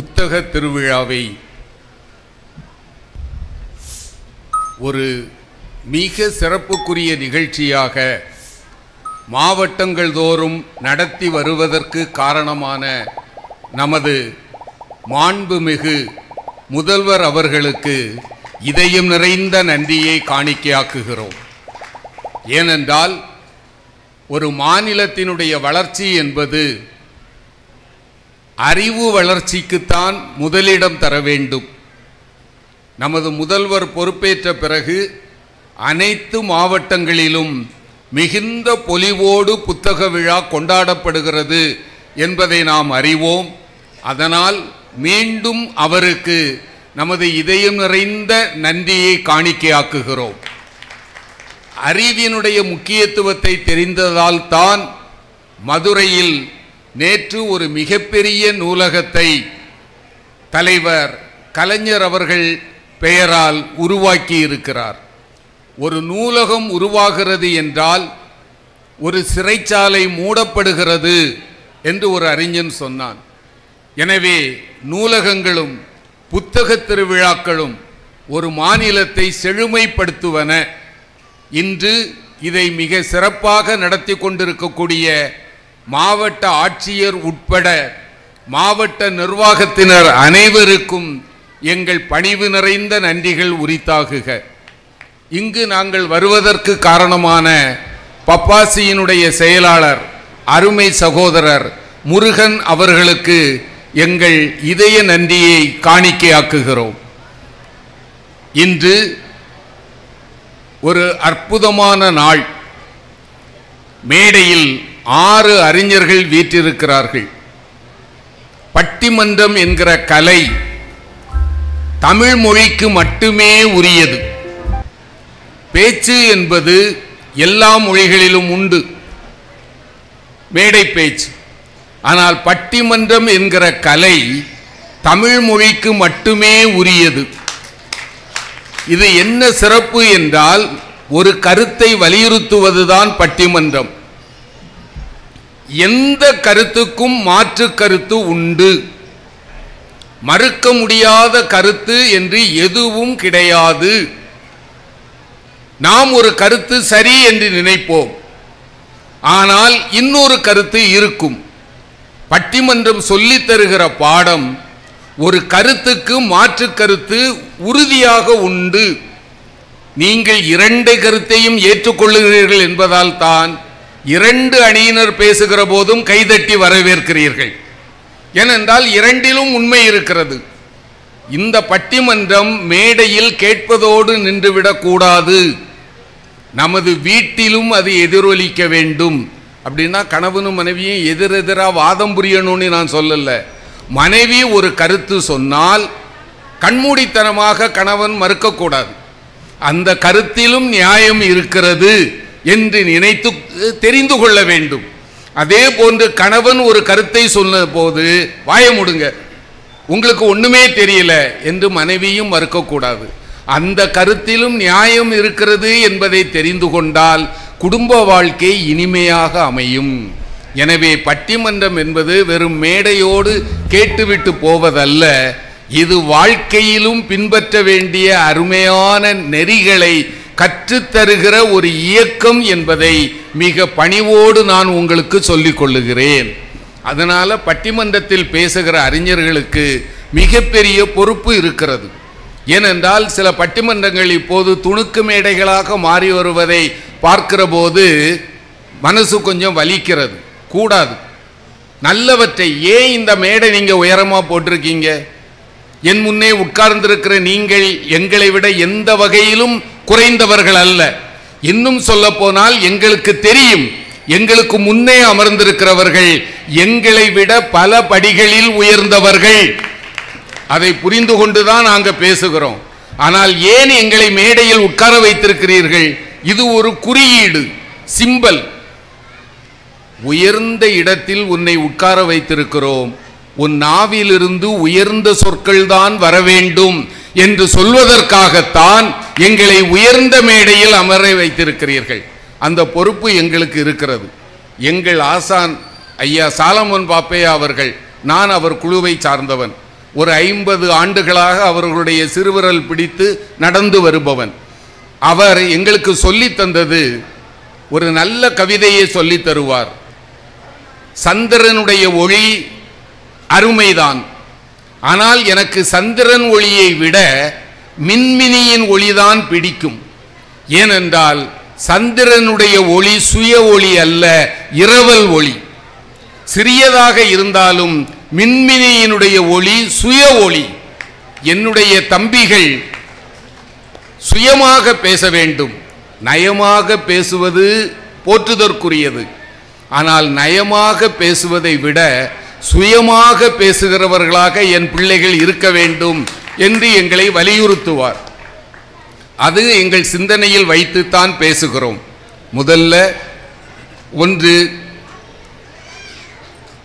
புத்தக திருவிழாவை ஒரு மிக சிறப்புக்குரிய நிகழ்ச்சியாக மாவட்டங்கள் தோறும் நடத்தி வருவதற்கு காரணமான நமது மாண்புமிகு முதல்வர் அவர்களுக்கு இதயம் நிறைந்த நன்றியை காணிக்கையாக்குகிறோம். ஏனென்றால் ஒரு மாநிலத்தினுடைய வளர்ச்சி என்பது அறிவு வளர்ச்சிக்குத்தான் முதலிடம் தர வேண்டும். நமது முதல்வர் பொறுப்பேற்ற பிறகு அனைத்து மாவட்டங்களிலும் மிகுந்த பொலிவோடு புத்தக விழா கொண்டாடப்படுகிறது என்பதை நாம் அறிவோம். அதனால் மீண்டும் அவருக்கு நமது இதயம் நிறைந்த நன்றியை காணிக்கையாக்குகிறோம். அறிவினுடைய முக்கியத்துவத்தை தெரிந்ததால் தான் மதுரையில் நேற்று ஒரு மிகப்பெரிய நூலகத்தை தலைவர் கலைஞர் அவர்கள் பெயரால் உருவாக்கி இருக்கிறார் ஒரு நூலகம் உருவாகிறது என்றால் ஒரு சிறைச்சாலை மூடப்படுகிறது என்று ஒரு அறிஞன் சொன்னான். எனவே நூலகங்களும் புத்தக திருவிழாக்களும் ஒரு மாநிலத்தை செழுமைப்படுத்துவன. இன்று இதை மிக சிறப்பாக நடத்தி கொண்டிருக்கக்கூடிய மாவட்ட ஆட்சியர் உட்பட மாவட்ட நிர்வாகத்தினர் அனைவருக்கும் எங்கள் பணிவு நிறைந்த நன்றிகள் உரித்தாகுக. இங்கு நாங்கள் வருவதற்கு காரணமான பப்பாசியினுடைய செயலாளர் அருமை சகோதரர் முருகன் அவர்களுக்கு எங்கள் இதய நன்றியை காணிக்கையாக்குகிறோம். இன்று ஒரு அற்புதமான நாள். மேடையில் ஆறு அறிஞர்கள் வீற்றிருக்கிறார்கள். பட்டிமன்றம் என்கிற கலை தமிழ் மொழிக்கு மட்டுமே உரியது. பேச்சு என்பது எல்லா மொழிகளிலும் உண்டு. மேடை பேச்சு ஆனால் பட்டிமன்றம் என்கிற கலை தமிழ் மொழிக்கு மட்டுமே உரியது. இது என்ன சிறப்பு என்றால் ஒரு கருத்தை வலியுறுத்துவதுதான் பட்டிமன்றம். எந்த கருத்துக்கும் மாற்று கருத்து உண்டு. மறுக்க முடியாத கருத்து என்று எதுவும் கிடையாது. நாம் ஒரு கருத்து சரி என்று நினைப்போம். ஆனால் இன்னொரு கருத்து இருக்கும். பட்டிமன்றம் சொல்லித் தருகிற பாடம் ஒரு கருத்துக்கு மாற்று கருத்து உறுதியாக உண்டு. நீங்கள் இரண்டு கருத்தையும் ஏற்றுக்கொள்ளுகிறீர்கள் என்பதால் தான் இரண்டு அணியினர் பேசுகிற போதும் கைதட்டி வரவேற்கிறீர்கள். ஏனென்றால் இரண்டிலும் உண்மை இருக்கிறது. இந்த பட்டிமன்றம் மேடையில் கேட்பதோடு நின்றுவிடக்கூடாது நமது வீட்டிலும் அது எதிரொலிக்க வேண்டும். அப்படின்னா கணவனும் மனைவியும் எதிரெதிராக வாதம் புரியணும்னு நான் சொல்லல. மனைவி ஒரு கருத்து சொன்னால் கண்மூடித்தனமாக கணவன் மறுக்கக்கூடாது. அந்த கருத்திலும் நியாயம் இருக்கிறது. என்று நினைத்து தெரிந்து கொள்ள வேண்டும். அதே போன்று கணவன் ஒரு கருத்தை சொன்ன போது வாய முடுங்க. உங்களுக்கு ஒண்ணுமே தெரியல என்று மனைவியும் மறுக்கக்கூடாது. அந்த கருத்திலும் நியாயம் இருக்கிறது என்பதை தெரிந்து கொண்டால் குடும்ப வாழ்க்கை இனிமையாக அமையும். எனவே பட்டிமன்றம் என்பது வெறும் மேடையோடு கேட்டுவிட்டு போவதல்ல. இது வாழ்க்கையிலும் பின்பற்ற வேண்டிய அருமையான நெறிகளை கற்றுத்தருகிற ஒரு இயக்கம் என்பதை மிக பணிவோடு நான் உங்களுக்கு சொல்லிக் கொள்ளுகிறேன். அதனால் பட்டிமன்றத்தில் பேசுகிற அறிஞர்களுக்கு மிகப்பெரிய பொறுப்பு இருக்கிறது. ஏனென்றால் சில பட்டிமன்றங்கள் இப்போது துணுக்கு மேடைகளாக மாறி வருவதை பார்க்கிற போது மனசு கொஞ்சம் வலிக்கிறது கூடாது. நல்லவற்றை ஏன் இந்த மேடை நீங்கள் உயரமாக போட்டிருக்கீங்க? என் முன்னே உட்கார்ந்திருக்கிற நீங்கள் எங்களை விட எந்த வகையிலும் குறைந்தவர்கள் அல்ல. இன்னும் சொல்ல போனால் எங்களுக்கு தெரியும் எங்களுக்கு முன்னே அமர்ந்திருக்கிறவர்கள் எங்களை விட பல படிகளில் உயர்ந்தவர்கள். அதை புரிந்து கொண்டுதான் நாங்கள் பேசுகிறோம். ஆனால் ஏன் எங்களை மேடையில் உட்கார வைத்திருக்கிறீர்கள்? இது ஒரு குறியீடு சிம்பல். உயர்ந்த இடத்தில் உன்னை உட்கார வைத்திருக்கிறோம். உன் நாவிலிருந்து உயர்ந்த சொற்கள் தான் வர வேண்டும். என்று சொல்வதற்காகத்தான் எங்களை உயர்ந்த மேடையில் அமர வைத்திருக்கிறீர்கள். அந்த பொறுப்பு எங்களுக்கு இருக்கிறது. எங்கள் ஆசான் ஐயா சாலமன் பாப்பையா அவர்கள் நான் அவர் குழுவை சார்ந்தவன். ஒரு ஐம்பது ஆண்டுகளாக அவர்களுடைய சிறுவிரல் பிடித்து நடந்து வருபவன். அவர் எங்களுக்கு சொல்லி தந்தது ஒரு நல்ல கவிதையை சொல்லித் தருவார். சந்திரனுடைய ஒளி அருமைதான். ஆனால் எனக்கு சந்திரன் ஒளியை விட மின்மினியின் ஒளிதான் பிடிக்கும். ஏனென்றால் சந்திரனுடைய ஒளி சுய ஒளி அல்ல இரவல் ஒளி. சிறியதாக இருந்தாலும் மின்மினியினுடைய ஒளி சுய ஒளி. என்னுடைய தம்பிகள் சுயமாக பேச வேண்டும். நயமாக பேசுவது போற்றுதற்குரியது. ஆனால் நயமாக பேசுவதை விட சுயமாக பேசுகிறவர்களாக என் பிள்ளைகள் இருக்க வேண்டும் என்று எங்களை வலியுறுத்துவார். அது எங்கள் சிந்தனையில் வைத்துத்தான் பேசுகிறோம். முதல்ல ஒன்று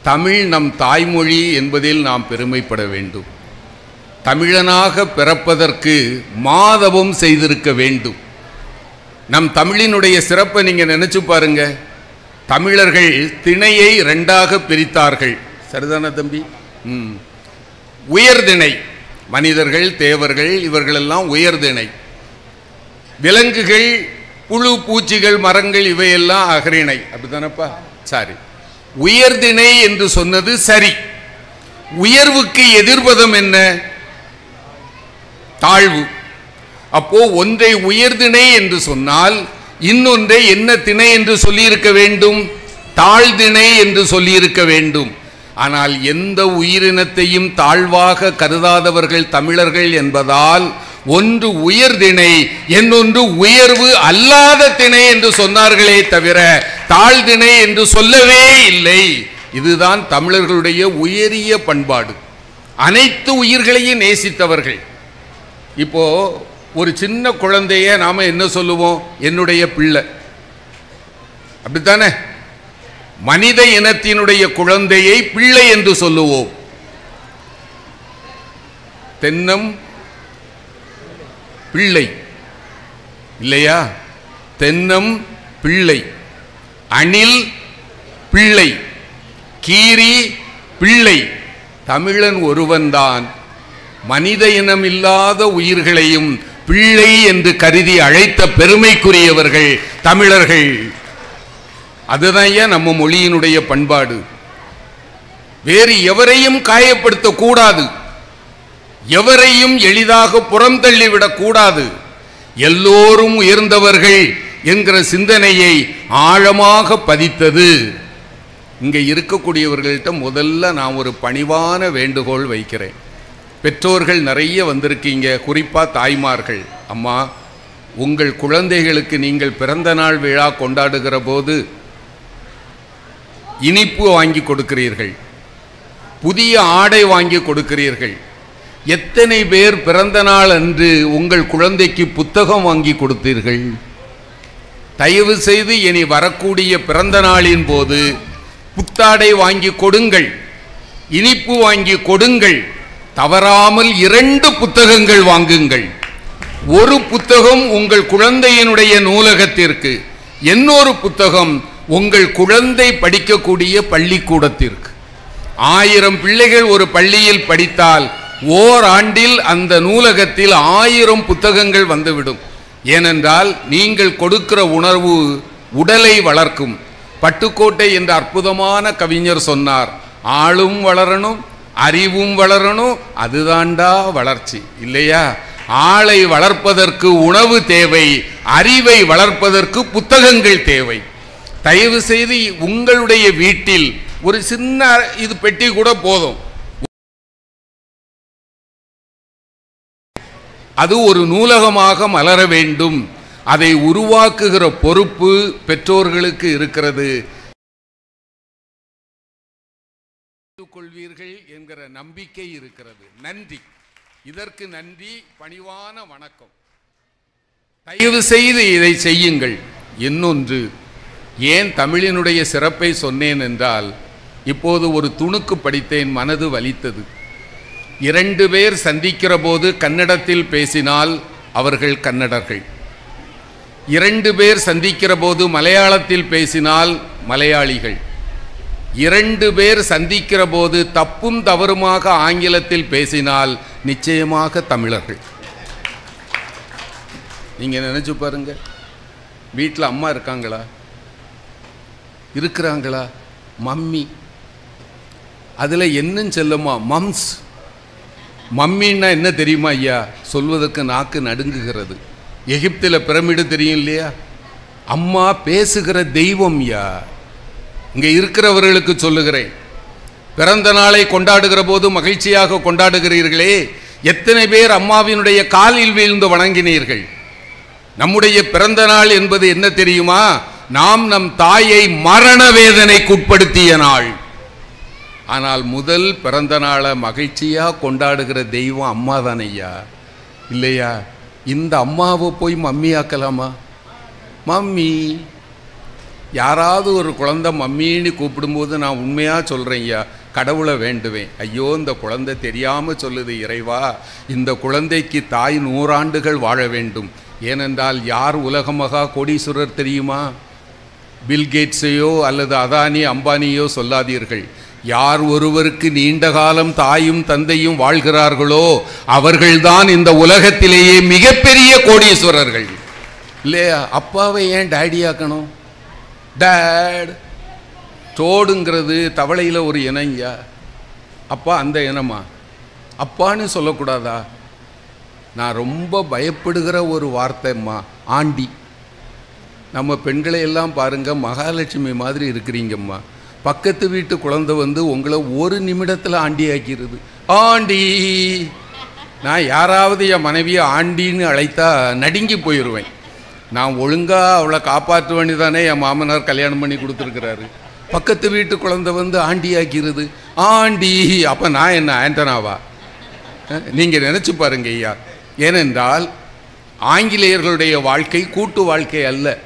தமிழ் நம் தாய்மொழி என்பதில் நாம் பெருமைப்பட வேண்டும். தமிழனாக பிறப்பதற்கு மாதவம் செய்திருக்க வேண்டும். நம் தமிழினுடைய சிறப்பை நீங்கள் நினைச்சு பாருங்க. தமிழர்கள் திணையை ரெண்டாக பிரித்தார்கள். சரிதான தம்பி? ம். உயர்திணை. மனிதர்கள் தேவர்கள் இவர்களெல்லாம் உயர்திணை. விலங்குகள் புழு பூச்சிகள் மரங்கள் இவையெல்லாம் அகரிணை. அப்படிதானப்பா சாரி. உயர்திணை என்று சொன்னது சரி. உயர்வுக்கு எதிர்பதம் என்ன? தாழ்வு. அப்போ ஒன்றை உயர்திணை என்று சொன்னால் இன்னொன்றை என்ன திணை என்று சொல்லியிருக்க வேண்டும்? தாழ்திணை என்று சொல்லியிருக்க வேண்டும். ஆனால் எந்த உயிரினத்தையும் தாழ்வாக கருதாதவர்கள் தமிழர்கள் என்பதால் ஒன்று உயர் திணை இன்னொன்று உயர்வு அல்லாத திணை என்று சொன்னார்களே தவிர தாழ்திணை என்று சொல்லவே இல்லை. இதுதான் தமிழர்களுடைய உயரிய பண்பாடு. அனைத்து உயிர்களையும் நேசித்தவர்கள். இப்போ ஒரு சின்ன குழந்தைய நாம என்ன சொல்லுவோம்? என்னுடைய பிள்ளை. அப்படித்தானே? மனித இனத்தினுடைய குழந்தையை பிள்ளை என்று சொல்லுவோம். தென்னம் பிள்ளை. இல்லையா? தென்னம் பிள்ளை. அணில் பிள்ளை. கீரி பிள்ளை. தமிழன் ஒருவன்தான். மனித இனம் இல்லாத உயிர்களையும் பிள்ளை என்று கருதி அழைத்த பெருமைக்குரியவர்கள் தமிழர்கள். அதுதான் ஏன் நம்ம மொழியினுடைய பண்பாடு. வேறு எவரையும் காயப்படுத்தக்கூடாது எவரையும் எளிதாக புறம் தள்ளிவிடக் கூடாது. எல்லோரும் உயர்ந்தவர்கள் என்கிற சிந்தனையை ஆழமாக பதித்தது. இங்கே இருக்கக்கூடியவர்கள்ட்ட முதல்ல நான் ஒரு பணிவான வேண்டுகோள் வைக்கிறேன். பெற்றோர்கள் நிறைய வந்திருக்கீங்க குறிப்பாக தாய்மார்கள். அம்மா உங்கள் குழந்தைகளுக்கு நீங்கள் பிறந்த நாள் விழா கொண்டாடுகிற போது இனிப்பு வாங்கி கொடுக்கிறீர்கள். புதிய ஆடை வாங்கி கொடுக்கிறீர்கள். எத்தனை பேர் பிறந்த நாள் அன்று உங்கள் குழந்தைக்கு புத்தகம் வாங்கி கொடுத்தீர்கள்? தயவு செய்து இனி வரக்கூடிய பிறந்த நாளின் போது புத்தாடை வாங்கி கொடுங்கள். இனிப்பு வாங்கி கொடுங்கள். தவறாமல் இரண்டு புத்தகங்கள் வாங்குங்கள். ஒரு புத்தகம் உங்கள் குழந்தையினுடைய நூலகத்திற்கு இன்னொரு புத்தகம் உங்கள் குழந்தை படிக்கக்கூடிய பள்ளிக்கூடத்திற்கு. ஆயிரம் பிள்ளைகள் ஒரு பள்ளியில் படித்தால் ஓராண்டில் அந்த நூலகத்தில் ஆயிரம் புத்தகங்கள் வந்துவிடும். ஏனென்றால் நீங்கள் கொடுக்கிற உணர்வு உடலை வளர்க்கும். பட்டுக்கோட்டை என்ற அற்புதமான கவிஞர் சொன்னார் ஆளும் வளரணும் அறிவும் வளரணும் அதுதாண்டா வளர்ச்சி. இல்லையா? ஆளை வளர்ப்பதற்கு உணவு தேவை அறிவை வளர்ப்பதற்கு புத்தகங்கள் தேவை. தயவு செய்து உங்களுடைய வீட்டில் ஒரு சின்ன இது பெட்டி கூட போதும். அது ஒரு நூலகமாக மலர வேண்டும். அதை உருவாக்குகிற பொறுப்பு பெற்றோர்களுக்கு இருக்கிறது. கொள்வீர்கள் என்கிற நம்பிக்கை இருக்கிறது. நன்றி. இதற்கு நன்றி. பணிவான வணக்கம். தயவு செய்து இதை செய்யுங்கள். இன்னொன்று ஏன் தமிழினுடைய சிறப்பை சொன்னேன் என்றால் இப்போது ஒரு துணுக்கு படித்தேன் மனது வலித்தது. இரண்டு பேர் சந்திக்கிற போது கன்னடத்தில் பேசினால் அவர்கள் கன்னடர்கள். இரண்டு பேர் சந்திக்கிற போது மலையாளத்தில் பேசினால் மலையாளிகள். இரண்டு பேர் சந்திக்கிற போது தப்பும் தவறுமாக ஆங்கிலத்தில் பேசினால் நிச்சயமாக தமிழர்கள். நீங்கள் நினச்சி பாருங்க. வீட்டில் அம்மா இருக்காங்களா? இருக்கிறாங்களா? மம்மி. அதில் என்னன்னு செல்லுமா? மம்ஸ். மம்மின்னா என்ன தெரியுமா ஐயா? சொல்வதற்கு நாக்கு நடுங்குகிறது. எகிப்தில் பிரமிடு தெரியும் இல்லையா? அம்மா பேசுகிற தெய்வம் யா? இங்கே இருக்கிறவர்களுக்கு சொல்லுகிறேன். பிறந்த நாளை கொண்டாடுகிற போது மகிழ்ச்சியாக கொண்டாடுகிறீர்களே. எத்தனை பேர் அம்மாவினுடைய காலில் வீழ்ந்து வணங்கினீர்கள்? நம்முடைய பிறந்த நாள் என்பது என்ன தெரியுமா? நாம் நம் தாயை மரண வேதனைக்குட்படுத்திய நாள். ஆனால் முதல் பிறந்த நாளை மகிழ்ச்சியாக கொண்டாடுகிற தெய்வம் அம்மா தானையா இல்லையா? இந்த அம்மாவை போய் மம்மி ஆக்கலாமா? மம்மி யாராவது ஒரு குழந்தை மம்மின்னு கூப்பிடும்போது நான் உண்மையாக சொல்கிறேன் ஐயா. கடவுளை வேண்டுவேன். ஐயோ இந்த குழந்தை தெரியாமல் சொல்லுது இறைவா. இந்த குழந்தைக்கு தாய் நூறாண்டுகள் வாழ வேண்டும். ஏனென்றால் யார் உலகமகா கோடீஸ்வரர் தெரியுமா? பில்கேட்ஸையோ அல்லது அதானி அம்பானியோ சொல்லாதீர்கள். யார் ஒருவருக்கு நீண்ட காலம் தாயும் தந்தையும் வாழ்கிறார்களோ அவர்கள்தான் இந்த உலகத்திலேயே மிகப்பெரிய கோடீஸ்வரர்கள். இல்லையா? அப்பாவை ஏன் டேடி ஆக்கணும்? டேட்! தோடுங்கிறது தவளையில் ஒரு இனங்கயா அப்பா அந்த இனமா? அப்பான்னு சொல்லக்கூடாதா? நான் ரொம்ப பயப்படுகிற ஒரு வார்த்தைம்மா. ஆண்டி. நம்ம பெண்களை எல்லாம் பாருங்கள் மகாலட்சுமி மாதிரி இருக்கிறீங்கம்மா. பக்கத்து வீட்டு குழந்தை வந்து உங்களை ஒரு நிமிடத்தில் ஆண்டி ஆக்கிடுது ஆண்டி நான் யாராவது என் மனைவியை ஆண்டின்னு அழைத்தா நடுங்கி போயிடுவேன் நான் ஒழுங்காக அவளை காப்பாற்ற வேண்டியதானே என் மாமனார் கல்யாணம் பண்ணி கொடுத்துருக்கிறாரு. பக்கத்து வீட்டு குழந்தை வந்து ஆண்டி ஆக்கிருது ஆண்டி அப்போ நான் என்ன ஆண்டனாவா? நீங்கள் நினச்சி பாருங்க ஐயா. ஏனென்றால் ஆங்கிலேயர்களுடைய வாழ்க்கை கூட்டு வாழ்க்கை அல்ல.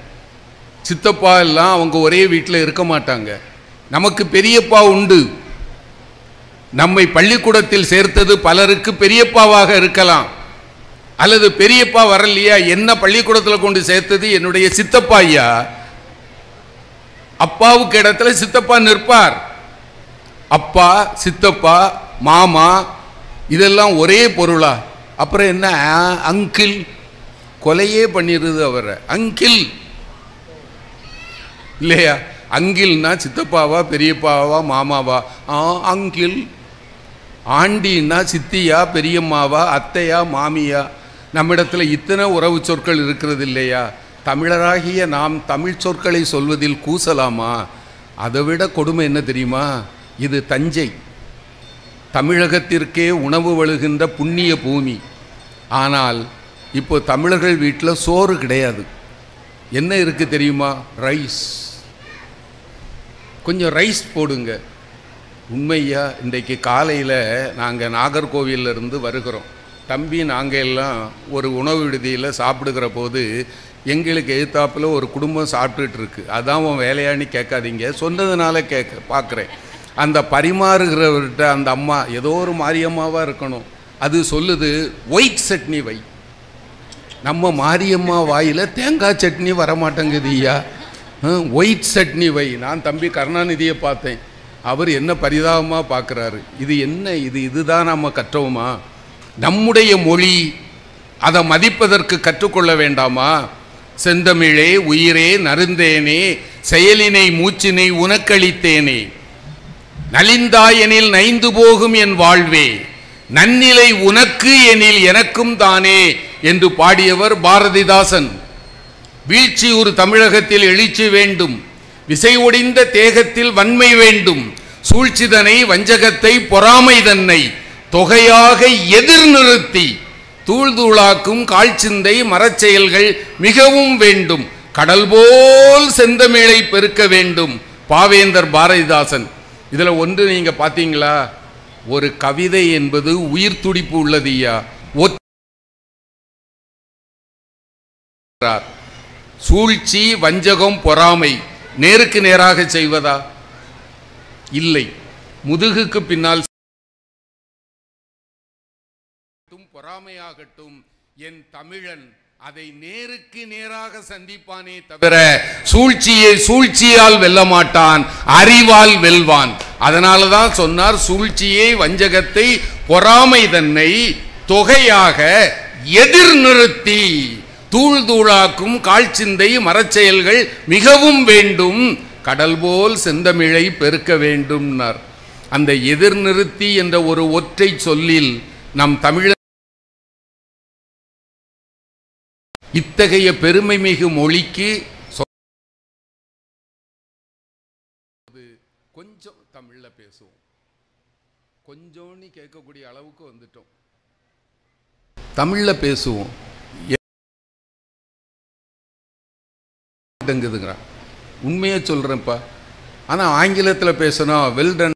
சித்தப்பா எல்லாம் அவங்க ஒரே வீட்டில் இருக்க மாட்டாங்க. நமக்கு பெரியப்பா உண்டு. நம்மை பள்ளிக்கூடத்தில் சேர்த்தது பலருக்கு பெரியப்பாவாக இருக்கலாம். அல்லது பெரியப்பா வரலையா? என்ன பள்ளிக்கூடத்தில் கொண்டு சேர்த்தது என்னுடைய சித்தப்பா ஐயா? அப்பாவுக்கு இடத்துல சித்தப்பா நிற்பார். அப்பா சித்தப்பா மாமா இதெல்லாம் ஒரே பொருளா. அப்புறம் என்ன? அங்கிள். கொலையே பண்ணிடுது அவரை. அங்கிள். இல்லையா? அங்கிள்னா சித்தப்பாவா பெரியப்பாவா மாமாவா? ஆ அங்கிள் ஆண்டின்னா சித்தியா பெரியம்மாவா அத்தையா மாமியா? நம்மிடத்தில் இத்தனை உறவு சொற்கள் இருக்கிறது இல்லையா? தமிழராகிய நாம் தமிழ் சொற்களை சொல்வதில் கூசலாமா? அதை விட கொடுமை என்ன தெரியுமா? இது தஞ்சை. தமிழகத்திற்கே உணவு வழுகின்ற புண்ணிய பூமி. ஆனால் இப்போ தமிழர்கள் வீட்டில் சோறு கிடையாது. என்ன இருக்குது தெரியுமா? ரைஸ். கொஞ்சம் ரைஸ் போடுங்க. உண்மையா இன்றைக்கு காலையில் நாங்கள் நாகர்கோவிலிருந்து வருகிறோம். தம்பி நாங்கள் எல்லாம் ஒரு உணவு விடுதியில் சாப்பிடுகிற போது எங்களுக்கு எதிர்த்தாப்புல ஒரு குடும்பம் சாப்பிட்டுட்டு இருக்கு அதான் உன் வேலையான்னு கேட்காதீங்க. சொன்னதுனால கேட்க பார்க்குறேன். அந்த பரிமாறுகிறவர்கிட்ட அந்த அம்மா ஏதோ ஒரு மாரியம்மாவாக இருக்கணும். அது சொல்லுது ஒயிட் சட்னி வை. நம்ம மாரியம்மா வாயில் தேங்காய் சட்னி வரமாட்டேங்குது ஐயா. ஒயிட் சட்னி வை. நான் தம்பி கருணாநிதியை பார்த்தேன். அவர் என்ன பரிதாபமாக பார்க்குறாரு. இது என்ன? இது இதுதான் நம்ம கற்றோமா? நம்முடைய மொழி அதை மதிப்பதற்கு கற்றுக்கொள்ள வேண்டாமா? செந்தமிழே உயிரே நருந்தேனே செயலினை மூச்சினை உனக்களித்தேனே. நலிந்தாயெனில் நைந்து போகும் என் வாழ்வே. நன்னிலை உனக்கு எனில் எனக்கும் தானே என்று பாடியவர் பாரதிதாசன். வீழ்ச்சி ஒரு தமிழகத்தில் எழுச்சி வேண்டும். விசை ஒடிந்த தேகத்தில் வன்மை வேண்டும். சூழ்ச்சிதனை வஞ்சகத்தை பொறாமை தன்னை தொகையாக எதிர் நிறுத்தி. தூள்தூளாக்கும் கால்சிந்தை மரச்செயல்கள் மிகவும் வேண்டும். கடல் போல் செந்தமிழை பெருக்க வேண்டும். பாவேந்தர் பாரதிதாசன். இதில் ஒன்று நீங்கள் பார்த்தீங்களா ஒரு கவிதை என்பது உயிர் துடிப்பு உள்ளது ஐயா. ஒற்றார். சூழ்ச்சி வஞ்சகம் பொறாமை நேருக்கு நேராக செய்வதா? இல்லை. முதுகுக்கு பின்னால் பொறாமையாகட்டும். என் தமிழன் அதை நேருக்கு நேராக சந்திப்பானே தவிர சூழ்ச்சியை சூழ்ச்சியால் வெல்ல மாட்டான் அறிவால் வெல்வான். அதனால தான் சொன்னார் சூழ்ச்சியை வஞ்சகத்தை பொறாமை தன்னை தொகையாக எதிர் நிறுத்தி தூள் தூளாக்கும் காழ்ச்சிந்தை மரச்செயல்கள் மிகவும் வேண்டும். கடல் போல் செந்தமிழை பெருக்க வேண்டும்னார். அந்த எதிர் நிறுத்தி என்ற ஒரு ஒற்றை சொல்லில் நம் தமிழ இத்தகைய பெருமை மிகு மொழிக்கு கொஞ்சம் தமிழ்ல பேசுவோம். கொஞ்சோன்னு கேட்கக்கூடிய அளவுக்கு வந்துட்டோம். தமிழ்ல பேசுவோம். டங்குதுங்கிறான் உண்மையை சொல்றேன்ப்பா. ஆனா ஆங்கிலத்துல பேசணும் வெல்டன்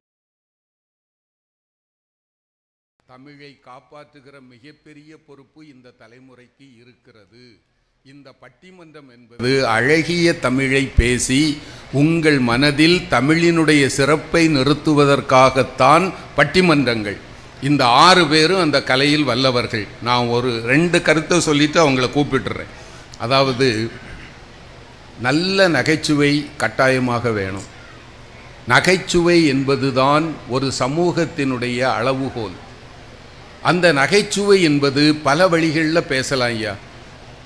தமிழை காப்பாற்றுகிற மிகப்பெரிய பொறுப்பு இந்த தலைமுறைக்கு இருக்கிறது. இந்த பட்டிமன்றம் என்பது அழகிய தமிழை பேசி உங்கள் மனதில் தமிழினுடைய சிறப்பை நிறுத்துவதற்காகத்தான் பட்டிமன்றங்கள். இந்த ஆறு பேரும் அந்த கலையில் வல்லவர்கள். நான் ஒரு ரெண்டு கருத்தை சொல்லிட்டு அவங்கள கூப்பிட்டுறேன் அதாவது நல்ல நகைச்சுவை கட்டாயமாக வேணும். நகைச்சுவை என்பதுதான் ஒரு சமூகத்தினுடைய அளவுகோல். அந்த நகைச்சுவை என்பது பல வழிகளில் பேசலாம் ஐயா.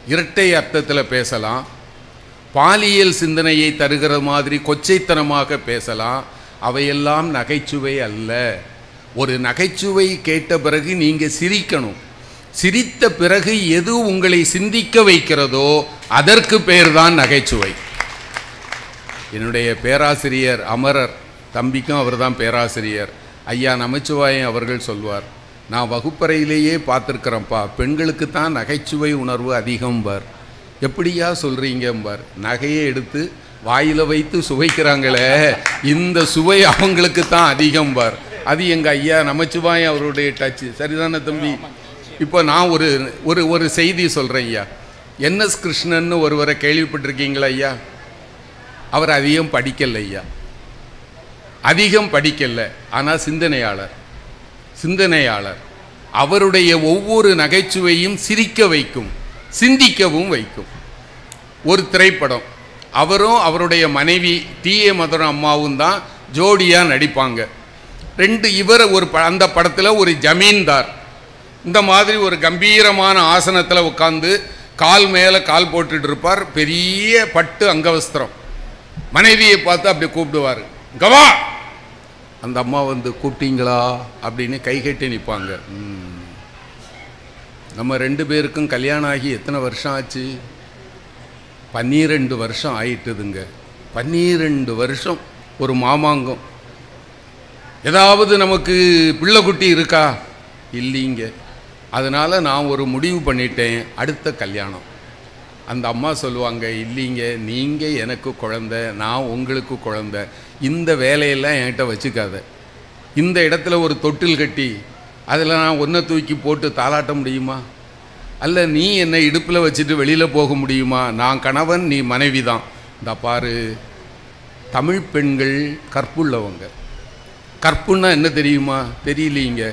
இரட்டை அர்த்தத்தில் பேசலாம். பாலியல் சிந்தனையை தருகிற மாதிரி கொச்சைத்தனமாக பேசலாம். அவையெல்லாம் நகைச்சுவை அல்ல. ஒரு நகைச்சுவை கேட்ட பிறகு நீங்கள் சிரிக்கணும். சிரித்த பிறகு எது உங்களை சிந்திக்க வைக்கிறதோ அதற்கு பெயர்தான் நகைச்சுவை. என்னுடைய பேராசிரியர் அமரர் தம்பிக்கும் அவர்தான் பேராசிரியர். ஐயா நமச்சிவாயம் அவர்கள் சொல்வார் நான் வகுப்பறையிலேயே பார்த்துருக்குறேன்ப்பா பெண்களுக்கு தான் நகைச்சுவை உணர்வு அதிகம் பார் எப்படியா சொல்கிறீங்கம்பார் நகையை எடுத்து வாயில் வைத்து சுவைக்கிறாங்களே இந்த சுவை அவங்களுக்கு தான் அதிகம் பார் அது எங்கள் ஐயா நமச்சிவாயம் அவருடைய டச்சு சரிதானே தம்பி? இப்போ நான் ஒரு ஒரு ஒரு செய்தி சொல்கிறேன் ஐயா. என்எஸ் கிருஷ்ணன்னு ஒருவரை கேள்விப்பட்டிருக்கீங்களா ஐயா? அவர் அதிகம் படிக்கலை ஐயா. அதிகம் படிக்கலை ஆனால் சிந்தனையாளர். சிந்தனையாளர். அவருடைய ஒவ்வொரு நகைச்சுவையும் சிரிக்க வைக்கும் சிந்திக்கவும் வைக்கும். ஒரு திரைப்படம். அவரும் அவருடைய மனைவி டி ஏ மதுரம் அம்மாவும் தான் ஜோடியாக நடிப்பாங்க. ரெண்டு இவர் ஒரு ப அந்த படத்தில் ஒரு ஜமீன்தார். இந்த மாதிரி ஒரு கம்பீரமான ஆசனத்தில் உட்காந்து கால் மேலே கால் போட்டுட்டு இருப்பார். பெரிய பட்டு அங்கவஸ்திரம். மனைவியை பார்த்து அப்படி கூப்பிடுவார். கவா அந்த அம்மா வந்து கூப்பிட்டீங்களா? அப்படின்னு கை கட்டி நிற்பாங்க நம்ம ரெண்டு பேருக்கும் கல்யாணம் ஆகி எத்தனை வருஷம் ஆச்சு? பன்னிரெண்டு வருஷம் ஆயிட்டுதுங்க. பன்னிரெண்டு வருஷம் ஒரு மாமாங்கம். ஏதாவது நமக்கு பிள்ளைக்குட்டி இருக்கா? இல்லைங்க. அதனால் நான் ஒரு முடிவு பண்ணிட்டேன் அடுத்த கல்யாணம். அந்த அம்மா சொல்லுவாங்க இல்லைங்க நீங்கள் எனக்கு குழந்த நான் உங்களுக்கு குழந்த. இந்த வேலையெல்லாம் என்கிட்ட வச்சுக்காத. இந்த இடத்துல ஒரு தொட்டில் கட்டி அதில் நான் ஒன்றை தூக்கி போட்டு தாளாட்ட முடியுமா? அல்ல நீ என்னை இடுப்பில் வச்சுட்டு வெளியில் போக முடியுமா? நான் கணவன் நீ மனைவி தான். இந்த பாரு தமிழ் பெண்கள் கற்புள்ளவங்க. கற்புன்னா என்ன தெரியுமா? தெரியலீங்க.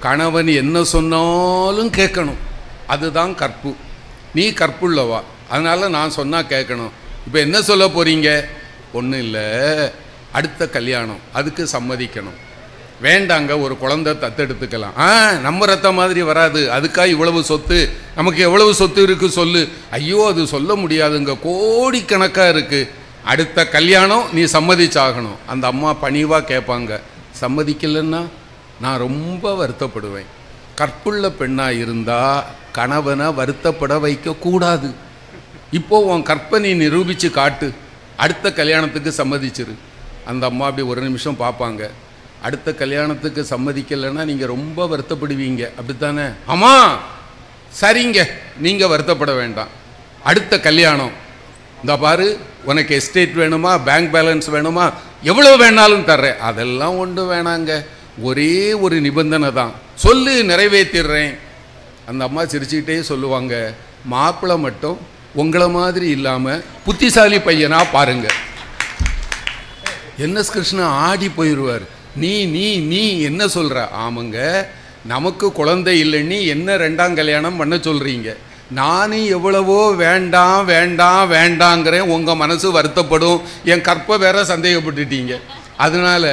கணவன் என்ன சொன்னாலும் கேட்கணும். அதுதான் கற்பு. நீ கற்புள்ளவா. அதனால் நான் சொன்னால் கேட்கணும். இப்போ என்ன சொல்ல போகிறீங்க ஒன்றும் இல்லை. அடுத்த கல்யாணம். அதுக்கு சம்மதிக்கணும். வேண்டாங்க ஒரு குழந்தை தத்தெடுத்துக்கலாம். ஆ நம்ம ரத்த மாதிரி வராது. அதுக்காக இவ்வளவு சொத்து? நமக்கு எவ்வளவு சொத்து இருக்குது சொல்லு. ஐயோ அது சொல்ல முடியாதுங்க. கோடிக்கணக்காக இருக்குது அடுத்த கல்யாணம் நீ சம்மதிச்சாகணும். அந்த அம்மா பணிவாக கேட்பாங்க. சம்மதிக்கலைன்னா? நான் ரொம்ப வருத்தப்படுவேன். கற்புள்ள பெண்ணாக இருந்தால் கணவனை வருத்தப்பட வைக்கக்கூடாது இப்போது உன் கற்பனை நிரூபித்து காட்டு. அடுத்த கல்யாணத்துக்கு சம்மதிச்சிரு. அந்த அம்மா அப்படி ஒரு நிமிஷம் பார்ப்பாங்க அடுத்த கல்யாணத்துக்கு சம்மதிக்கலைன்னா நீங்கள் ரொம்ப வருத்தப்படுவீங்க. அப்படித்தானே? ஆமாம் சரிங்க. நீங்கள் வருத்தப்பட வேண்டாம். அடுத்த கல்யாணம். இந்த பாரு உனக்கு எஸ்டேட் வேணுமா? பேங்க் பேலன்ஸ் வேணுமா? எவ்வளோ வேணாலும் தர்றேன். அதெல்லாம் ஒன்று வேணாங்க. ஒரே ஒரு நிபந்தனை தான். சொல்லு நிறைவேற்றிடுறேன் அந்த அம்மா சிரிச்சுக்கிட்டே சொல்லுவாங்க மாப்பிள்ளை மட்டும் உங்களை மாதிரி இல்லாமல் புத்திசாலி பையனாக பாருங்க. என்எஸ் கிருஷ்ணன் ஆடி போயிடுவார். நீ நீ நீ என்ன சொல்கிற ஆமாங்க நமக்கு குழந்தை இல்லைன்னு என்ன ரெண்டாம் கல்யாணம் பண்ண சொல்கிறீங்க நானும் எவ்வளவோ வேண்டாம் வேண்டாம் வேண்டாங்கிறேன். உங்கள் மனசு வருத்தப்படும். என் கற்பை வேற சந்தேகப்பட்டுட்டீங்க. அதனால்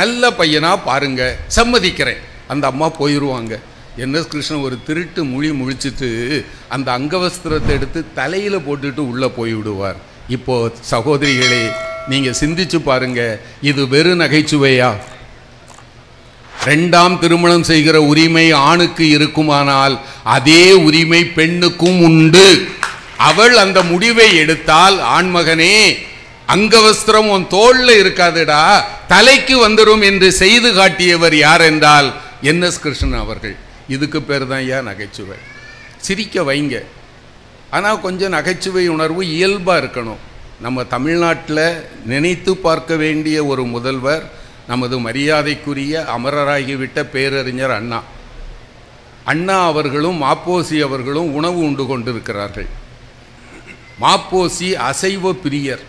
நல்ல பையனாக பாருங்க சம்மதிக்கிறேன். அந்த அம்மா போயிடுவாங்க என் எஸ் கிருஷ்ணன் ஒரு திருட்டு மொழி முழிச்சிட்டு அந்த அங்கவஸ்திரத்தை எடுத்து தலையில் போட்டுட்டு உள்ளே போய்விடுவார். இப்போது சகோதரிகளே நீங்கள் சிந்திச்சு பாருங்க இது வெறும் நகைச்சுவையா? ரெண்டாம் திருமணம் செய்கிற உரிமை ஆணுக்கு இருக்குமானால் அதே உரிமை பெண்ணுக்கும் உண்டு. அவள் அந்த முடிவை எடுத்தால் ஆண்மகனே அங்கவஸ்திரம் உன் தோல்ல இருக்காதுடா தலைக்கு வந்துடும் என்று செய்து காட்டியவர் யார் என்றால் என் எஸ் கிருஷ்ணன் அவர்கள். இதுக்கு பேர் தான் ஐயா நகைச்சுவை. சிரிக்க வைங்க. ஆனால் கொஞ்சம் நகைச்சுவை உணர்வு இயல்பாக இருக்கணும். நம்ம தமிழ்நாட்டில் நினைத்து பார்க்க வேண்டிய ஒரு முதல்வர் நமது மரியாதைக்குரிய அமரராகிவிட்ட பேரறிஞர் அண்ணா. அண்ணா அவர்களும் மாப்போசி அவர்களும் உணவு உண்டு கொண்டிருக்கிறார்கள். மாப்போசி அசைவ பிரியர்.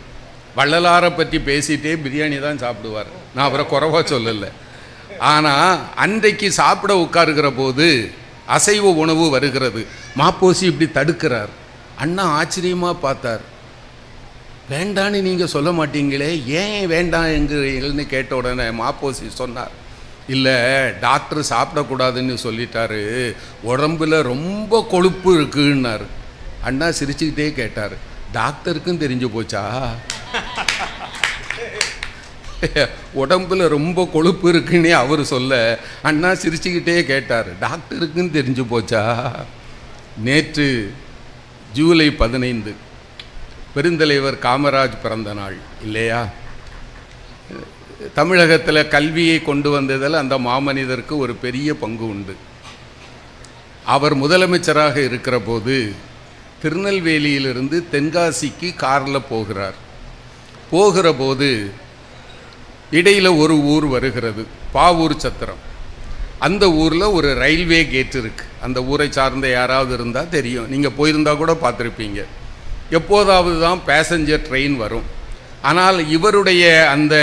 வள்ளலாரை பற்றி பேசிகிட்டே பிரியாணி தான் சாப்பிடுவார். நான் அவரை குறைவா சொல்லலை. ஆனால் அன்றைக்கு சாப்பிட உட்காருகிற போது அசைவ உணவு வருகிறது. மாப்போசி இப்படி தடுக்கிறார். அண்ணா ஆச்சரியமாக பார்த்தார். வேண்டான்னு நீங்கள் சொல்ல மாட்டீங்களே ஏன் வேண்டாம் எங்கிறீங்கள்னு கேட்ட உடனே மாப்போசி சொன்னார். இல்லை டாக்டர் சாப்பிடக்கூடாதுன்னு சொல்லிட்டாரு. உடம்புல ரொம்ப கொழுப்பு இருக்குன்னார். அண்ணா சிரிச்சுக்கிட்டே கேட்டார். டாக்டருக்கும் தெரிஞ்சு போச்சா? உடம்புல ரொம்ப கொழுப்பு இருக்குன்னே அவர் சொல்ல அண்ணா சிரிச்சுக்கிட்டே கேட்டார். டாக்டருக்கும் தெரிஞ்சு போச்சா? நேற்று ஜூலை பதினைந்து பெருந்தலைவர் காமராஜ் பிறந்த நாள் இல்லையா? தமிழகத்தில் கல்வியை கொண்டு வந்ததில் அந்த மாமனிதருக்கு ஒரு பெரிய பங்கு உண்டு. அவர் முதலமைச்சராக இருக்கிற போது திருநெல்வேலியிலிருந்து தென்காசிக்கு காரில் போகிறார். போகிற போது இடையில் ஒரு ஊர் வருகிறது பாவூர் சத்திரம். அந்த ஊரில் ஒரு ரயில்வே கேட் இருக்கு. அந்த ஊரை சார்ந்த யாராவது இருந்தால் தெரியும். நீங்கள் போயிருந்தா கூட பார்த்துருப்பீங்க. எப்போதாவது தான் பேசஞ்சர் ட்ரெயின் வரும். ஆனால் இவருடைய அந்த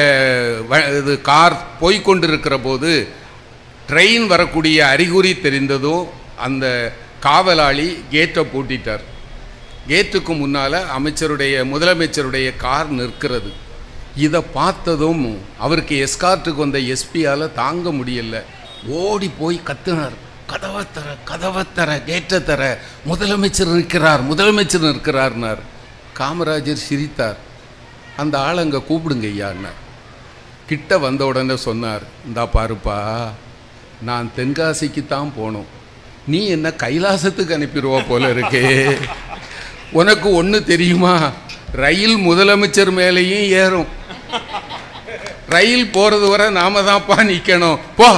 வ- இது கார் போய்கொண்டிருக்கிற போது ட்ரெயின் வரக்கூடிய அறிகுறி தெரிந்ததோ அந்த காவலாளி கேட்டை பூட்டிட்டார். கேட்டுக்கு முன்னால் அமைச்சருடைய முதலமைச்சருடைய கார் நிற்கிறது. இதை பார்த்ததும் அவருக்கு எஸ்கார்ட்டுக்கு வந்த எஸ்பியால் தாங்க முடியல. ஓடி போய் கத்துனார். கதவை தர கதவை தர கேட்டை தர முதலமைச்சர் நிற்கிறார் முதலமைச்சர் நிற்கிறார்னார். காமராஜர் சிரித்தார். அந்த ஆள் அங்கே கூப்பிடுங்க ஐயான்னார் கிட்ட வந்த உடனே சொன்னார் இந்தா பாருப்பா நான் தென்காசிக்கு தான் போனோம். நீ என்ன கைலாசத்துக்கு அனுப்பிடுவா போல இருக்கே. உனக்கு ஒன்று தெரியுமா? ரயில் முதலமைச்சர் மேலேயும் ஏறும். ரயில் போகிறது வரை நாம தான்ப்பா நிற்கணும் போ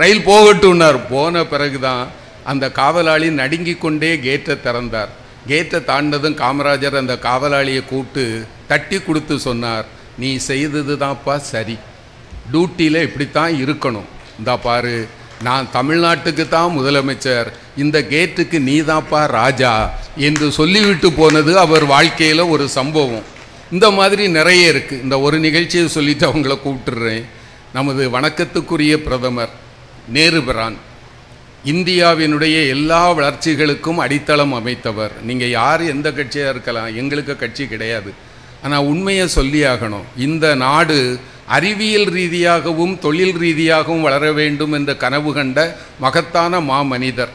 ரயில் போகட்டும்னார். போன பிறகுதான் அந்த காவலாளி நடுங்கி கொண்டே கேட்டை திறந்தார். கேட்டை தாண்டதும் காமராஜர் அந்த காவலாளியை கூப்பிட்டு தட்டி கொடுத்து சொன்னார் நீ செய்தது தான்ப்பா சரி டியூட்டியில் இப்படித்தான் இருக்கணும். இந்தா பாரு நான் தமிழ்நாட்டுக்கு தான் முதலமைச்சர். இந்த கேட்டுக்கு நீதாப்பா ராஜா என்று சொல்லிவிட்டு போனது அவர் வாழ்க்கையில் ஒரு சம்பவம். இந்த மாதிரி நிறைய இருக்குது இந்த ஒரு நிகழ்ச்சியை சொல்லிட்டு அவங்கள கூப்பிட்டுறேன். நமது வணக்கத்துக்குரிய பிரதமர் நேரு பிரான் இந்தியாவினுடைய எல்லா வளர்ச்சிகளுக்கும் அடித்தளம் அமைத்தவர். நீங்கள் யார்? எந்த கட்சியாக இருக்கலாம். எங்களுக்கு கட்சி கிடையாது. ஆனால் உண்மையை சொல்லியாகணும் இந்த நாடு அறிவியல் ரீதியாகவும் தொழில் ரீதியாகவும் வளர வேண்டும் என்ற கனவு கண்ட மகத்தான மாமனிதர்.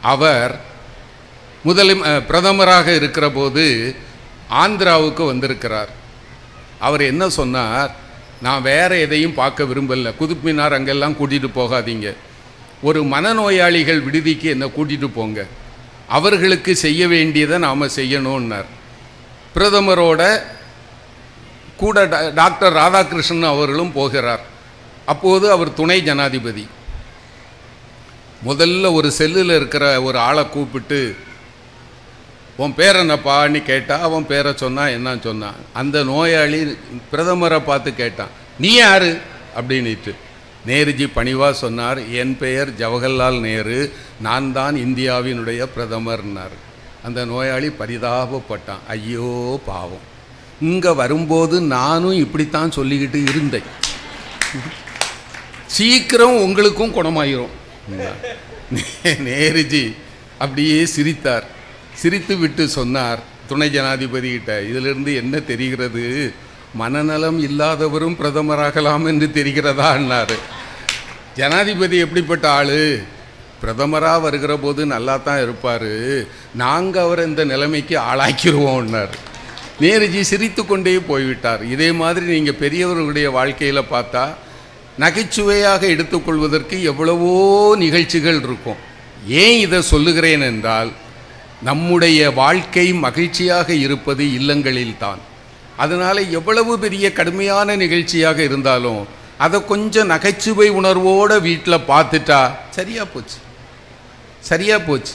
அவர் முதலில் பிரதமராக இருக்கிற போது ஆந்திராவுக்கு வந்திருக்கிறார். அவர் என்ன சொன்னார்? நான் வேறு எதையும் பார்க்க விரும்பலை. குதுப்மினார் அங்கெல்லாம் கூட்டிகிட்டு போகாதீங்க. ஒரு மனநோயாளிகள் விடுதிக்கு என்னை கூட்டிகிட்டு போங்க. அவர்களுக்கு செய்ய வேண்டியதை நாம் செய்யணும்னார். பிரதமரோட கூட டா- டாக்டர் ராதாகிருஷ்ணன் அவர்களும் போகிறார். அப்போது அவர் துணை ஜனாதிபதி. முதல்ல ஒரு செல்லில் இருக்கிற ஒரு ஆளை கூப்பிட்டு உன் பேர் என்னப்பான்னு கேட்டால் அவன் பேரை சொன்னான் என்னன்னு சொன்னான் அந்த நோயாளி பிரதமரை பார்த்து கேட்டான் நீ யார்? அப்படின்னுட்டு. நேருஜி பணிவாக சொன்னார் என் பெயர் ஜவஹர்லால் நேரு. நான் தான் இந்தியாவினுடைய பிரதமர்னார். அந்த நோயாளி பரிதாபப்பட்டான். ஐயோ பாவம். இங்கே வரும்போது நானும் இப்படித்தான் சொல்லிக்கிட்டு இருந்தேன். சீக்கிரம் உங்களுக்கும் குணமாயிரும். நேருஜி அப்படியே சிரித்தார். சிரித்து விட்டு சொன்னார் துணை ஜனாதிபதிகிட்ட இதிலிருந்து என்ன தெரிகிறது? மனநலம் இல்லாதவரும் பிரதமராகலாம் என்று தெரிகிறதான்னாரு ஜனாதிபதி எப்படிப்பட்ட ஆள்? பிரதமராக வருகிற போது நல்லா தான் இருப்பார். நாங்கள் அவரை இந்த நிலைமைக்கு ஆளாக்கிடுவோம்னார் நேருஜி சிரித்து கொண்டே போய்விட்டார். இதே மாதிரி நீங்கள் பெரியவர்களுடைய வாழ்க்கையில் பார்த்தா நகைச்சுவையாக எடுத்துக்கொள்வதற்கு எவ்வளவோ நிகழ்ச்சிகள் இருக்கும். ஏன் இதை சொல்லுகிறேன் என்றால் நம்முடைய வாழ்க்கை மகிழ்ச்சியாக இருப்பது இல்லங்களில்தான் அதனால் எவ்வளவு பெரிய கடுமையான நிகழ்ச்சியாக இருந்தாலும் அதை கொஞ்சம் நகைச்சுவை உணர்வோடு வீட்டில் பார்த்துட்டா சரியா போச்சு. சரியாக போச்சு.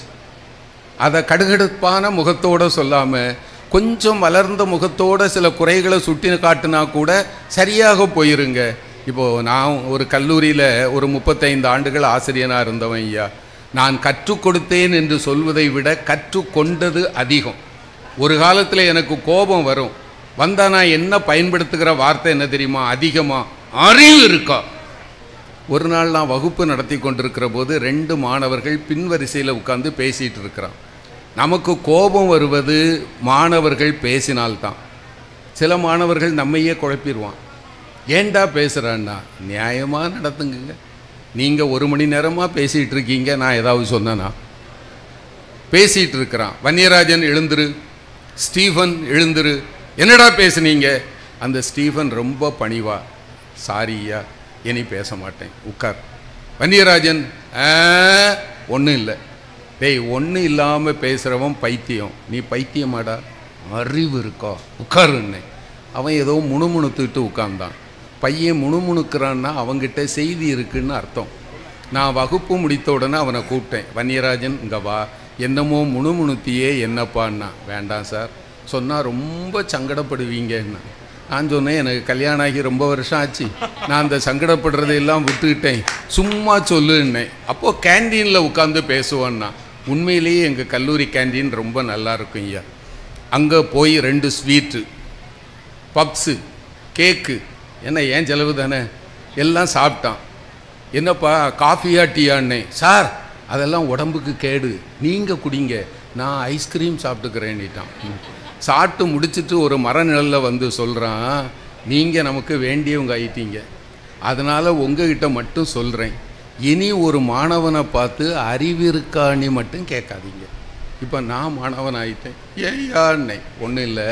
அதை கடுகடுப்பான முகத்தோடு சொல்லாமல் கொஞ்சம் வளர்ந்த முகத்தோட சில குறைகளை சுட்டி காட்டினா கூட சரியாக போயிருங்க. இப்போது நான் ஒரு கல்லூரியில் ஒரு முப்பத்தைந்து ஆண்டுகள் ஆசிரியனாக இருந்தவன் ஐயா. நான் கற்றுக் கொடுத்தேன் என்று சொல்வதை விட கற்றுக்கொண்டது அதிகம். ஒரு காலத்தில் எனக்கு கோபம் வரும். வந்தால் நான் என்ன பயன்படுத்துகிற வார்த்தை என்ன தெரியுமா? அதிகமாக அறிவு இருக்கா? ஒரு நாள் நான் வகுப்பு நடத்தி கொண்டிருக்கிற போது ரெண்டு மாணவர்கள் பின்வரிசையில் உட்காந்து பேசிகிட்டு இருக்கிறான். நமக்கு கோபம் வருவது மாணவர்கள் பேசினால்தான். சில மாணவர்கள் நம்மையே குழப்பிடுவான். ஏண்டா பேசுகிறான்னா நியாயமாக நடத்துங்க நீங்கள் ஒரு மணி நேரமாக பேசிகிட்டு இருக்கீங்க. நான் ஏதாவது சொன்னேன்னா பேசிகிட்டு இருக்கிறான். வன்னியராஜன் எழுந்துரு. ஸ்டீஃபன் எழுந்துரு. என்னடா பேசுனீங்க? அந்த ஸ்டீஃபன் ரொம்ப பணிவா. சாரியா இனி பேச மாட்டேன் உட்கார். வன்னியராஜன் ஒன்றும் இல்லை. டேய் ஒன்றும் இல்லாமல் பேசுகிறவன் பைத்தியம். நீ பைத்தியமாடா? அறிவு இருக்கா? உட்காருன்னு அவன் ஏதோ முணுமுணுத்துக்கிட்டு உட்கார்ந்தான். பையன் முணுமுணுக்கிறான்னா அவங்கிட்ட செய்தி இருக்குன்னு அர்த்தம். நான் வகுப்பு முடித்த உடனே அவனை கூப்பிட்டேன். வன்னியராஜன் இங்கே வா. என்னமோ முணுமுணுத்தியே என்னப்பான்னா? வேண்டாம் சார். சொன்னால் ரொம்ப சங்கடப்படுவீங்கன்னா. நான் சொன்னேன் எனக்கு கல்யாணம் ஆகி ரொம்ப வருஷம் ஆச்சு. நான் அந்த சங்கடப்படுறதையெல்லாம் விட்டுக்கிட்டேன் சும்மா சொல்லுன்னேன். அப்போது கேண்டீனில் உட்காந்து பேசுவோன்னா உண்மையிலேயே எங்கள் கல்லூரி கேண்டீன் ரொம்ப நல்லா இருக்கும் ஐயா. அங்கே போய் ரெண்டு ஸ்வீட்டு பப்ஸு கேக்கு. என்ன ஏன் செலவு தானே? எல்லாம் சாப்பிட்டான். என்னப்பா காஃபியா டீயான்னே. சார் அதெல்லாம் உடம்புக்கு கேடு. நீங்கள் குடிங்க. நான் ஐஸ்கிரீம் சாப்பிட்டுக்கிறேன்னுட்டான். சாப்பிட்டு முடிச்சிட்டு ஒரு மர நிழலில் வந்து சொல்கிறான் நீங்கள் நமக்கு வேண்டியவங்க ஆயிட்டீங்க. அதனால் உங்ககிட்ட மட்டும் சொல்கிறேன் இனி ஒரு மாணவனை பார்த்து அறிவிருக்கான்னு மட்டும் கேட்காதீங்க. இப்போ நான் மாணவன் ஆயிட்டேன். ஏயான்னே ஒன்றும் இல்லை.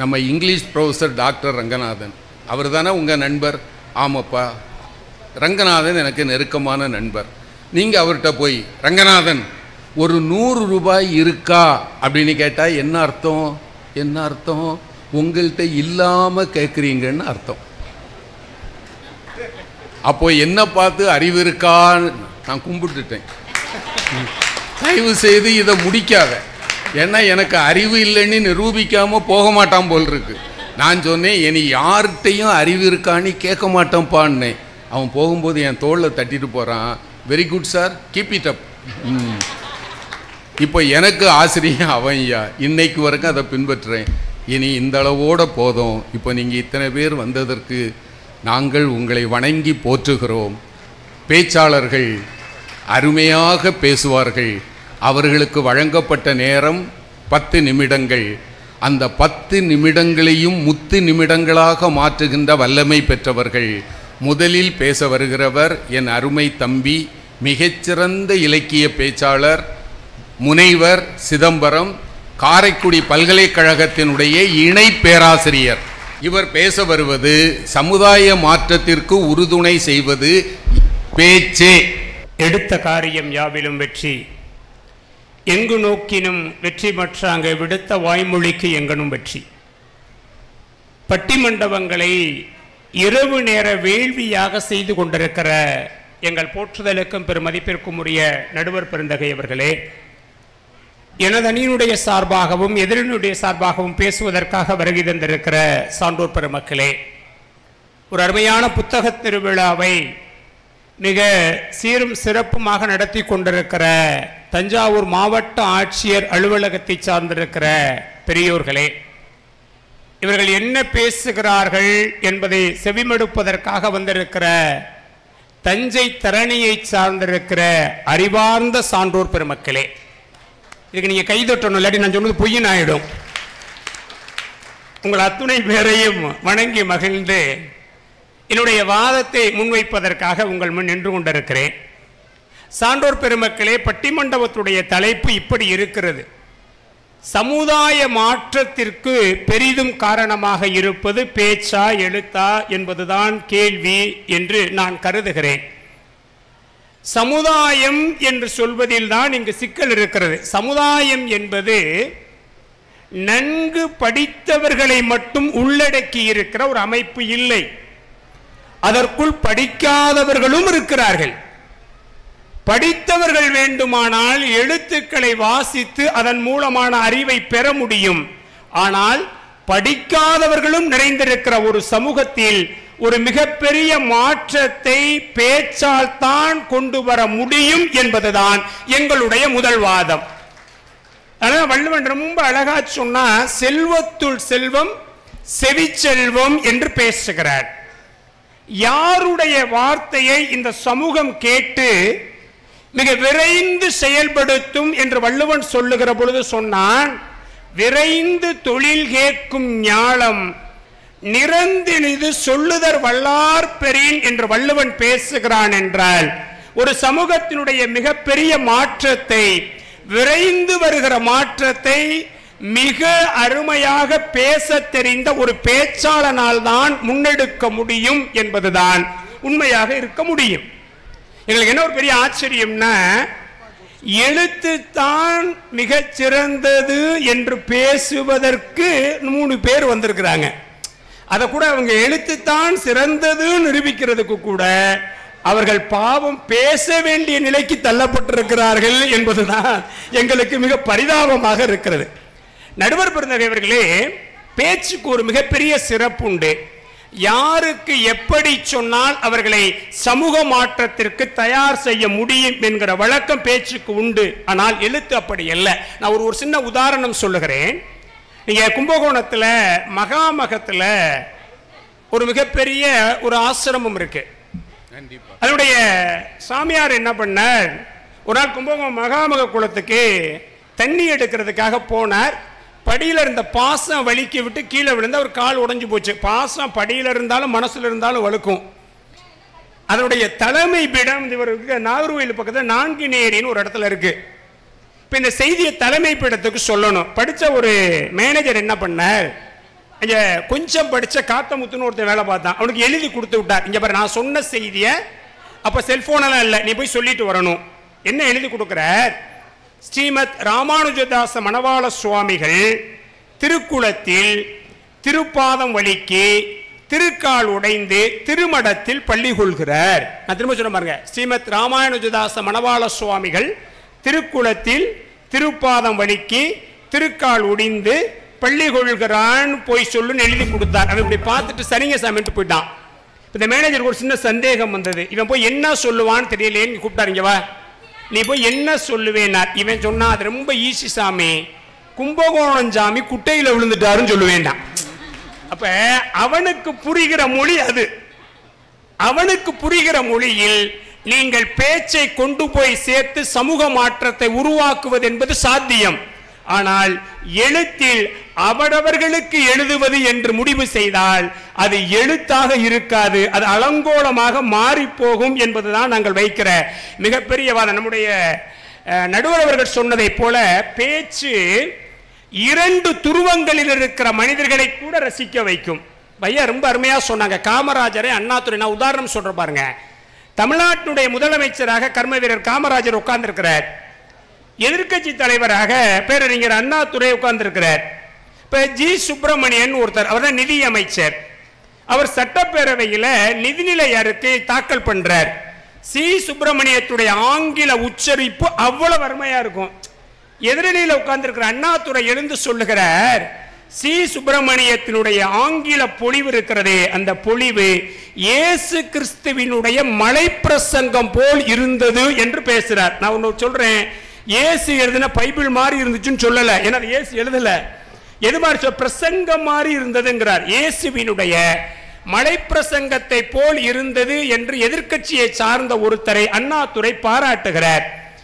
நம்ம இங்கிலீஷ் ப்ரொஃபஸர் டாக்டர் ரங்கநாதன். அவர் தானே உங்கள் நண்பர்? ஆமாப்பா. ரங்கநாதன் எனக்கு நெருக்கமான நண்பர். நீங்கள் அவர்கிட்ட போய் ரங்கநாதன் ஒரு நூறு ரூபாய் இருக்கா அப்படின்னு கேட்டால் என்ன அர்த்தம்? என்ன அர்த்தம்? உங்கள்கிட்ட இல்லாமல் கேட்குறீங்கன்னு அர்த்தம். அப்போ என்ன பார்த்து அறிவு இருக்கான்னு நான் கும்பிட்டுட்டேன். தயவு செய்து இதை முடிக்காத. ஏன்னா எனக்கு அறிவு இல்லைன்னு நிரூபிக்காமல் போக மாட்டான் போல் இருக்கு. நான் சொன்னேன் இனி யார்கிட்டையும் அறிவு இருக்கான்னு கேட்க மாட்டேன்ப்பான்னே அவன் போகும்போது என் தோளில் தட்டிட்டு போகிறான் very good sir keep it up இப்போ எனக்கு ஆசிரியர் அவன் ஐயா. இன்னைக்கு வரைக்கும் அதை பின்பற்றுறேன். இனி இந்த அளவோட போதும். இப்போ நீங்கள் இத்தனை பேர் வந்ததற்கு நாங்கள் உங்களை வணங்கி போற்றுகிறோம். பேச்சாளர்கள் அருமையாக பேசுவார்கள். அவர்களுக்கு வழங்கப்பட்ட நேரம் பத்து நிமிடங்கள். அந்த பத்து நிமிடங்களையும் முத்து நிமிடங்களாக மாற்றுகின்ற வல்லமை பெற்றவர்கள். முதலில் பேச வருகிறவர் என் அருமை தம்பி மிகச்சிறந்த இலக்கிய பேச்சாளர் முனைவர் சிதம்பரம் காரைக்குடி பல்கலைக்கழகத்தினுடைய இணை பேராசிரியர். இவர் பேச வருவது சமுதாய மாற்றத்திற்கு உறுதுணை செய்வது பேச்சே. எடுத்த காரியம் யாவிலும் வெற்றி. எங்கு நோக்கினும் வெற்றி மற்றாங்க விடுத்த வாய்மொழிக்கு எங்கனும் வெற்றி. பட்டிமண்டபங்களை இரவு நேர வேள்வியாக செய்து கொண்டிருக்கிற எங்கள் போற்றுதலுக்கும் பெருமதிப்பிற்கும் உரிய நடுவர் பெருந்தகை அவர்களே எனது அணியினுடைய சார்பாகவும் எதிரினுடைய சார்பாகவும் பேசுவதற்காக வருகை தந்திருக்கிற சான்றோர் பெருமக்களே ஒரு அருமையான புத்தக திருவிழாவை மிக சீரும் சிறப்புமாக நடத்தி கொண்டிருக்கிற தஞ்சாவூர் மாவட்ட ஆட்சியர் அலுவலகத்தை சார்ந்திருக்கிற பெரியோர்களே இவர்கள் என்ன பேசுகிறார்கள் என்பதை செவிமடுப்பதற்காக வந்திருக்கிற தஞ்சை தரணியை சார்ந்திருக்கிற அறிவார்ந்த சான்றோர் பெருமக்களே. இதுக்கு நீங்கள் கை தொட்டணும் இல்லாட்டி நான் சொன்னது பொய்யின் ஆயிடும் உங்கள் அத்துணை பேரையும் வணங்கி மகிழ்ந்து என்னுடைய வாதத்தை முன்வைப்பதற்காக உங்கள் முன் நின்று கொண்டிருக்கிறேன். சான்றோர் பெருமக்களே பட்டிமண்டபத்துடைய தலைப்பு இப்படி இருக்கிறது. சமுதாய மாற்றத்திற்கு பெரிதும் காரணமாக இருப்பது பேச்சா எழுத்தா என்பதுதான் கேள்வி என்று நான் கருதுகிறேன். சமுதாயம் என்று சொல்வதில் தான் இங்கு சிக்கல் இருக்கிறது. சமுதாயம் என்பது நன்கு படித்தவர்களை மட்டும் உள்ளடக்கி இருக்கிற ஒரு அமைப்பு இல்லை. அதற்குள் படிக்காதவர்களும் இருக்கிறார்கள். படித்தவர்கள் வேண்டுமானால் எழுத்துக்களை வாசித்து அதன் மூலமான அறிவை பெற முடியும். ஆனால் படிக்காதவர்களும் நிறைந்திருக்கிற ஒரு சமூகத்தில் ஒரு மிகப்பெரிய மாற்றத்தை பேச்சால் தான் கொண்டு வர முடியும் என்பதுதான் எங்களுடைய முதல் வாதம். ஆனா வள்ளுவன் ரொம்ப அழகா சொன்னா செல்வத்துள் செல்வம் செவிச்செல்வம் என்று பேசுகிறார். யாருடைய வார்த்தையை இந்த சமூகம் கேட்டு மிக விரைந்து செயல்படுத்தும் என்று வள்ளுவன் சொல்லுகிற பொழுது சொன்னான் விரைந்து தொழில் கேட்கும் ஞாலம் நிறந்தினிது சொல்லுதர் வல்லார் பெறேன் என்று வள்ளுவன் பேசுகிறான் என்றால் ஒரு சமூகத்தினுடைய மிகப்பெரிய மாற்றத்தை விரைந்து வருகிற மாற்றத்தை மிக அருமையாக பேச தெரிந்த ஒரு பேச்சாளனால் தான் முன்னெடுக்க முடியும் என்பதுதான் உண்மையாக இருக்க முடியும். எங்களுக்கு என்ன ஒரு பெரிய ஆச்சரியம்னா எழுத்து தான் மிகச் சிறந்தது என்று பேசுவதற்கு மூணு பேர் வந்திருக்கிறாங்க. அதை கூட அவங்க எழுத்துத்தான் சிறந்தது நிரூபிக்கிறதுக்கு கூட அவர்கள் பாவம் பேச வேண்டிய நிலைக்கு தள்ளப்பட்டிருக்கிறார்கள் என்பதுதான் எங்களுக்கு மிக பரிதாபமாக இருக்கிறது. நடுவர் பிறந்தவர்களே பேச்சுக்கு ஒரு மிகப்பெரிய சிறப்பு உண்டு. யாருக்கு எப்படி சொன்னால் அவர்களை சமூக மாற்றத்திற்கு தயார் செய்ய முடியும் என்கிற வழக்கம் பேச்சுக்கு உண்டு. ஆனால் எழுத்து அப்படி அல்ல. நான் ஒரு ஒரு சின்ன உதாரணம் சொல்லுகிறேன். நீங்க கும்பகோணத்துல மகாமகத்துல ஒரு மிகப்பெரிய ஒரு ஆசிரமம் இருக்கு. அதனுடைய சாமியார் என்ன பண்ணார்? ஒரு நாள் கும்பகோணம் மகாமக குளத்துக்கு தண்ணி எடுக்கிறதுக்காக போனார். படியில இருந்த பாசம் வலிக்கி விட்டு கீழே விழுந்து அவர் கால் உடைஞ்சு போச்சு. பாசம் படியில இருந்தாலும் மனசுல இருந்தாலும் வழுக்கும். அதனுடைய தலைமை பீடம் இவருக்கு நாகர்கோயில் பக்கத்தில் நான்குநேரின்னு ஒரு இடத்துல இருக்கு. இப்போ இந்த செய்தியை தலைமை பீடத்துக்கு சொல்லணும். படித்த ஒரு மேனேஜர் என்ன பண்ணார்? இங்கே கொஞ்சம் படித்த காத்தமுத்துன்னு ஒருத்தன் வேலை பார்த்தான். அவனுக்கு எழுதி கொடுத்து விட்டார். இங்கே பாரு நான் சொன்ன செய்தியை அப்போ செல்ஃபோனெல்லாம் இல்லை. நீ போய் சொல்லிட்டு வரணும். என்ன எழுதி கொடுக்குறார்? ஸ்ரீமத் ராமானுஜதாச மணவாள சுவாமிகள் திருக்குளத்தில் திருப்பாதம் வலிக்கு திருக்கால் உடைந்து திருமடத்தில் பள்ளி கொள்கிறார். நான் திரும்ப சொல்ல பாருங்க. ஸ்ரீமத் ராமானுஜதாச மணவாள சுவாமிகள் திருக்குளத்தில் திருப்பாதம் வலிக்கு திருக்கால் உடிந்து பள்ளி கொள்கிறான் போய் சொல்லுன்னு எழுதி கொடுத்தார். அவன் இப்படி பார்த்துட்டு சரிங்க சாமின்ட்டு போயிட்டான். இந்த மேனேஜருக்கு ஒரு சின்ன சந்தேகம் வந்தது. இவன் போய் என்ன சொல்லுவான்னு தெரியலேன்னு கூப்பிட்டாருங்க வா. நீ போய் என்ன சொல்லுவேனார்? இவன் சொன்னா அது ரொம்ப ஈஸி சாமி. கும்பகோணம் சாமி குட்டையில் விழுந்துட்டாருன்னு சொல்லுவேண்டாம். அப்ப அவனுக்கு புரிகிற மொழி அது. அவனுக்கு புரிகிற மொழியில் நீங்கள் பேச்சை கொண்டு போய் சேர்த்து சமூக மாற்றத்தை உருவாக்குவது என்பது சாத்தியம். ஆனால் எழுத்தில் அவரவர்களுக்கு எழுதுவது என்று முடிவு செய்தால் அது எழுத்தாக இருக்காது அது அலங்கோலமாக மாறி போகும் என்பதுதான் நாங்கள் வைக்கிற மிகப்பெரிய வாதம் நம்முடைய நடுவர் அவர்கள் சொன்னதைப் போல பேச்சு இரண்டு துருவங்களில் இருக்கிற மனிதர்களை கூட ரசிக்க வைக்கும். பையன் ரொம்ப அருமையாக சொன்னாங்க காமராஜரை அண்ணாதுரை நான் உதாரணம் சொல்றேன் பாருங்க. தமிழ்நாட்டினுடைய முதலமைச்சராக கர்ம வீரர் காமராஜர் உட்கார்ந்திருக்கிறார். எதிர்க்கட்சி தலைவராக பேரறிஞர் அண்ணாதுரை உட்கார்ந்திருக்கிறார். இப்போ ஜி சுப்பிரமணியன் ஒருத்தர் அவர் தான் நிதி அமைச்சர். அவர் சட்டப்பேரவையில் நிதிநிலை அறிக்கை தாக்கல் பண்ணுறார் சி சுப்பிரமணியத்துடைய ஆங்கில உச்சரிப்பு அவ்வளோ வறுமையாக இருக்கும். எதிரணியில் உட்கார்ந்துருக்கிற அண்ணாதுரை எழுந்து சொல்லுகிறார் சி சுப்பிரமணியத்தினுடைய ஆங்கில பொழிவு இருக்கிறதே அந்த பொழிவு இயேசு கிறிஸ்துவினுடைய மலைப்பிரசங்கம் போல் இருந்தது என்று பேசுறார். நான் ஒன்று சொல்றேன். இயேசு எழுதின பைபிள் மாதிரி இருந்துச்சுன்னு சொல்லலை. ஏன்னா இயேசு எழுதல. எது மாதிரி சொல்? பிரசங்கம் மாதிரி இருந்ததுங்கிறார். இயேசுவினுடைய மலைப்பிரசங்கத்தை போல் இருந்தது என்று எதிர்க்கட்சியை சார்ந்த ஒருத்தரை அண்ணாதுரை பாராட்டுகிறார்.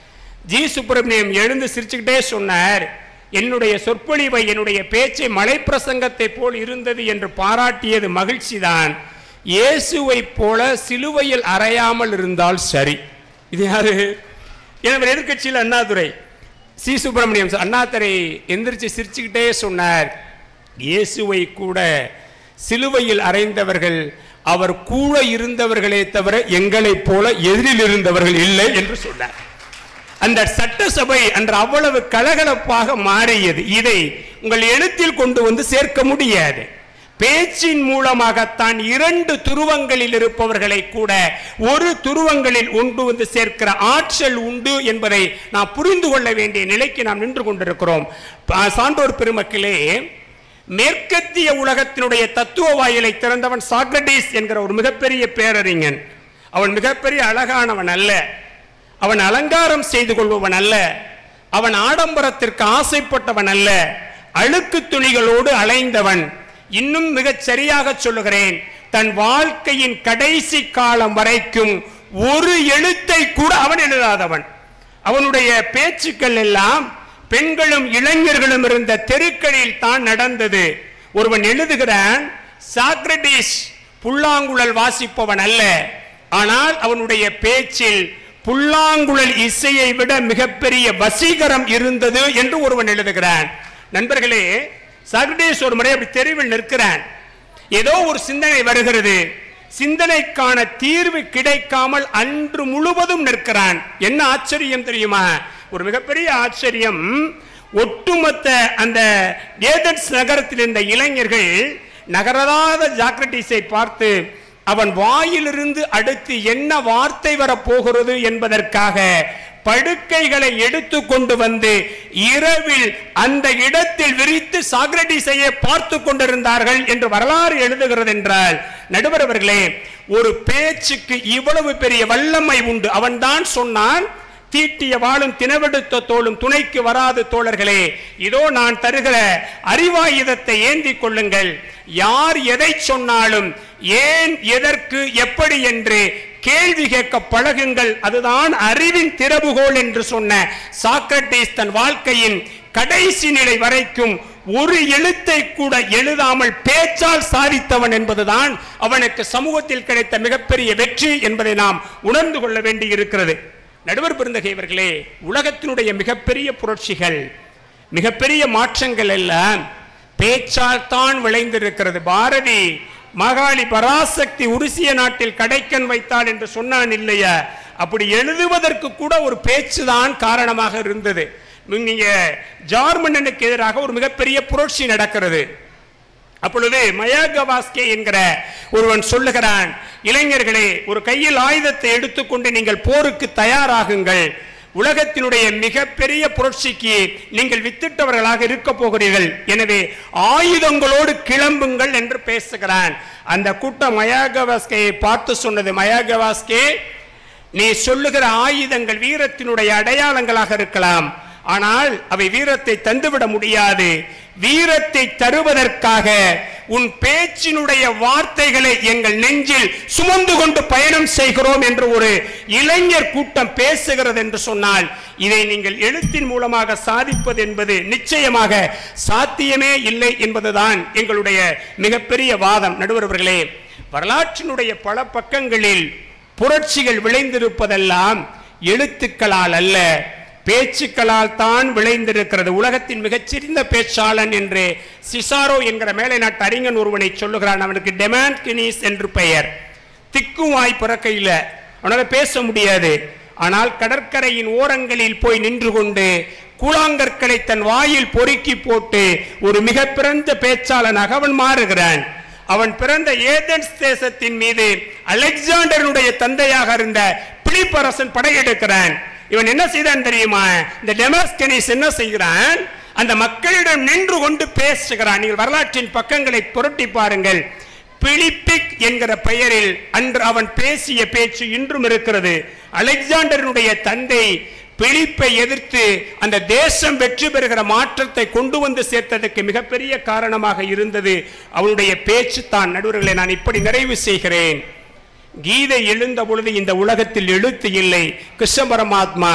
ஜி. சுப்பிரமணியம் எழுந்து சிரிச்சுக்கிட்டே சொன்னார். என்னுடைய சொற்பொழிவை என்னுடைய பேச்சை மலை பிரசங்கத்தை போல் இருந்தது என்று பாராட்டியது மகிழ்ச்சிதான். இயேசுவை போல சிலுவையில் அறையாமல் இருந்தால் சரி. இது யாரு? எனவே எதிர்கட்சியில் அண்ணாதுரை. சி. சுப்பிரமணியம் சார் அண்ணாதுரை எந்திரிச்சு சிரிச்சுக்கிட்டே சொன்னார் இயேசுவை கூட சிலுவையில் அறைந்தவர்கள் அவர் கூட இருந்தவர்களே தவிர எங்களைப் போல எதிரில் இருந்தவர்கள் இல்லை என்று சொன்னார். அந்த சட்டசபை அன்று அவ்வளவு கலகலப்பாக மாறியது. இதை உங்கள் எழுத்தில் கொண்டு வந்து சேர்க்க முடியாது. பேச்சின் மூலமாகத்தான் இரண்டு துருவங்களில் இருப்பவர்களை கூட ஒரு துருவங்களில் கொண்டு வந்து சேர்க்கிற ஆற்றல் உண்டு என்பதை நாம் புரிந்து கொள்ள வேண்டிய நிலைக்கு நாம் நின்று கொண்டிருக்கிறோம். சான்றோர் பெருமக்களே மேற்கத்திய உலகத்தினுடைய தத்துவ வாயிலை திறந்தவன் சாக்ரடீஸ் என்கிற ஒரு மிகப்பெரிய பேரறிஞன். அவன் மிகப்பெரிய அழகானவன் அல்ல. அவன் அலங்காரம் செய்து கொள்பவன் அல்ல. அவன் ஆடம்பரத்திற்கு ஆசைப்பட்டவன் அல்ல. அழுக்கு துணிகளோடு அலைந்தவன். இன்னும் மிகச் சரியாக சொல்லுகிறேன். தன் வாழ்க்கையின் கடைசி காலம் வரைக்கும் ஒரு எழுத்தை கூட அவன் எழுதாதவன். அவனுடைய பேச்சுக்கள் எல்லாம் பெண்களும் இளைஞர்களும் இருந்த தெருக்களில் தான் நடந்தது. ஒருவன் எழுதுகிறான் சாக்ரடீஸ் புல்லாங்குழல் வாசிப்பவன் அல்ல. ஆனால் அவனுடைய பேச்சில் புல்லாங்குழல் இசையை விட மிகப்பெரிய வசீகரம் இருந்தது என்று ஒருவன் எழுதுகிறான். நண்பர்களே சாக்ரடீஸ் ஒரு முறை அப்படி தெருவில் நிற்கிறான். ஏதோ ஒரு சிந்தனை வருகிறது. சிந்தனைக்கான தீர்வு கிடைக்காமல் அன்று முழுவதும் நிற்கிறான். என்ன ஆச்சரியம் தெரியுமா? ஒரு மிகப்பெரிய ஆச்சரியம். ஒட்டுமொத்த அந்த ஏதன்ஸ் நகரத்தில் இருந்த இளைஞர்கள் நகராத ஜாக்ரட்டிஸை பார்த்து அவன் வாயிலிருந்து அடுத்து என்ன வார்த்தை வரப்போகிறது என்பதற்காக படுக்கைகளை எடுத்து கொண்டு வந்து இரவில் அந்த இடத்தில் விரித்து சாக்ரட்டிஸையே பார்த்து கொண்டிருந்தார்கள் என்று வரலாறு எழுதுகிறது என்றால் நடுவர் அவர்களே ஒரு பேச்சுக்கு இவ்வளவு பெரிய வல்லமை உண்டு. அவன்தான் சொன்னான் தீட்டிய வாழும் தினவெடுத்த தோளும் துணைக்கு வராது தோழர்களே. இதோ நான் தருகிற அறிவாயுதத்தை ஏந்தி கொள்ளுங்கள். யார் எதை சொன்னாலும் ஏன் எதற்கு எப்படி என்று கேள்வி கேட்க பழகுங்கள். அதுதான் அறிவின் திறவுகோள் என்று சொன்ன சாக்ரட்டிஸ் தன் வாழ்க்கையின் கடைசி நிலை வரைக்கும் ஒரு எழுத்தை கூட எழுதாமல் பேச்சால் சாதித்தவன் என்பதுதான் அவனுக்கு சமூகத்தில் கிடைத்த மிகப்பெரிய வெற்றி என்பதை நாம் உணர்ந்து கொள்ள வேண்டியிருக்கிறது. நடுவர் நடுவர் பெருந்தகைவர்களே உலகத்தினுடைய மிகப்பெரிய புரட்சிகள் மிகப்பெரிய மாற்றங்கள் எல்லாம் பேச்சால் தான் விளைந்திருக்கிறது. பாரதி மகாளி பராசக்தி உருசிய நாட்டில் கடைக்கன் வைத்தாள் என்று சொன்னான் இல்லையா? அப்படி எழுதுவதற்கு கூட ஒரு பேச்சுதான் காரணமாக இருந்தது. நீங்க ஜார்மன்னனுக்கு எதிராக ஒரு மிகப்பெரிய புரட்சி நடக்கிறது. அப்பொழுது மயாகவாஸ்கே என்கிற ஒருவன் சொல்லுகிறான் இளைஞர்களே ஒரு கையில் ஆயுதத்தை எடுத்துக்கொண்டு நீங்கள் போருக்கு தயாராகுங்கள். உலகத்தினுடைய மிகப்பெரிய புரட்சிக்கு நீங்கள் வித்திட்டவர்களாக இருக்க போகிறீர்கள். எனவே ஆயுதங்களோடு கிளம்புங்கள் என்று பேசுகிறான். அந்த கூட்டம் மயாகவாஸ்கையை பார்த்து சொன்னது மயாகவாஸ்கே நீ சொல்லுகிற ஆயுதங்கள் வீரத்தினுடைய அடையாளங்களாக இருக்கலாம். ஆனால் அவை வீரத்தை தந்துவிட முடியாது. வீரத்தை தருவதற்காக உன் பேச்சினுடைய வார்த்தைகளை எங்கள் நெஞ்சில் சுமந்து கொண்டு பயணம் செய்கிறோம் என்று ஒரு இளைஞர் கூட்டம் பேசுகிறது என்று சொன்னால் இதை நீங்கள் எழுத்தின் மூலமாக சாதிப்பது என்பது நிச்சயமாக சாத்தியமே இல்லை என்பதுதான் எங்களுடைய மிகப்பெரிய வாதம். நடுவர்களே வரலாற்றினுடைய பல பக்கங்களில் புரட்சிகள் விளைந்திருப்பதெல்லாம் எழுத்துக்களால் அல்ல. பேச்சுக்களால் தான் விளைந்திருக்கிறது. உலகத்தின் மிகச்சிறந்த பேச்சாளன் என்று சிசாரோ என்கிற மேலை நாட்டு அறிஞன் ஒருவனை சொல்லுகிறான். அவனுக்கு டெமான்கினிஸ் என்று பெயர். திக்கும் வாய் பிறக்கையில் அவனால் பேச முடியாது. ஆனால் கடற்கரையின் ஓரங்களில் போய் நின்று கொண்டு கூழாங்கற்களை தன் வாயில் பொறுக்கி போட்டு ஒரு மிக பிறந்த பேச்சாளனாக அவன் மாறுகிறான். அவன் பிறந்த ஏதென்ஸ் தேசத்தின் மீது அலெக்சாண்டருடைய தந்தையாக இருந்த பிலிப்பரசன் படையெடுக்கிறான். இவன் என்ன செய்தான் தெரியுமா? இந்த டெமாஸ்கனிஸ் என்ன செய்கிறான்? அந்த மக்களிடம் நின்று கொண்டு பேசுகிறான். நீங்கள் வரலாற்றின் பக்கங்களை புரட்டி பாருங்கள். பிலிப்பிக் என்கிற பெயரில் அன்று அவன் பேசிய பேச்சு இன்றும் இருக்கிறது. அலெக்சாண்டருடைய தந்தை பிலிப்பை எதிர்த்து அந்த தேசம் வெற்றி பெறுகிற மாற்றத்தை கொண்டு வந்து சேர்த்ததற்கு மிகப்பெரிய காரணமாக இருந்தது. அவனுடைய பேச்சு தான். நடுவர்களை நான் இப்படி நிறைவு செய்கிறேன். கீதை எழுந்த பொழுது இந்த உலகத்தில் எழுத்து இல்லை. கிருஷ்ண பரமாத்மா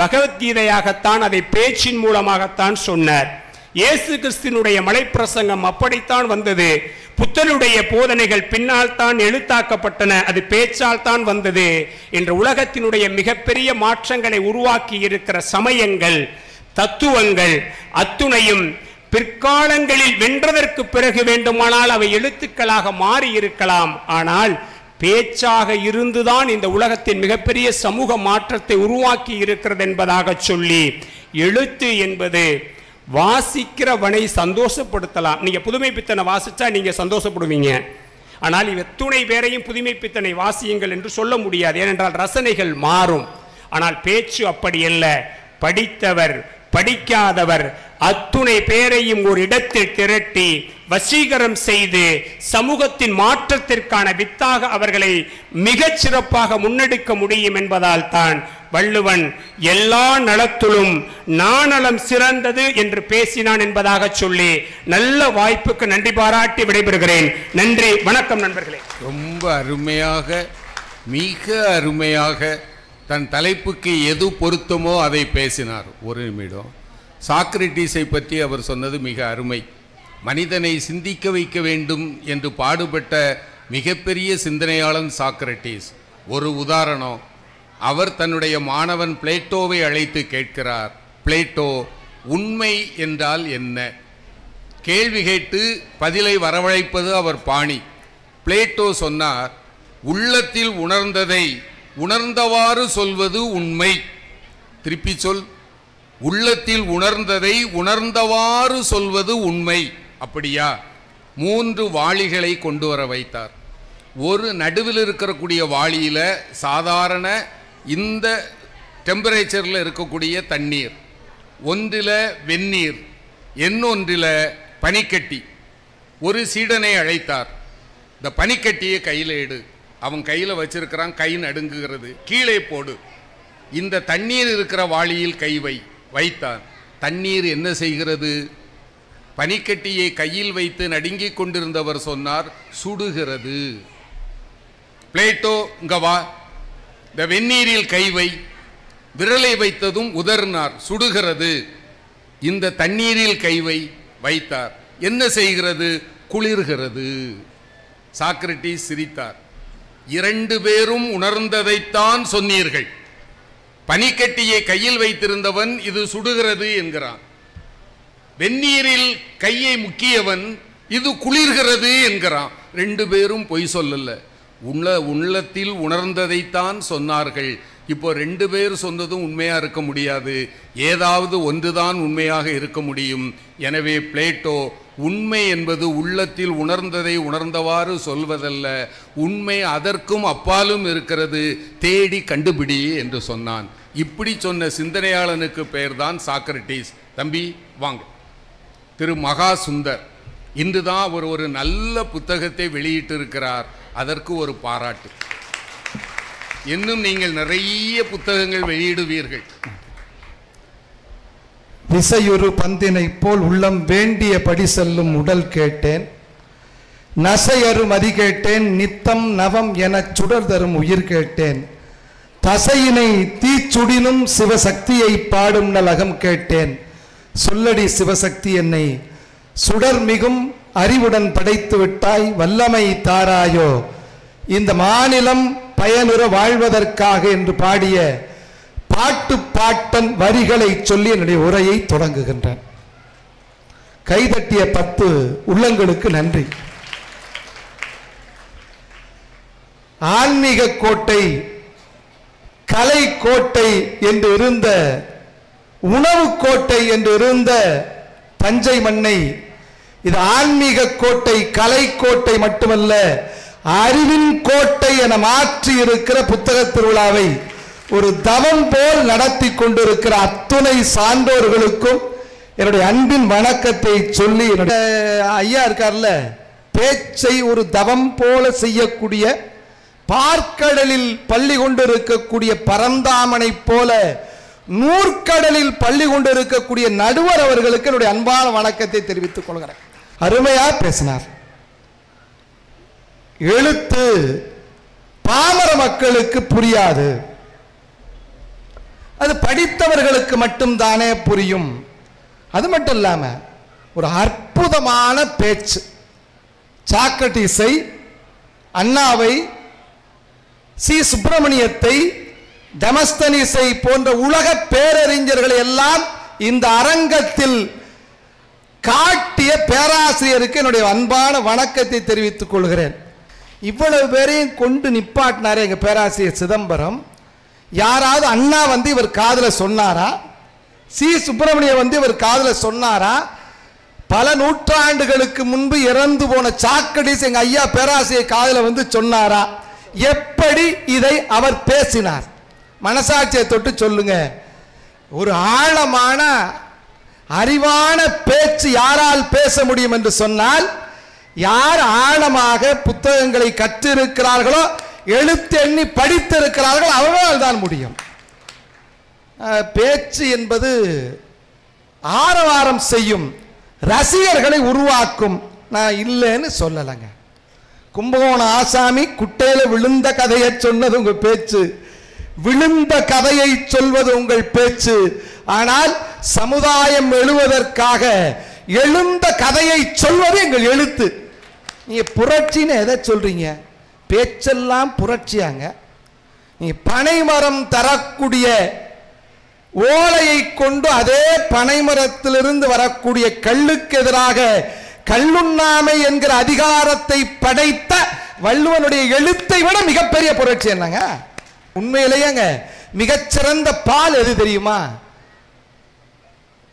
பகவத்கீதையாகத்தான் அதை பேச்சின் மூலமாகத்தான் சொன்னார். இயேசு கிறிஸ்தினுடைய மலைப்பிரசங்கம் அப்படித்தான் வந்தது. புத்தனுடைய போதனைகள் பின்னால் தான் எழுத்தாக்கப்பட்டன. அது பேச்சால் தான் வந்தது என்ற உலகத்தினுடைய மிகப்பெரிய மாற்றங்களை உருவாக்கி இருக்கிற சமயங்கள் தத்துவங்கள் அத்துணையும் பிற்காலங்களில் வென்றதற்கு பிறகு வேண்டுமானால் அவை எழுத்துக்களாக மாறி இருக்கலாம் ஆனால் பேச்சாக இருந்துதான் இந்த உலகத்தின் மிகப்பெரிய சமூக மாற்றத்தை உருவாக்கி இருக்கிறது என்பதாக சொல்லி எழுத்து என்பது வாசிக்கிறவனை சந்தோஷப்படுத்தலாம். நீங்கள் புதுமை பித்தனை வாசித்தா நீங்கள் சந்தோஷப்படுவீங்க. ஆனால் இவத்துணை பேரையும் புதுமை பித்தனை வாசியுங்கள் என்று சொல்ல முடியாது. ஏனென்றால் ரசனைகள் மாறும். ஆனால் பேச்சு அப்படி அல்ல. படித்தவர் படிக்காதவர் அத்துணை பேரையும் ஒரு இடத்தில் திரட்டி வசீகரம் செய்து சமூகத்தின் மாற்றத்திற்கான வித்தாக அவர்களை மிகச் சிறப்பாக முன்னெடுக்க முடியும் என்பதால் தான் வள்ளுவன் எல்லா நலத்துளும் நாணலம் சிறந்தது என்று பேசினான் என்பதாக சொல்லி நல்ல வாய்ப்புக்கு நன்றி பாராட்டி விடைபெறுகிறேன். நன்றி. வணக்கம் நண்பர்களே. ரொம்ப அருமையாக மிக அருமையாக தன் தலைப்புக்கு எது பொருத்தமோ அதை பேசினார். ஒரு நிமிடம். சாக்ரட்டிஸை பற்றி அவர் சொன்னது மிக அருமை. மனிதனை சிந்திக்க வைக்க வேண்டும் என்று பாடுபட்ட மிகப்பெரிய சிந்தனையாளன் சாக்ரட்டிஸ் ஒரு உதாரணம் அவர் தன்னுடைய மாணவன் பிளேட்டோவை அழைத்து கேட்கிறார் பிளேட்டோ உண்மை என்றால் என்ன? கேள்வி கேட்டு பதிலை வரவழைப்பது அவர் பாணி. பிளேட்டோ சொன்னார் உள்ளத்தில் உணர்ந்ததை உணர்ந்தவாறு சொல்வது உண்மை. திருப்பி சொல் உள்ளத்தில் உணர்ந்ததை உணர்ந்தவாறு சொல்வது உண்மை. அப்படியா? மூன்று வாளிகளை கொண்டு வர வைத்தார். ஒரு நடுவில் இருக்கக்கூடிய வாளியில் சாதாரண இந்த டெம்பரேச்சரில் இருக்கக்கூடிய தண்ணீர் ஒன்றில் வெந்நீர் இன்னொன்றில் பனிக்கட்டி. ஒரு சீடனை அழைத்தார். இந்த பனிக்கட்டியை கையில் எடு. அவன் கையில் வச்சிருக்கிறான் கை நடுங்குகிறது. கீழே போடு. இந்த தண்ணீர் இருக்கிற வாளியில் கை வை. வைத்தான் தண்ணீர் என்ன செய்கிறது? பனிக்கட்டியை கையில் வைத்து நடுங்கிக் கொண்டிருந்தவர் சொன்னார் சுடுகிறது. பிளேட்டோ இங்க வா. இந்த வெந்நீரில் கைவை விரலை வைத்ததும் உதறினார். சுடுகிறது. இந்த தண்ணீரில் கைவை வைத்தார். என்ன செய்கிறது? குளிர்கிறது. சாக்ரட்டி சிரித்தார். இரண்டு பேரும் உணர்ந்ததைத்தான் சொன்னீர்கள். பனிக்கட்டியை கையில் வைத்திருந்தவன் இது சுடுகிறது என்கிறான். வெந்நீரில் கையை முக்கியவன் இது குளிர்கிறது என்கிறான். ரெண்டு பேரும் பொய் சொல்லல. உள்ள உள்ளத்தில் உணர்ந்ததைத்தான் சொன்னார்கள். இப்போ ரெண்டு பேர் சொன்னதும் உண்மையாக இருக்க முடியாது. ஏதாவது ஒன்றுதான் உண்மையாக இருக்க முடியும். எனவே பிளேட்டோ உண்மை என்பது உள்ளத்தில் உணர்ந்ததை உணர்ந்தவாறு சொல்வதல்ல. உண்மை அதற்கும் அப்பாலும் இருக்கிறது. தேடி கண்டுபிடி என்று சொன்னான். இப்படி சொன்ன சிந்தனையாளனுக்கு பெயர்தான் சாக்ரட்டிஸ் தம்பி வாங்க. திரு மகா சுந்தர் இன்று தான் அவர் ஒரு நல்ல புத்தகத்தை வெளியிட்டிருக்கிறார். அதற்கு ஒரு பாராட்டு. இன்னும் நீங்கள் நிறைய புத்தகங்கள் வெளியிடுவீர்கள். விசையொரு பந்தினைப் போல் உள்ளம் வேண்டியபடி செல்லும் உடல் கேட்டேன். நசையறு மதி கேட்டேன். நித்தம் நவம் என சுடர் தரும் உயிர் கேட்டேன். தசையினை தீச்சுடினும் சிவசக்தியை பாடும் நலகம் கேட்டேன். சொல்லடி சிவசக்தி என்னை. சுடர் மிகும் அறிவுடன் படைத்து விட்டாய் வல்லமை தாராயோ. இந்த மாநிலம் பயனுற வாழ்வதற்காக என்று பாடிய பாட்டு பாட்டன் வரிகளை சொல்லி என்னுடைய உரையை தொடங்குகின்றேன். கைதட்டிய பத்து உள்ளங்களுக்கு நன்றி. ஆன்மீக கோட்டை கலை கோட்டை என்று இருந்த உணவு கோட்டை என்று இருந்த தஞ்சை மண்ணை இது ஆன்மீக கோட்டை கலை கோட்டை மட்டுமல்ல அறிவின் கோட்டை என மாற்றி இருக்கிற புத்தக திருவிழாவை ஒரு தவம் போல் நடத்தி கொண்டிருக்கிற அத்துணை சான்றோர்களுக்கும் என்னுடைய அன்பின் வணக்கத்தை சொல்லி ஐயா இருக்கார்ல பேச்சை ஒரு தவம் போல செய்யக்கூடிய பார்க்கடலில் பள்ளி கொண்டிருக்கக்கூடிய பரந்தாமனை போல நூற்கடலில் பள்ளி கொண்டு இருக்கக்கூடிய நடுவர் அவர்களுக்கு என்னுடைய அன்பான வணக்கத்தை தெரிவித்துக் கொள்கிறேன். அருமையா பேசினார். எழுத்து பாமர மக்களுக்கு புரியாது. அது படித்தவர்களுக்கு மட்டும்தானே புரியும். அது மட்டும் இல்லாம ஒரு அற்புதமான பேச்சு. சாக்ரட்டிஸை அண்ணாவை சி. சுப்பிரமணியத்தை தமஸ்தனிசை போன்ற உலக பேரறிஞர்களை எல்லாம் இந்த அரங்கத்தில் காட்டிய பேராசிரியருக்கு என்னுடைய அன்பான வணக்கத்தை தெரிவித்துக் கொள்கிறேன். இவ்வளவு பேரையும் கொண்டு நிப்பாட்டினாரே எங்கள் பேராசிரியர் சிதம்பரம். யாராவது அண்ணா வந்து இவர் காதில் சொன்னாரா? சி. சுப்பிரமணியம் வந்து இவர் காதில் சொன்னாரா? பல நூற்றாண்டுகளுக்கு முன்பு இறந்து போன சாக்கடிஸ் எங்கள் ஐயா பேராசிரியர் காதில் வந்து சொன்னாரா? எப்படி இதை அவர் பேசினார்? மனசாட்சியை தொட்டு சொல்லுங்க. ஒரு ஆழமான அறிவான பேச்சு யாரால் பேச முடியும் என்று சொன்னால் யார் ஆழமாக புத்தகங்களை கற்றிருக்கிறார்களோ எழுத்தெண்ணி படித்திருக்கிறார்களோ அவர்களால் தான் முடியும். பேச்சு என்பது ஆரவாரம் செய்யும் ரசிகர்களை உருவாக்கும். நான் இல்லைன்னு சொல்லலைங்க. கும்பகோணம் ஆசாமி குட்டையில விழுந்த கதையை சொன்னது உங்கள் பேச்சு. விழுந்த கதையை சொல்வது உங்கள் பேச்சு. ஆனால் சமுதாயம் எழுவதற்காக எழுந்த கதையை சொல்வது எங்கள் எழுத்து. நீங்கள் புரட்சின்னு எதை சொல்றீங்க? பேச்செல்லாம் புரட்சியாங்க. நீ பனைமரம் தரக்கூடிய ஓலையை கொண்டு அதே பனைமரத்திலிருந்து வரக்கூடிய கல்லுக்கு எதிராக கல்லுண்ணாமை என்கிற அதிகாரத்தை படைத்த வள்ளுவனுடைய எழுத்தை விட மிகப்பெரிய புரட்சி என்னங்க? உண்மையிலேயேங்க மிகச்சிறந்த பால் எது தெரியுமா?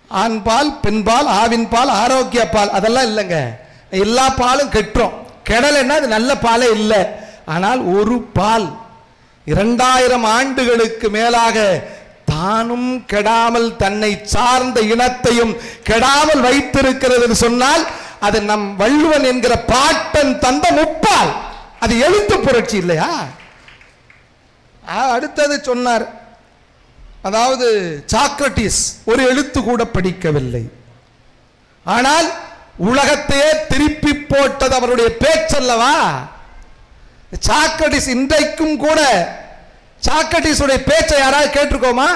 ஆண் பால் பெண் பால் ஆவின் பால் ஆரோக்கிய பால் அதெல்லாம் இல்லைங்க. எல்லா பாலும் கெட்டுரும். கெடலைன்னா அது நல்ல பாலே இல்லை. ஆனால் ஒரு பால் இரண்டாயிரம் ஆண்டுகளுக்கு மேலாக தானும் கெடாமல் தன்னை சார்ந்த இனத்தையும் கெடாமல் வைத்திருக்கிறது என்று சொன்னால் அது நம் வள்ளுவன் என்கிற பாட்டன் தந்த முப்பால். அது எழுத்து புரட்சி இல்லையா? அடுத்தது சொன்னார். அதாவது சாக்ரட்டிஸ் ஒரு எழுத்து கூட படிக்கவில்லை. ஆனால் உலகத்தையே திருப்பி போட்டது அவருடைய பேச்சல்லவா? சாக்ரட்டிஸ் இன்றைக்கும் கூட சாக்ரட்டிஸ் உடைய பேச்சை யாராவது கேட்டிருக்கோமா?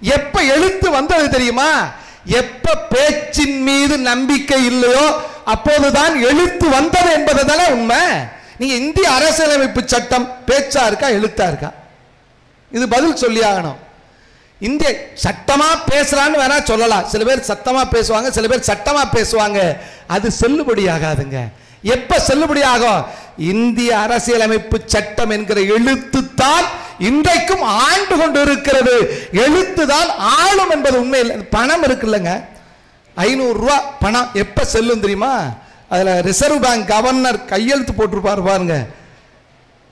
எப்ப எழுத்து வந்தது தெரியுமா? எப்ப பேச்சின் மீது நம்பிக்கை இல்லையோ அப்போதுதான் எழுத்து வந்தது என்பது தானே உண்மை. நீங்க இந்திய அரசியலமைப்பு சட்டம் பேச்சா இருக்கா எழுத்தா இருக்கா? இது பதில் சொல்லி ஆகணும். இந்திய சட்டமாக பேசுறான்னு வேணா சொல்லலாம். சில பேர் சத்தமாக பேசுவாங்க சில பேர் சட்டமாக பேசுவாங்க. அது செல்லுபடி ஆகாதுங்க. எப்போ செல்லுபடி ஆகும்? இந்திய அரசியலமைப்பு சட்டம் என்கிற எழுத்து தான் இன்றைக்கும் ஆண்டு கொண்டு இருக்கிறது எழுத்து தான் ஆளும் என்பது உண்மை இல்லை பணம் இருக்குல்லங்க. ஐநூறுரூவா பணம் எப்போ செல்லும் தெரியுமா? அதில் ரிசர்வ் பேங்க் கவர்னர் கையெழுத்து போட்டிருப்பாரு பாருங்க.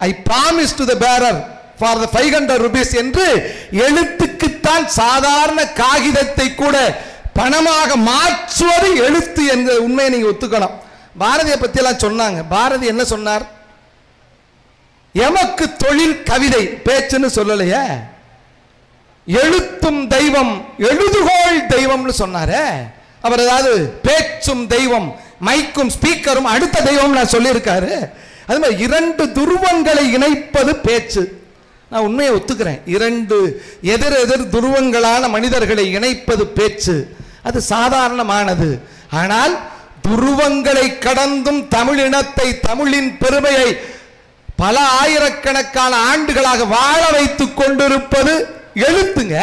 I promise to the bearer for the five hundred rupees என்று எழுத்துக்குத்தான் சாதாரண காகிதத்தை கூட பணமாக மாற்றுவது எழுத்து என்ற உண்மையை நீங்கள் ஒத்துக்கணும். பாரதியை பற்றியெல்லாம் சொன்னாங்க. பாரதி என்ன சொன்னார்? எமக்கு தொழில் கவிதை பேச்சுன்னு சொல்லலையே. எழுத்தும் தெய்வம் எழுதுகோள் தெய்வம்னு சொன்னாரே. அவர் ஏதாவது பேச்சும் தெய்வம் மைக்கும் ஸ்பீக்கரும் அடுத்த தெய்வம் நான் சொல்லியிருக்காரு. அது மாதிரி இரண்டு துருவங்களை இணைப்பது பேச்சு. நான் உண்மையை ஒத்துக்கிறேன். இரண்டு எதிர் எதிர் துருவங்களான மனிதர்களை இணைப்பது பேச்சு. அது சாதாரணமானது. ஆனால் துருவங்களை கடந்தும் தமிழினத்தை தமிழின் பெருமையை பல ஆயிரக்கணக்கான ஆண்டுகளாக வாழ வைத்துக் கொண்டிருப்பது எழுத்துங்க.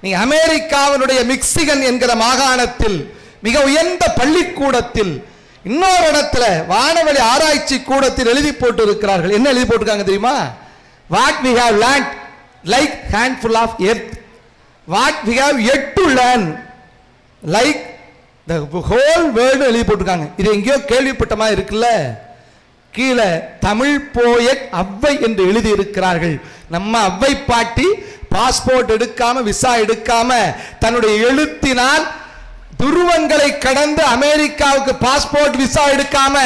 நீ அமெரிக்காவினுடைய மிக்சிகன் என்கிற மாகாணத்தில் மிக உயர்ந்த பள்ளிக்கூடத்தில் இன்னொரு இடத்துல வானவெளி ஆராய்ச்சி கூடத்தில் எழுதி போட்டு இருக்கிறார்கள் என்ன எழுதி போட்டிருக்காங்க தெரியுமா? What we have land like handful of earth what we have yet to learn like the whole world எழுதி போட்டிருக்காங்க. இது எங்கேயோ கேள்விப்பட்ட மாதிரி இருக்குல்ல? கீழே தமிழ் போய அவ்வை என்று எழுதி இருக்கிறார்கள் நம்ம அவ்வை பாட்டி பாஸ்போர்ட் எடுக்காம விசா எடுக்காம தன்னுடைய எழுத்தினால் துருவங்களை கடந்து அமெரிக்காவுக்கு பாஸ்போர்ட் விசா எடுக்காம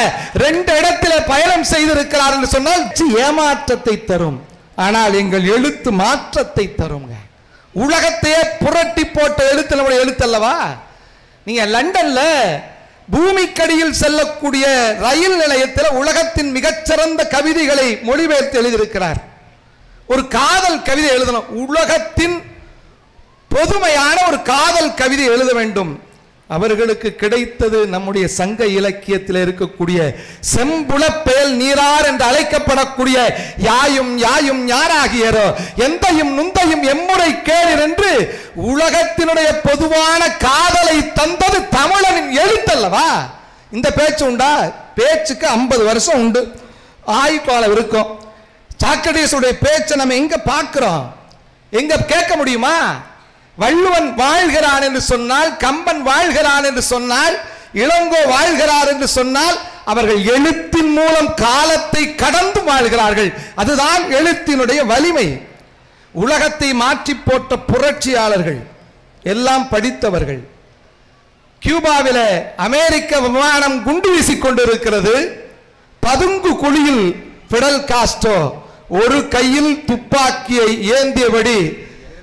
ரெண்டு இடத்துல பயணம் செய்திருக்கிறார் என்று சொன்னால் ஏமாற்றத்தை தரும். ஆனால் எங்கள் எழுத்து மாற்றத்தை தருங்க. உலகத்தையே புரட்டி போட்ட எழுத்து நம்முடைய எழுத்தல்லவா நீங்கள் லண்டனில் பூமிக்கடியில் செல்லக்கூடிய ரயில் நிலையத்தில் உலகத்தின் மிகச்சிறந்த கவிதைகளை மொழிபெயர்த்து எழுதியிருக்கிறார். ஒரு காதல் கவிதை எழுதணும். உலகத்தின் பொதுமையான ஒரு காதல் கவிதை எழுத வேண்டும். அவர்களுக்கு கிடைத்தது நம்முடைய சங்க இலக்கியத்தில் இருக்கக்கூடிய செம்புலப்பேல் நீரார் என்று அழைக்கப்படக்கூடிய யாயும் யாயும் யாராகியரோ எந்தையும் நுந்தையும் எம்முறை கேளீர் என்று உலகத்தினுடைய பொதுவான காதலை தந்தது தமிழனின் எழுத்தல்லவா? இந்த பேச்சு உண்டா? பேச்சுக்கு ஐம்பது வருஷம் உண்டு. ஆயுட்காலம் இருக்கும். சாக்கடேசுடைய பேச்சை நம்ம எங்க பார்க்கிறோம்? எங்க கேட்க முடியுமா? வள்ளுவன் வாழ்கிறான் என்று சொன்னால் கம்பன் வாழ்கிறான் என்று சொன்னால் இளங்கோ வாழ்கிறார் என்று சொன்னால் அவர்கள் எழுத்தின் மூலம் காலத்தை கடந்து வாழ்கிறார்கள். அதுதான் எழுத்தினுடைய வலிமை. உலகத்தை மாற்றி போட்ட புரட்சியாளர்கள் எல்லாம் படித்தவர்கள். கியூபாவில் அமெரிக்க விமானம் குண்டு வீசிக்கொண்டிருக்கிறது பதுங்கு குழியில் பிடல் காஸ்டோ ஒரு கையில் துப்பாக்கியை ஏந்தியபடி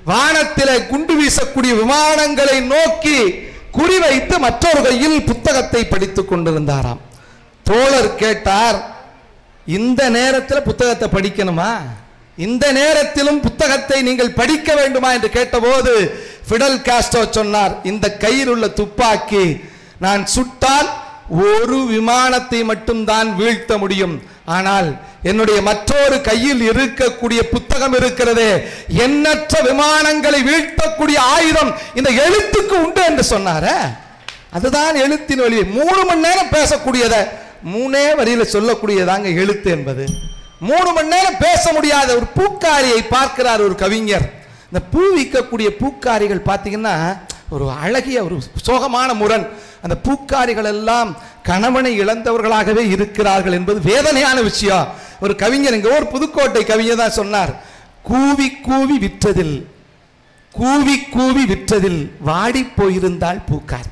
வானத்திலே குண்டு வீசக்கூடிய விமானங்களை நோக்கி குறிவைத்து மற்றொரு கையில் புத்தகத்தை படித்துக் கொண்டிருந்தாராம். தோழர் கேட்டார் இந்த நேரத்தில் புத்தகத்தை படிக்கணுமா? இந்த நேரத்திலும் புத்தகத்தை நீங்கள் படிக்க வேண்டுமா? என்று கேட்டபோது ஃபிடல் காஸ்டோ சொன்னார். இந்த கையில் உள்ள துப்பாக்கி நான் சுட்டால் ஒரு விமானத்தை மட்டும்தான் வீழ்த்த முடியும். ஆனால் என்னுடைய மற்றொரு கையில் இருக்கக்கூடிய புத்தகம் இருக்கிறதே. எண்ணற்ற விமானங்களை வீழ்த்தக்கூடிய ஆயுதம் இந்த எழுத்துக்கு உண்டு என்று சொன்னார? அதுதான் எழுத்தின் வழி. மூணு மணி நேரம் பேசக்கூடியத. மூணே வரியில சொல்லக்கூடியதாங்க எழுத்து என்பது. மூணு மணி நேரம் பேச முடியாத ஒரு பூக்காரியை பார்க்கிறார் ஒரு கவிஞர். இந்த பூ விற்கக்கூடிய பூக்காரிகள் பார்த்தீங்கன்னா ஒரு அழகிய ஒரு சோகமான முரண். அந்த பூக்காரிகள் எல்லாம் கணவனை இழந்தவர்களாகவே இருக்கிறார்கள் என்பது வேதனையான விஷயம். ஒரு கவிஞர் எங்கே ஒரு புதுக்கோட்டை கவிஞர் தான் சொன்னார். கூவி கூவி விற்றதில் கூவி கூவி விற்றதில் வாடி போயிருந்தால் பூக்காரி.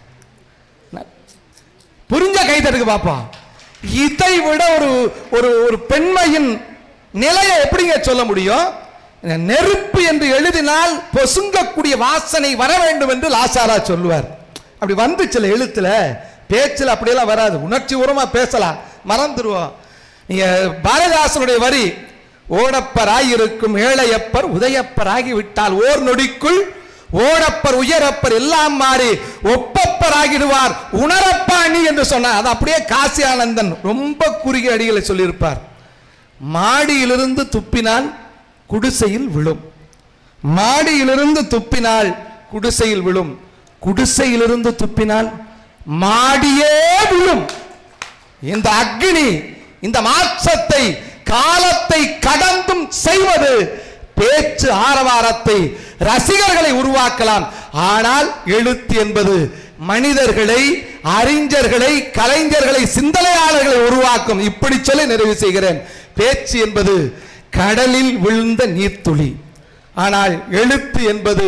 புரிஞ்ச கைதடுக்கு பாப்பா. இதை விட ஒரு ஒரு ஒரு பெண்மையின் நிலையை எப்படிங்க சொல்ல முடியும்? நெருப்பு என்று எழுதினால் பொசுங்கக்கூடிய வாசனை வர வேண்டும் என்று லாசாரா சொல்லுவார். அப்படி வந்து சில எழுத்துல பேச்சில் அப்படியெல்லாம் வராது. உணர்ச்சி உரமா பேசலாம். மறந்துடுவோம் நீங்க பாரதிதாசனுடைய வரி ஓடப்பராய் இருக்கும் ஏழையப்பர் உதயப்பராகி விட்டால் ஓர் நொடிக்குள் ஓடப்பர் உயரப்பர் எல்லாம் மாறி ஒப்பப்பராகிடுவார் உணரப்பாணி என்று சொன்னார். அது அப்படியே காசி ஆனந்தன் ரொம்ப குறுகிய அடிகளை சொல்லியிருப்பார். மாடியிலிருந்து துப்பினால் குடிசையில் விழும். மாடியிலிருந்து துப்பினால் குடிசையில் விழும். குடிசையிலிருந்து துப்பினால் மாடியே விழும். இந்த அக்னி இந்த மாற்றத்தை காலத்தை கடந்தும் செய்வது பேச்சு ஆரவாரத்தை ரசிகர்களை உருவாக்கலாம். ஆனால் எழுத்து என்பது மனிதர்களை அறிஞர்களை கலைஞர்களை சிந்தனையாளர்களை உருவாக்கும். இப்படி சொல்லி நிறைவு செய்கிறேன். பேச்சு என்பது கடலில் விழுந்த நீர்த்துளி. ஆனால் எழுத்து என்பது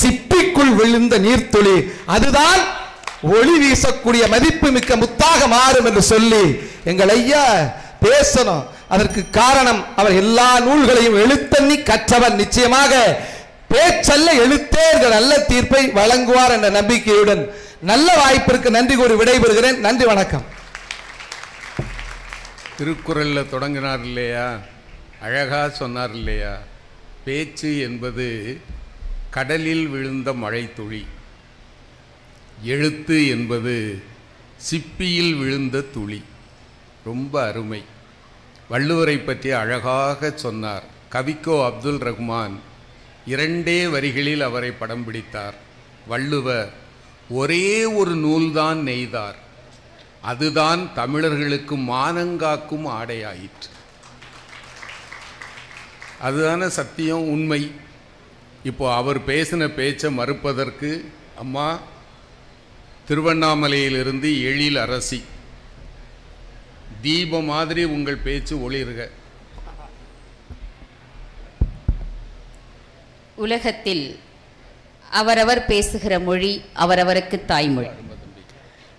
சிப்பிக்குள் விழுந்த நீர்த்துளி. அதுதான் ஒளி வீசக்கூடிய மதிப்பு மிக்க முத்தாக மாறும் என்று சொல்லி எங்கள் ஐயா பேசணும். அதற்கு காரணம் அவர் எல்லா நூல்களையும் எழுத்தண்ணி கற்றவர் நிச்சயமாக பேச்சல்ல எழுத்தே என்ற நல்ல தீர்ப்பை வழங்குவார் என்ற நம்பிக்கையுடன் நல்ல வாய்ப்பிற்கு நன்றி கூறி விடைபெறுகிறேன். நன்றி வணக்கம். திருக்குறளில் தொடங்கினார் இல்லையா? அழகா சொன்னார் இல்லையா? பேச்சு என்பது கடலில் விழுந்த மழைத்துளி. எழுத்து என்பது சிப்பியில் விழுந்த துளி. ரொம்ப அருமை. வள்ளுவரை பற்றி அழகாக சொன்னார். கவிக்கோ அப்துல் ரஹ்மான் இரண்டே வரிகளில் அவரை படம் பிடித்தார். வள்ளுவர் ஒரே ஒரு நூல்தான் நெய்தார். அதுதான் தமிழர்களுக்கு மானங்காக்கும் ஆடையாயிற்று. அதுதான சத்தியம் உண்மை. இப்போ அவர் பேசின பேச்சை மறுப்பதற்கு அம்மா திருவண்ணாமலையிலிருந்து எழில் அரசி. தீபம் மாதிரி உங்கள் பேச்சு ஒளிர்க. உலகத்தில் அவரவர் பேசுகிற மொழி அவரவருக்கு தாய்மொழி.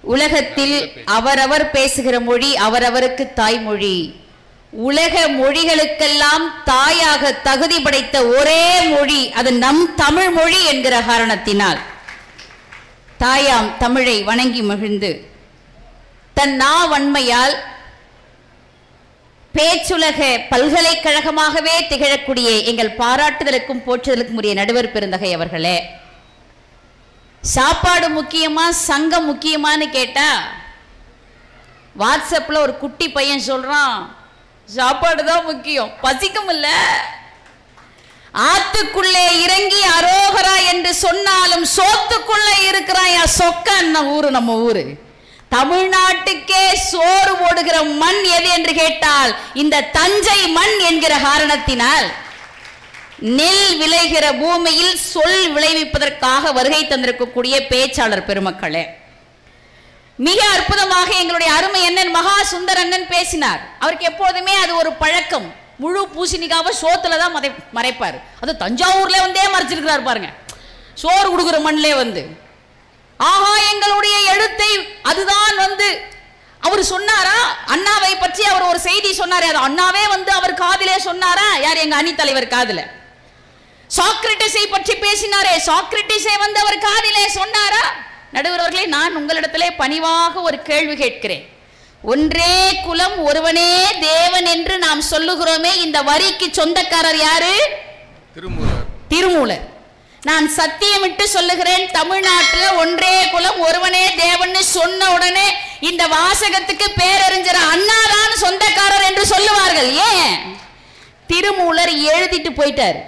உலகத்தில் அவரவர் பேசுகிற மொழி அவரவருக்கு தாய்மொழி. உலக மொழிகளுக்கெல்லாம் தாயாக தகுதி படைத்த ஒரே மொழி அது நம் தமிழ் மொழி என்கிற காரணத்தினால். தாயாம் தமிழை வணங்கி மகிழ்ந்து தன் நா வன்மையால் பேச்சுலக பல்கலைக்கழகமாகவே திகழக்கூடிய எங்கள் பாராட்டுதலுக்கும் போற்றுதலுக்கும் உரிய நடுவர் பெருந்தகை அவர்களே சாப்பாடு முக்கியமா சங்கம் முக்கியமான்னு கேட்டா வாட்ஸ்அப்ல ஒரு குட்டி பையன் சொல்றான் சாப்பாடு தான் முக்கியம். பசிக்கும் இல்ல ஆத்துக்குள்ளே இறங்கி அரோகரா என்று சொன்னாலும் சோத்துக்குள்ளே இருக்கிறான் சொக்க ஊரு நம்ம ஊரு? தமிழ்நாட்டுக்கே சோறு போடுகிற மண் எது என்று கேட்டால் இந்த தஞ்சை மண் என்கிற காரணத்தினால் நெல் விளைகிற பூமியில் சொல் விளைவிப்பதற்காக வருகை தந்திருக்கக்கூடிய பேச்சாளர் பெருமக்களே. மிக அற்புதமாக எங்களுடைய அருமை அண்ணன் மகா சுந்தர் அண்ணன் பேசினார். அவருக்கு எப்போதுமே அது ஒரு பழக்கம். முழு பூசணிக்காவை சோத்துல தான் மறை மறைப்பார். அது தஞ்சாவூர்ல வந்தே மறைச்சிருக்கிறார் பாருங்க. சோறு கொடுக்குற மண்ணிலே வந்து. ஆஹா எங்களுடைய எழுத்தை அதுதான் வந்து. அவர் சொன்னாரா? அண்ணாவை பற்றி அவர் ஒரு செய்தி சொன்னாரே. அது அண்ணாவே வந்து அவர் காதிலே சொன்னாரா? யார் எங்க அணி தலைவர் காதில்? சாக்ரட்டிஸை பற்றி பேசினாரே. சாக்ரட்டிஸை வந்து அவர் காதிலே சொன்னாரா? நடுவர் அவர்களே நான் உங்களிடத்திலே பணிவாக ஒரு கேள்வி கேட்கிறேன். ஒன்றே குலம் ஒருவனே தேவன் என்று நாம் சொல்லுகிறோமே இந்த வரிக்கு சொந்தக்காரர் யாரு? திருமூலர். திருமூலர். நான் சத்தியமிட்டு சொல்லுகிறேன் தமிழ்நாட்டில் ஒன்றே குலம் ஒருவனே தேவன்னு சொன்ன உடனே இந்த வாசகத்துக்கு பேரறிஞர் அண்ணாதான் சொந்தக்காரர் என்று சொல்லுவார்கள். ஏன்? திருமூலர் எழுதிட்டு போயிட்டார்.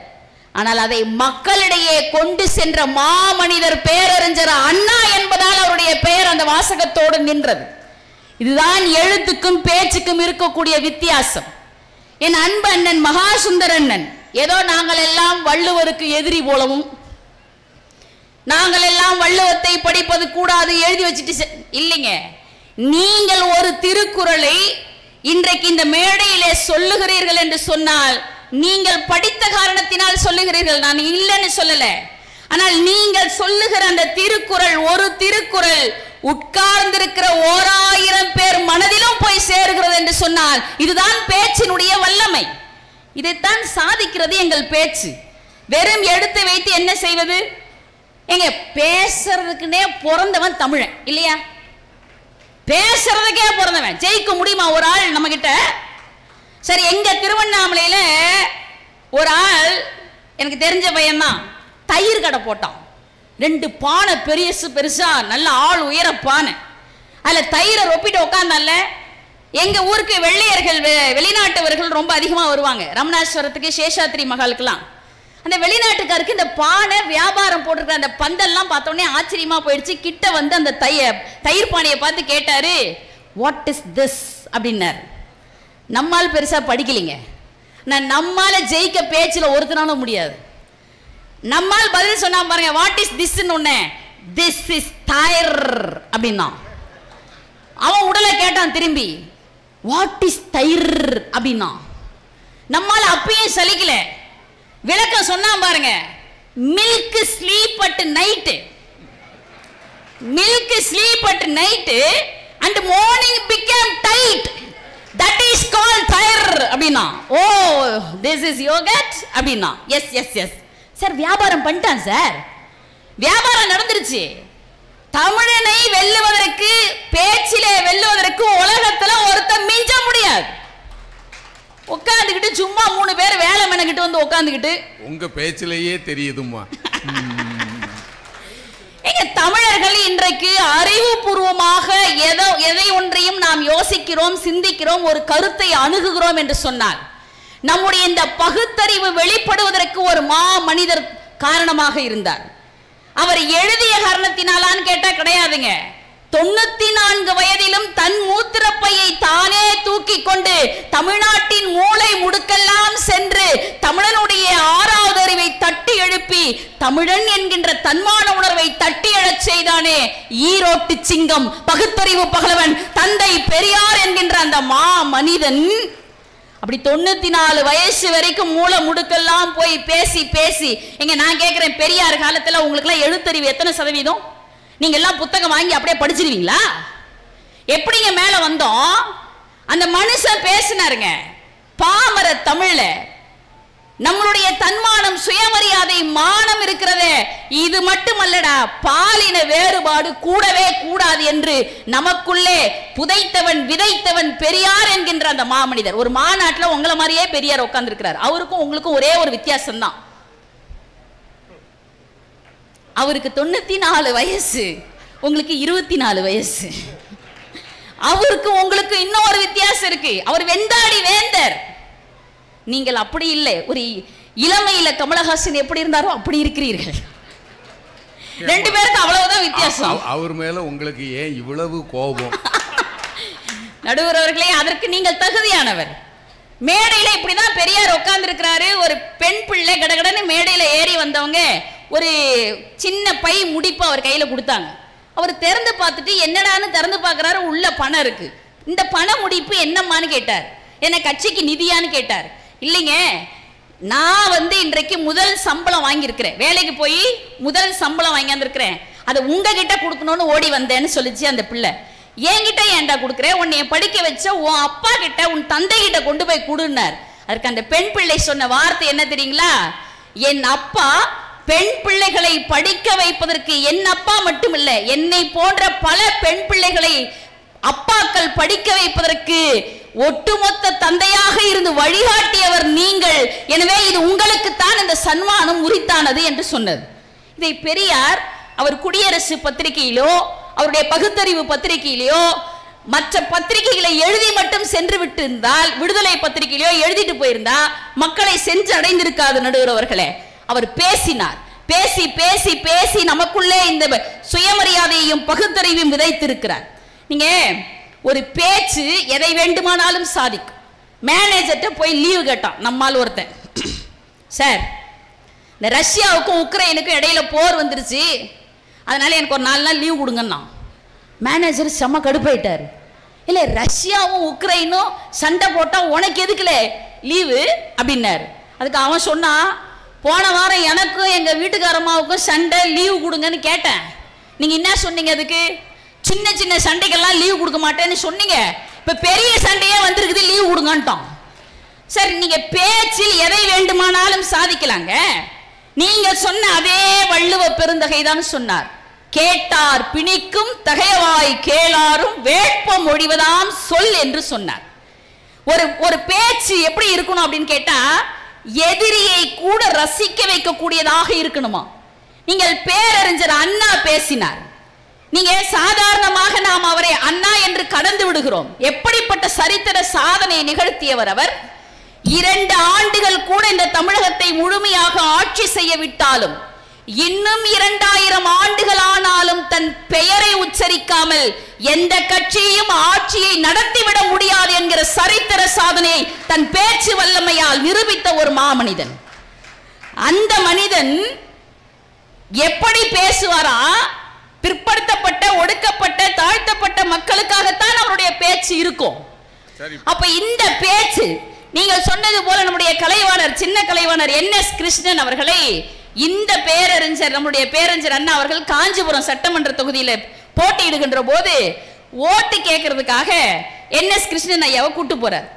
ஆனால் அதை மக்களிடையே கொண்டு சென்ற மாமனிதர் பேரறிஞர் அண்ணா என்பதால் அவருடைய பெயர் அந்த வாசகத்தோடு நின்றது. இதுதான் எழுத்துக்கும் பேச்சுக்கும் இருக்கக்கூடிய வித்தியாசம். என் அன்பு அண்ணன் மகாசுந்தர் அண்ணன் ஏதோ நாங்கள் எல்லாம் வள்ளுவருக்கு எதிரி போலவும் நாங்கள் எல்லாம் வள்ளுவத்தை படிப்பது கூடாது எழுதி வச்சுட்டு செ- இல்லைங்க. நீங்கள் ஒரு திருக்குறளை இன்றைக்கு இந்த மேடையிலே சொல்லுகிறீர்கள் என்று சொன்னால் நீங்கள் படித்த காரணத்தினால் சொல்லுகிறீர்கள். நான் இல்லைன்னு சொல்லல. ஆனால் நீங்கள் சொல்லுகிற அந்த திருக்குறள் ஒரு திருக்குறள் உட்கார்ந்திருக்கிற ஓராயிரம் பேர் மனதிலும் போய் சேருகிறது என்று சொன்னால் இதுதான் பேச்சினுடைய வல்லமை. இதைத்தான் சாதிக்கிறது எங்கள் பேச்சு. வெறும் எடுத்து வைத்து என்ன செய்வது? எங்க பேசுறதுக்குன்னே பிறந்தவன் தமிழன் இல்லையா? பேசுறதுக்கே பிறந்தவன். ஜெயிக்க முடியுமா ஒரு ஆள் நம்ம கிட்ட சரி எங்க திருவண்ணாமலையில ஒரு ஆள் எனக்கு தெரிஞ்ச பையன்தான். தயிர் கடை போட்டான். ரெண்டு பானை பெருசு பெருசா நல்ல ஆள் உயர பானை. அதுல தயிரை ரொப்பிட்டு உட்காந்தால எங்க ஊருக்கு வெள்ளையர்கள் வெளிநாட்டவர்கள் ரொம்ப அதிகமா வருவாங்க. ரமணாஸ்வரத்துக்கு சேஷாத்ரி மகாலுக்கெல்லாம். அந்த வெளிநாட்டுக்காருக்கு இந்த பானை வியாபாரம் போட்டிருக்கிற அந்த பந்தல்லாம் பார்த்தோன்னே ஆச்சரியமாக ஆச்சரியமா போயிடுச்சு. கிட்ட வந்து அந்த தைய தயிர் பானையை பார்த்து கேட்டாரு வாட் இஸ் திஸ் அப்படின்னாரு. நம்மால் பெருசாக படிக்கலைங்க. நான் நம்மால் ஜெயிக்க பேச்சில் ஒருத்தனாலும் முடியாது. நம்மால் பதில் சொன்னா பாருங்க வாட் இஸ் திஸ்ன்னு ஒன்னே திஸ் இஸ் தயர் அப்படின்னா. அவன் உடலை கேட்டான் திரும்பி வாட் இஸ் தயிர் அப்படின்னா. நம்மால் அப்பயும் சலிக்கல. விளக்கம் சொன்னான் பாருங்க milk sleep at night milk sleep at night and morning became tight that is call their அப்படின்னா. ஓ திஸ் இஸ் யோகட் அப்படின்னா. எஸ் எஸ் எஸ் சார் வியாபாரம் பண்ணிட்டான் சார் வியாபாரம் நடந்துருச்சு. தமிழனை வெல்லுவதற்கு பேச்சிலே வெல்லுவதற்கு உலகத்துல ஒருத்தன் மிஞ்ச முடியாது. உட்காந்துக்கிட்டு சும்மா மூணு பேர் வேலை மெனக்கிட்டு வந்து உட்காந்துக்கிட்டு உங்க பேச்சிலேயே தெரியுதும்மா. எங்க தமிழர்கள் இன்றைக்கு அறிவுபூர்வமாக எதோ எதை ஒன்றையும் நாம் யோசிக்கிறோம் சிந்திக்கிறோம் ஒரு கருத்தை அணுகுகிறோம் என்று சொன்னால் நம்முடைய இந்த பகுத்தறிவு வெளிப்படுவதற்கு ஒரு மா மனிதர் காரணமாக இருந்தார். அவர் எழுதிய காரணத்தினாலான்னு கேட்டா கிடையாதுங்க. தொண்ணூத்தி நான்கு வயதிலும் தன் மூத்திரப்பையை தானே தூக்கி கொண்டு தமிழ்நாட்டின் மூளை முடுக்கெல்லாம் சென்று தமிழனுடைய ஆறாவது அறிவை தட்டி எழுப்பி தமிழன் என்கின்ற தன்மான உணர்வை தட்டி எழச் செய்தானே. ஈரோட்டு சிங்கம் பகுத்தறிவு பகலவன் தந்தை பெரியார் என்கின்ற அந்த மா மனிதன் அப்படி தொண்ணூத்தி நாலு வயசு வரைக்கும் மூளை முடுக்கெல்லாம் போய் பேசி பேசி. எங்க நான் கேட்கிறேன் பெரியார் காலத்துல உங்களுக்கு எல்லாம் எழுத்தறிவு எத்தனை சதவீதம்? நீங்க எல்லாம் புத்தகம் வாங்கி அப்படியே படிச்சிருவீங்களா? எப்படிங்க மேல வந்தோம்? அந்த மனுஷன் பேசினாருங்க பாமர தமிழ்ல நம்மளுடைய தன்மானம் சுயமரியாதை மானம் இருக்கிறதே இது மட்டுமல்லடா பாலின வேறுபாடு கூடவே கூடாது என்று நமக்குள்ளே புதைத்தவன் விதைத்தவன் பெரியார் என்கின்ற அந்த மாமனிதர். ஒரு மாநாட்டில் உங்களை மாதிரியே பெரியார் உட்காந்துருக்கிறார் அவருக்கும் உங்களுக்கும் ஒரே ஒரு வித்தியாசம் தான் அவருக்கு தொண்ணூத்தி நாலு வயசு. உங்களுக்கு இருபத்தி நாலு வயசு. அவருக்கு உங்களுக்கு இன்னொரு வித்தியாசம் இருக்கு. அவர் வெந்தாடி வேந்தர். நீங்கள் அப்படி இல்லை. ஒரு இளமையில கமலஹாசன் எப்படி இருந்தாரோ அப்படி இருக்கிறீர்கள். ரெண்டு பேருக்கு அவ்வளவுதான் வித்தியாசம். அவ- அவர் மேல உங்களுக்கு ஏன் இவ்வளவு கோபம்? நடுவர் அவர்களே அதற்கு நீங்கள் தகுதியானவர். மேடையில இப்படிதான் பெரியார் உட்கார்ந்து ஒரு பெண் பிள்ளை கடகடன்னு மேடையில ஏறி வந்தவங்க. ஒரு சின்ன பை முடிப்பு அவர் கையில் கொடுத்தாங்க. அவர் திறந்து பார்த்துட்டு என்னடான்னு திறந்து பார்க்குறாரு உள்ள பணம் இருக்கு. இந்த பண முடிப்பு என்னம்மான்னு கேட்டார். என்ன கட்சிக்கு நிதியான்னு கேட்டார். இல்லைங்க நான் வந்து இன்றைக்கு முதல் சம்பளம் வாங்கியிருக்கிறேன். வேலைக்கு போய் முதல் சம்பளம் வாங்கியிருக்கிறேன் அதை உங்ககிட்ட கொடுக்கணும்னு ஓடி வந்தேன்னு சொல்லிச்சு அந்த பிள்ளை. என்கிட்ட ஏன்டா கொடுக்குறேன் உன்னை படிக்க வச்ச உன் அப்பா கிட்ட உன் தந்தை கிட்ட கொண்டு போய் கொடுன்னார். அதற்கு அந்த பெண் பிள்ளை சொன்ன வார்த்தை என்ன தெரியுங்களா? என் அப்பா பெண் பிள்ளைகளை படிக்க வைப்பதற்கு என் அப்பா மட்டுமில்ல என்னை போன்ற பல பெண் பிள்ளைகளை அப்பாக்கள் படிக்க வைப்பதற்கு ஒட்டுமொத்த தந்தையாக இருந்து வழிகாட்டியவர் நீங்கள். எனவே இது உங்களுக்குத்தான் இந்த சன்மானம் உரித்தானது என்று சொன்னது. இதை பெரியார் அவர் குடியரசு பத்திரிகையிலோ அவருடைய பகுத்தறிவு பத்திரிகையிலோ மற்ற பத்திரிகைகளை எழுதி மட்டும் சென்று விட்டு இருந்தால் விடுதலை பத்திரிகையிலோ எழுதிட்டு போயிருந்தா மக்களை சென்று அடைந்திருக்காது நடுவர் அவர்களே. அவர் பேசினார். பேசி பேசி பேசி நமக்குள்ளே இந்த சுயமரியாதையையும் பகுத்தறிவையும் விதைத்திருக்கிறார். நீங்க ஒரு பேச்சு எதை வேண்டுமானாலும் சாதிக்கும். மேனேஜர்கிட்ட போய் லீவு கேட்டான் நம்மால் ஒருத்தன். சார் இந்த ரஷ்யாவுக்கும் உக்ரைனுக்கும் இடையில போர் வந்துருச்சு. அதனால எனக்கு ஒரு நாலு நாள் லீவ் கொடுங்கண்ணா. மேனேஜர் செம்ம கடுப்பாயிட்டார். இல்லை ரஷ்யாவும் உக்ரைனும் சண்டை போட்டால் உனக்கு எதுக்குல லீவு அப்படின்னாரு. அதுக்கு அவன் சொன்னான் போன வாரம் எனக்கும் எங்கள் வீட்டுக்காரம்மாவுக்கும் சண்டை லீவு கொடுங்கன்னு கேட்டேன். நீங்கள் என்ன சொன்னீங்க அதுக்கு? சின்ன சின்ன சண்டைக்கெல்லாம் லீவ் கொடுக்க மாட்டேன்னு சொன்னீங்க. இப்போ பெரிய சண்டையே வந்திருக்குது லீவ் கொடுங்கன்ட்டோம். சரி நீங்க பேச்சில் எதை வேண்டுமானாலும் சாதிக்கலாங்க. நீங்க சொன்ன அதே வள்ளுவ பெருந்தகை தான் சொன்னார். கேட்டார் பிணிக்கும் தகையவாய் கேளாரும் வேட்பம் ஒழிவதாம் சொல் என்று சொன்னார். ஒரு ஒரு பேச்சு எப்படி இருக்கணும் அப்படின்னு கேட்டா எதிரியை கூட ரசிக்க வைக்கக்கூடியதாக இருக்கணுமா? நீங்கள் பேரறிஞர் அண்ணா பேசினார். நீங்க சாதாரணமாக நாம் அவரை அண்ணா என்று கடந்து விடுகிறோம். எப்படிப்பட்ட சரித்திர சாதனை நிகழ்த்தியவர் அவர்? இரண்டு ஆண்டுகள் கூட இந்த தமிழகத்தை முழுமையாக ஆட்சி செய்ய விட்டாலும் இன்னும் இரண்டாயிரம் ஆண்டுகள் ஆனாலும் தன் பெயரை உச்சரிக்காமல் எந்த கட்சியையும் ஆட்சியை நடத்திவிட முடியாது என்கிற சரித்திர சாதனையை தன் பேச்சு வல்லமையால் நிரூபித்த ஒரு மாமனிதன். அந்த மனிதன் எப்படி பேசுவாரா? பிற்படுத்தப்பட்ட ஒடுக்கப்பட்ட தாழ்த்தப்பட்ட மக்களுக்காகத்தான் அவருடைய பேச்சு இருக்கும். அப்ப இந்த பேச்சு நீங்கள் சொன்னது போல நம்முடைய கலைவாணர் சின்ன கலைவாணர் என் எஸ் கிருஷ்ணன் அவர்களை இந்த பேரறிஞர் நம்முடைய பேரறிஞர் அண்ணா அவர்கள் காஞ்சிபுரம் சட்டமன்ற தொகுதியில போட்டியிடுகின்ற போது ஓட்டு கேட்கறதுக்காக என் எஸ் கிருஷ்ணன் ஐயாவை கூட்டு போறார்.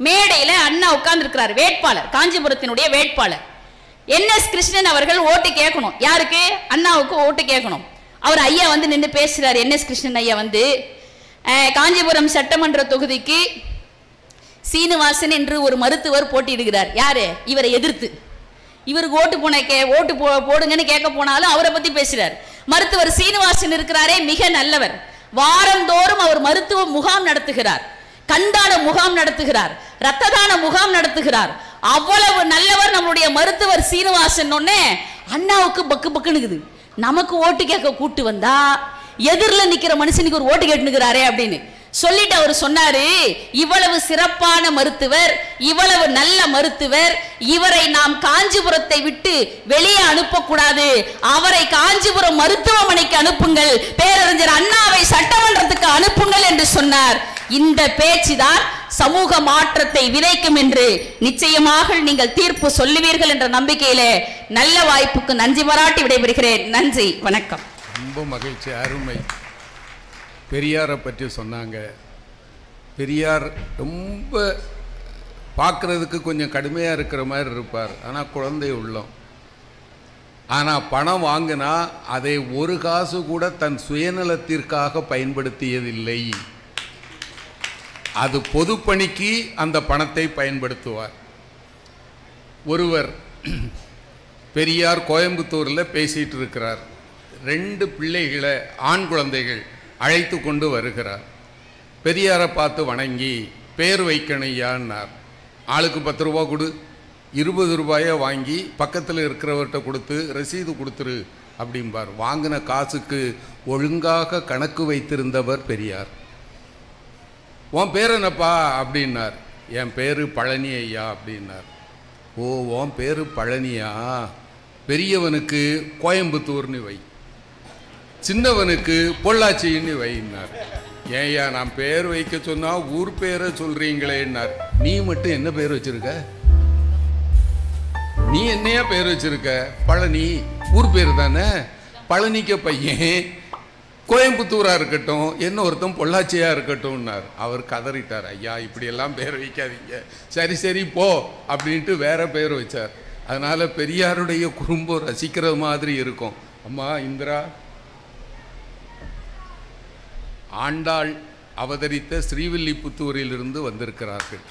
மேடையில அண்ணா உட்கார்ந்து வேட்பாளர் காஞ்சிபுரத்தினுடைய வேட்பாளர். என் எஸ் கிருஷ்ணன் அவர்கள் ஓட்டு கேட்கணும். யாருக்கு? அண்ணாவுக்கு ஓட்டு கேட்கணும். அவர் ஐயா வந்து நின்று பேசுறார். என் எஸ் கிருஷ்ணன் ஐயா வந்து காஞ்சிபுரம் சட்டமன்ற தொகுதிக்கு சீனிவாசன் என்று ஒரு மருத்துவர் போட்டியிடுகிறார். யாரு? இவரை எதிர்த்து. இவருக்கு ஓட்டு போன கே ஓட்டு போ போடுங்கன்னு கேட்க போனாலும் அவரை பத்தி பேசுகிறார் மருத்துவர் சீனிவாசன் இருக்கிறாரே மிக நல்லவர். வாரந்தோறும் அவர் மருத்துவ முகாம் நடத்துகிறார். கண்தான முகாம் நடத்துகிறார். ரத்த தான முகாம் நடத்துகிறார். அவ்வளவு நல்லவர் நம்மளுடைய மருத்துவர் சீனிவாசன் ஒன்னே அண்ணாவுக்கு பக்கு பக்குனுக்குது நமக்கு ஓட்டு கேட்க கூட்டு வந்தா எதிரில் நிக்கிற மனுஷனுக்கு ஒரு ஓட்டு கேட்டுனுக்கிறாரே அப்படின்னு. சொல்லிட்டு அவர் சொன்னாரு இவ்வளவு சிறப்பான மருத்துவர் இவ்வளவு நல்ல மருத்துவர் இவரை நாம் காஞ்சிபுரத்தை விட்டு வெளியே அனுப்பக்கூடாது. அவரை காஞ்சிபுரம் மருத்துவமனைக்கு அனுப்புங்கள். பேரறிஞர் அண்ணாவை சட்டமன்றத்துக்கு அனுப்புங்கள் என்று சொன்னார். இந்த பேச்சுதான் சமூக மாற்றத்தை விதைக்கும் என்று நிச்சயமாக நீங்கள் தீர்ப்பு சொல்லுவீர்கள் என்ற நம்பிக்கையிலே நல்ல வாய்ப்புக்கு நன்றி பாராட்டி விடைபெறுகிறேன். நன்றி. வணக்கம். ரொம்ப மகிழ்ச்சி அருமை. பெரியாரை பற்றி சொன்னாங்க. பெரியார் ரொம்ப பார்க்குறதுக்கு கொஞ்சம் கடுமையாக இருக்கிற மாதிரி இருப்பார். ஆனால் குழந்தை உள்ளம். ஆனால் பணம் வாங்கினா அதை ஒரு காசு கூட தன் சுயநலத்திற்காக பயன்படுத்தியதில்லை. அது பொதுப்பணிக்கு அந்த பணத்தை பயன்படுத்துவார். ஒருவர் பெரியார் கோயம்புத்தூரில் பேசிகிட்டு இருக்கிறார். ரெண்டு பிள்ளைகளை ஆண் குழந்தைகள். அழைத்து கொண்டு வருகிறார். பெரியாரை பார்த்து வணங்கி பேர் வைக்கணையான்னார். ஆளுக்கு பத்து ரூபா கொடு. இருபது ரூபாயை வாங்கி பக்கத்தில் இருக்கிறவர்கிட்ட கொடுத்து ரசீது கொடுத்துரு அப்படிம்பார். வாங்கின காசுக்கு ஒழுங்காக கணக்கு வைத்திருந்தவர் பெரியார். உன் பேர் என்னப்பா? அப்படின்னார். என் பேர் பழனி ஐயா அப்படின்னார். ஓ உன் பேர் பழனியா? பெரியவனுக்கு கோயம்புத்தூர்னு வை. சின்னவனுக்கு பொள்ளாச்சின்னு வைன்னார் ஏயா நான் பேர் வைக்க சொன்னா ஊர் பேரை சொல்றீங்களேன்னார். நீ மட்டும் என்ன பேர் வச்சிருக்க? நீ என்னையா பேர் வச்சிருக்க? பழனி ஊர் பேர் தானே? பழனிக்க பையன். கோயம்புத்தூரா இருக்கட்டும் என்ன ஒருத்தன் பொள்ளாச்சியா இருக்கட்டும்னார். அவர் கதறிட்டார். ஐயா இப்படியெல்லாம் பேர் வைக்காதீங்க. சரி சரி போ அப்படின்ட்டு வேற பேர் வச்சார். அதனால பெரியாருடைய குறும்பம் ரசிக்கிற மாதிரி இருக்கும். அம்மா இந்திரா ஆண்டாள் அவதரித்த ஸ்ரீவில்லிபுத்தூரிலிருந்து வந்திருக்கிறார்கள்.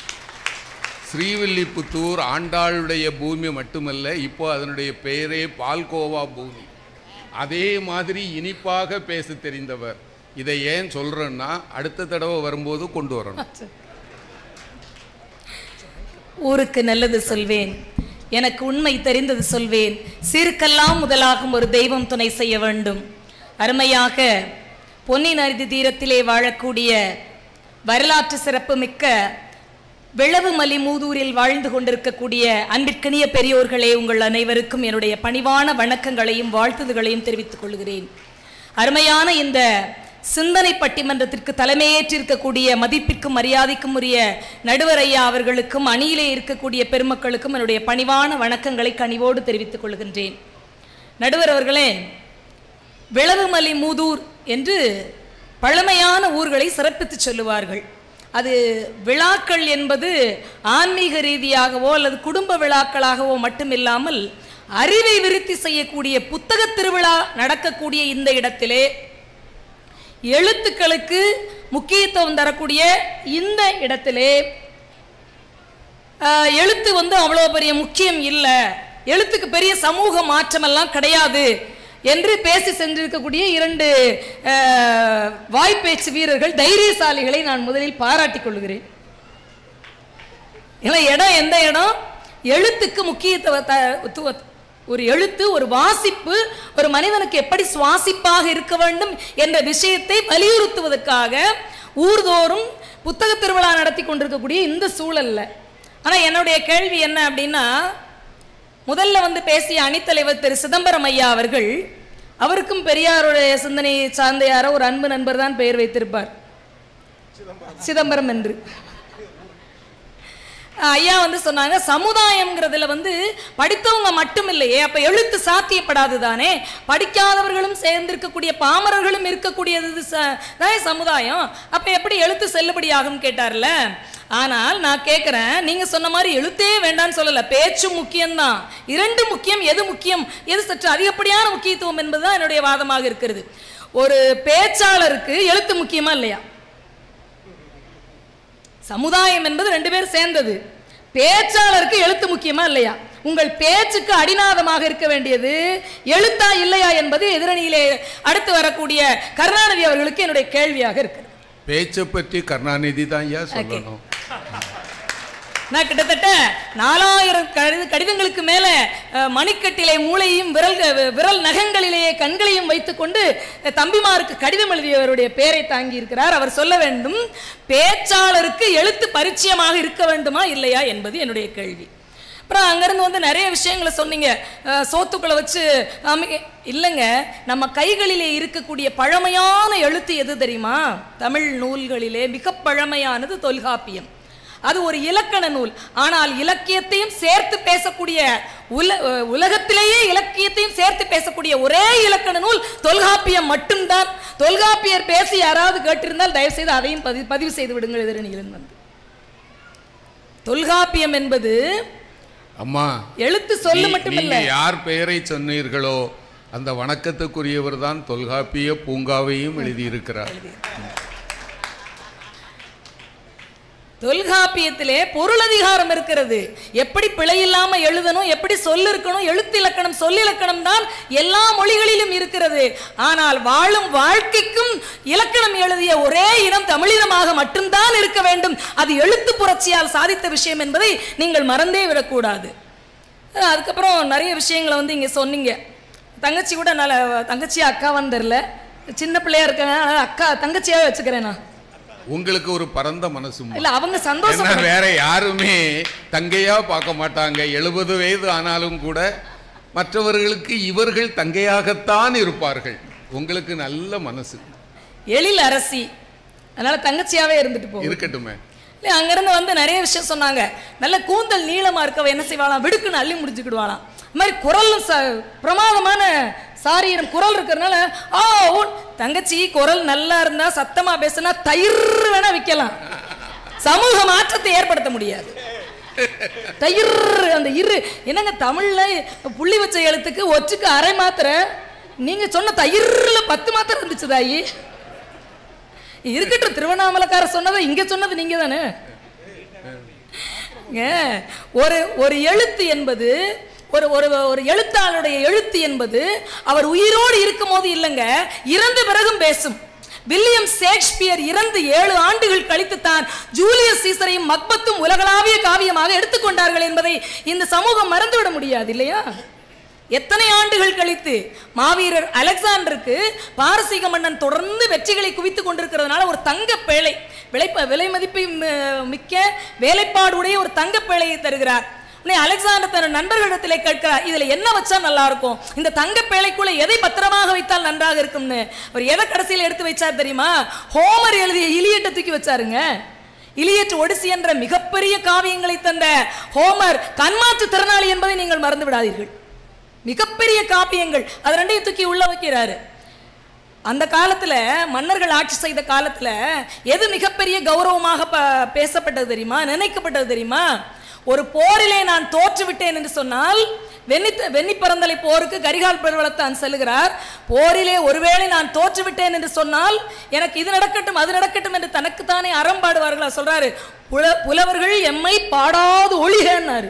ஸ்ரீவில்லிபுத்தூர் ஆண்டாளுடைய பூமி மட்டுமல்ல இப்போ அதனுடைய பெயரே பால்கோவா பூமி. அதே மாதிரி இனிப்பாக பேச தெரிந்தவர். இதை ஏன் சொல்கிறேன்னா அடுத்த தடவை வரும்போது கொண்டு வரணும். ஊருக்கு நல்லது சொல்வேன் எனக்கு உண்மை தெரிந்தது சொல்வேன். சீருக்கெல்லாம் முதலாகும் ஒரு தெய்வம் துணை செய்ய வேண்டும். அருமையாக பொன்னி நதி தீரத்திலே வாழக்கூடிய வரலாற்று சிறப்பு மிக்க விளவுமலி மூதூரில் வாழ்ந்து கொண்டிருக்கக்கூடிய அன்பிற்கனிய பெரியோர்களே உங்கள் அனைவருக்கும் என்னுடைய பணிவான வணக்கங்களையும் வாழ்த்துதல்களையும் தெரிவித்துக் கொள்கிறேன். அருமையான இந்த சிந்தனை பட்டிமன்றத்திற்கு தலைமையேற்றிருக்கக்கூடிய மதிப்பிற்கும் மரியாதைக்கும் உரிய நடுவர் ஐயா அவர்களுக்கும் அணியிலே இருக்கக்கூடிய பெருமக்களுக்கும் என்னுடைய பணிவான வணக்கங்களை கனிவோடு தெரிவித்துக் கொள்கின்றேன். நடுவர் அவர்களே விளவுமலி மூதூர் என்று பழமையான ஊர்களை சிறப்பித்து சொல்லுவார்கள். அது விழாக்கள் என்பது ஆன்மீக ரீதியாகவோ அல்லது குடும்ப விழாக்களாகவோ மட்டுமில்லாமல் அறிவை விருத்தி செய்யக்கூடிய புத்தக திருவிழா நடக்கக்கூடிய இந்த இடத்திலே எழுத்துக்களுக்கு முக்கியத்துவம் தரக்கூடிய இந்த இடத்திலே எழுத்து வந்து அவ்வளோ பெரிய முக்கியம் இல்லை. எழுத்துக்கு பெரிய சமூக மாற்றமெல்லாம் கிடையாது. என்று பேசி சென்றிருக்கக்கூடிய இரண்டு வாய்ப்பேச்சு வீரர்கள் தைரியசாலிகளை நான் முதலில் பாராட்டிக் கொள்கிறேன். ஏன்னா இடம் எந்த இடம்? எழுத்துக்கு முக்கியத்துவ ஒரு எழுத்து ஒரு வாசிப்பு ஒரு மனிதனுக்கு எப்படி சுவாசிப்பாக இருக்க வேண்டும் என்ற விஷயத்தை வலியுறுத்துவதற்காக ஊர்தோறும் புத்தக திருவிழா நடத்தி கொண்டிருக்கக்கூடிய இந்த சூழல்ல. ஆனால் என்னுடைய கேள்வி என்ன அப்படின்னா முதல்ல வந்து பேசிய அணித்தலைவர் திரு சிதம்பரம் ஐயா அவர்கள் அவருக்கும் பெரியாருடைய சிந்தனை சார்ந்த யாரோ ஒரு அன்பு நண்பர் தான் பெயர் வைத்திருப்பார். சிதம்பரம் என்று. ஐயா வந்து சொன்னாங்க சமுதாயம்ங்கிறதுல வந்து படித்தவங்க மட்டும் இல்லையே அப்போ எழுத்து சாத்தியப்படாது தானே? படிக்காதவர்களும் சேர்ந்திருக்கக்கூடிய பாமரர்களும் இருக்கக்கூடியது தானே சமுதாயம்? அப்போ எப்படி எழுத்து செல்லுபடியாகும் கேட்டார்ல? ஆனால் நான் கேட்குறேன் நீங்கள் சொன்ன மாதிரி எழுத்தே வேண்டாம்னு சொல்லலை பேச்சும் முக்கியம்தான். இரண்டு முக்கியம் எது முக்கியம்? எது சற்று அதிகப்படியான முக்கியத்துவம் என்பதுதான் என்னுடைய வாதமாக இருக்கிறது. ஒரு பேச்சாளருக்கு எழுத்து முக்கியமா இல்லையா? சமுதாயம் என்பது ரெண்டு பேரும் சேர்ந்தது. பேச்சாளருக்கு எழுத்து முக்கியமா இல்லையா? உங்கள் பேச்சுக்கு அடிநாதமாக இருக்க வேண்டியது எழுத்தா இல்லையா என்பது எதிரணியிலே அடுத்து வரக்கூடிய கருணாநிதி அவர்களுக்கு என்னுடைய கேள்வியாக இருக்கு பேச்சை பற்றி கருணாநிதி தான் ஐயா சொல்லணும்? நான் கிட்டத்தட்ட நாலாயிரம் கடித கடிதங்களுக்கு மேலே மணிக்கட்டிலே மூளையும் விரல் விரல் நகங்களிலேயே கண்களையும் வைத்துக்கொண்டு தம்பிமாருக்கு கடிதம் எழுதியவருடைய பெயரை தாங்கி இருக்கிறார் அவர் சொல்ல வேண்டும் பேச்சாளருக்கு எழுத்து பரிச்சயமாக இருக்க வேண்டுமா இல்லையா? என்பது என்னுடைய கேள்வி. அப்புறம் அங்கேருந்து வந்து நிறைய விஷயங்களை சொன்னீங்க. சோத்துக்களை வச்சு இல்லைங்க நம்ம கைகளிலே இருக்கக்கூடிய பழமையான எழுத்து எது தெரியுமா? தமிழ் நூல்களிலே மிக பழமையானது தொல்காப்பியம். அது ஒரு இலக்கண நூல். ஆனால் இலக்கியத்தையும் சேர்த்து பேசக்கூடிய உல உலகத்திலேயே இலக்கியத்தையும் சேர்த்து பேசக்கூடிய ஒரே இலக்கண நூல் தொல்காப்பியம் மட்டும்தான். தொல்காப்பியர் பேசி யாராவது கேட்டிருந்தால் தயவு செய்து அதையும் பதிவு பதிவு செய்து விடுங்கள் எதிரணியிலிருந்து வந்து. தொல்காப்பியம் என்பது அம்மா எழுத்து சொல்லு மட்டுமில்ல. யார் பெயரை சொன்னீர்களோ அந்த வணக்கத்துக்குரியவர் தான் தொல்காப்பிய பூங்காவையும் எழுதியிருக்கிறார். தொல்காப்பியத்திலே பொருளதிகாரம் இருக்கிறது. எப்படி பிழை இல்லாம எழுதணும் எப்படி சொல் இருக்கணும் எழுத்து இலக்கணம் சொல்லிலக்கணம் தான் எல்லா மொழிகளிலும் இருக்கிறது. ஆனால் வாழும் வாழ்க்கைக்கும் இலக்கணம் எழுதிய ஒரே இனம் தமிழினமாக மட்டும்தான் இருக்க வேண்டும். அது எழுத்து புரட்சியால் சாதித்த விஷயம் என்பதை நீங்கள் மறந்தே விடக்கூடாது. அதுக்கப்புறம் நிறைய விஷயங்களை வந்து இங்கே சொன்னீங்க. தங்கச்சி கூட நல்ல தங்கச்சி அக்காவான்னு தெரில சின்ன பிள்ளையா இருக்கேன் அக்கா தங்கச்சியாக வச்சுக்கிறேன் நான். உங்களுக்கு ஒரு பரந்த மனசு இல்ல அவங்க சந்தோஷம் வேற யாருமே தங்கையா பார்க்க மாட்டாங்க. எழுபது வயது ஆனாலும் கூட மற்றவர்களுக்கு இவர்கள் தங்கையாகத்தான் இருப்பார்கள். உங்களுக்கு நல்ல மனசு. எழில் அரசி. அதனால தங்கச்சியாவே இருந்துட்டு போகும் இருக்கட்டுமே. இல்லை அங்கிருந்து வந்து நிறைய விஷயம் சொன்னாங்க. நல்ல கூந்தல் நீளமா இருக்கவ என்ன செய்வாளாம்? விடுக்குன்னு அள்ளி முடிச்சுக்கிடுவாளாம். இந்த மாதிரி குரலும் ச பிரமாதமான சாரீரம் குரல் இருக்கிறதுனால ஆ ஓ தங்கச்சி குரல் நல்லா இருந்தா சத்தமா பேசுனா தயிர் வேணா விற்கலாம் சமூக மாற்றத்தை ஏற்படுத்த முடியாது. தயிர் அந்த இரு என்னங்க தமிழ்ல புள்ளி வச்ச எழுத்துக்கு ஒச்சுக்கு அரை மாத்திரை? நீங்க சொன்ன தயிர்ல பத்து மாத்திரை இருந்துச்சு தாயி. இருக்கட்டும் திருவண்ணாமலைக்கார சொன்னதை இங்க சொன்னது நீங்க தானே ஒரு ஒரு எழுத்து என்பது ஒரு ஒரு ஒரு எழுத்தாளருடைய எழுத்து என்பது அவர் உயிரோடு இருக்கும் போது இல்லைங்க இறந்த பிறகும் பேசும். வில்லியம் ஷேக்ஸ்பியர் இறந்து ஏழு ஆண்டுகள் கழித்து தான் ஜூலியஸ் சீசரையும் மக்பத்தும் உலகளாவிய காவியமாக எடுத்துக்கொண்டார்கள் என்பதை இந்த சமூகம் மறந்துவிட முடியாது இல்லையா? எத்தனை ஆண்டுகள் கழித்து மாவீரர் அலெக்சாண்டருக்கு பாரசீக மன்னன் தொடர்ந்து வெற்றிகளை குவித்துக் கொண்டிருக்கிறதுனால ஒரு தங்க பேழை விலை விலை மதிப்பை மிக்க வேலைப்பாடுடைய ஒரு தங்க பேழையை தருகிறார். அலெக்சாண்டர் தன் நண்பர்களிடத்திலே கேட்கிறார் இதுல என்ன வச்சா நல்லா இருக்கும் இந்த தங்க பேழைக்குள்ள எதை பத்திரமாக வைத்தால் நன்றாக இருக்கும்னு? அவர் எதை கடைசியில் எடுத்து வச்சார் தெரியுமா? ஹோமர் எழுதிய இலியட்டை தூக்கி வச்சாருங்க. இலியட் ஒடிசி என்ற மிகப்பெரிய காவியங்களை தந்த ஹோமர் கண்மாற்று திறனாளி என்பதை நீங்கள் மறந்து விடாதீர்கள். மிகப்பெரிய காப்பியங்கள் அது ரெண்டையும் தூக்கி உள்ள வைக்கிறாரு. அந்த காலத்தில் மன்னர்கள் ஆட்சி செய்த காலத்தில் எது மிகப்பெரிய கௌரவமாக ப- பேசப்பட்டது தெரியுமா? நினைக்கப்பட்டது தெரியுமா? ஒரு போரிலே நான் தோற்றுவிட்டேன் என்று சொன்னால் வெண்ணி வெண்ணி பரந்தலை போருக்கு கரிகால் பெருவளத்தான் செல்கிறார் போரிலே ஒருவேளை நான் தோற்றுவிட்டேன் என்று சொன்னால் எனக்கு இது நடக்கட்டும் அது நடக்கட்டும் என்று தனக்குத்தானே அறம்பாடுவார்களா சொல்றாரு. புல புலவர்கள் எம்மை பாடாது ஒளிகன்னாரு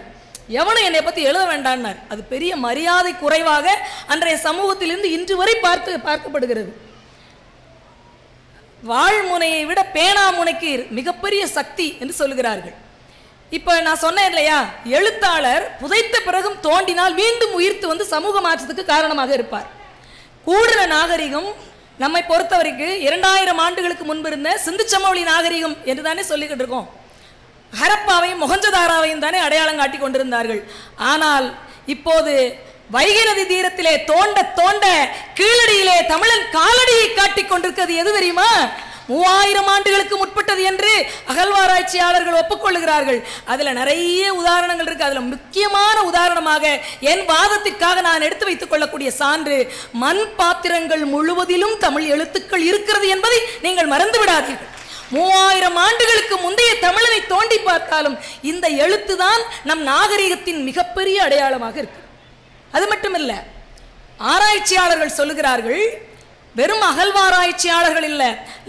எவனும் என்னை பற்றி எழுத வேண்டான்னார். அது பெரிய மரியாதை குறைவாக அன்றைய சமூகத்திலிருந்து இன்று வரை பார்த்து பார்க்கப்படுகிறது. வாழ்முனையை விட பேனாமுனைக்கு மிகப்பெரிய சக்தி என்று சொல்லுகிறார்கள். இப்ப நான் சொன்னேன் இல்லையா? எழுத்தாளர் புதைத்த பிறகும் தோண்டினால் மீண்டும் உயிர்த்து வந்து சமூக மாற்றத்துக்கு காரணமாக இருப்பார். கூடுற நாகரிகம் நம்மை பொறுத்தவரைக்கும் இரண்டாயிரம் ஆண்டுகளுக்கு முன்பு இருந்த சிந்து நாகரிகம் என்று தானே சொல்லிக்கிட்டு இருக்கோம். ஹரப்பாவையும் மொகஞ்சதாராவையும் தானே அடையாளம் காட்டி கொண்டிருந்தார்கள். ஆனால் இப்போது வைகை நதி தீரத்திலே தோண்ட தோண்ட கீழடியிலே தமிழன் காலடியை காட்டிக் கொண்டிருக்கிறது எது தெரியுமா? மூவாயிரம் ஆண்டுகளுக்கு முற்பட்டது என்று அகழ்வாராய்ச்சியாளர்கள் ஒப்புக்கொள்ளுகிறார்கள். அதில் நிறைய உதாரணங்கள் இருக்கு. அதில் முக்கியமான உதாரணமாக என் வாதத்திற்காக நான் எடுத்து வைத்துக் கொள்ளக்கூடிய சான்று மண் பாத்திரங்கள் முழுவதிலும் தமிழ் எழுத்துக்கள் இருக்கிறது என்பதை நீங்கள் மறந்து விடாதீர்கள். மூவாயிரம் ஆண்டுகளுக்கு முந்தைய தமிழனை தோண்டி பார்த்தாலும் இந்த எழுத்துதான் நம் நாகரிகத்தின் மிகப்பெரிய அடையாளமாக இருக்கு. அது மட்டுமில்ல ஆராய்ச்சியாளர்கள் சொல்லுகிறார்கள் வெறும் அகழ்வாராய்ச்சியாளர்கள் இல்ல.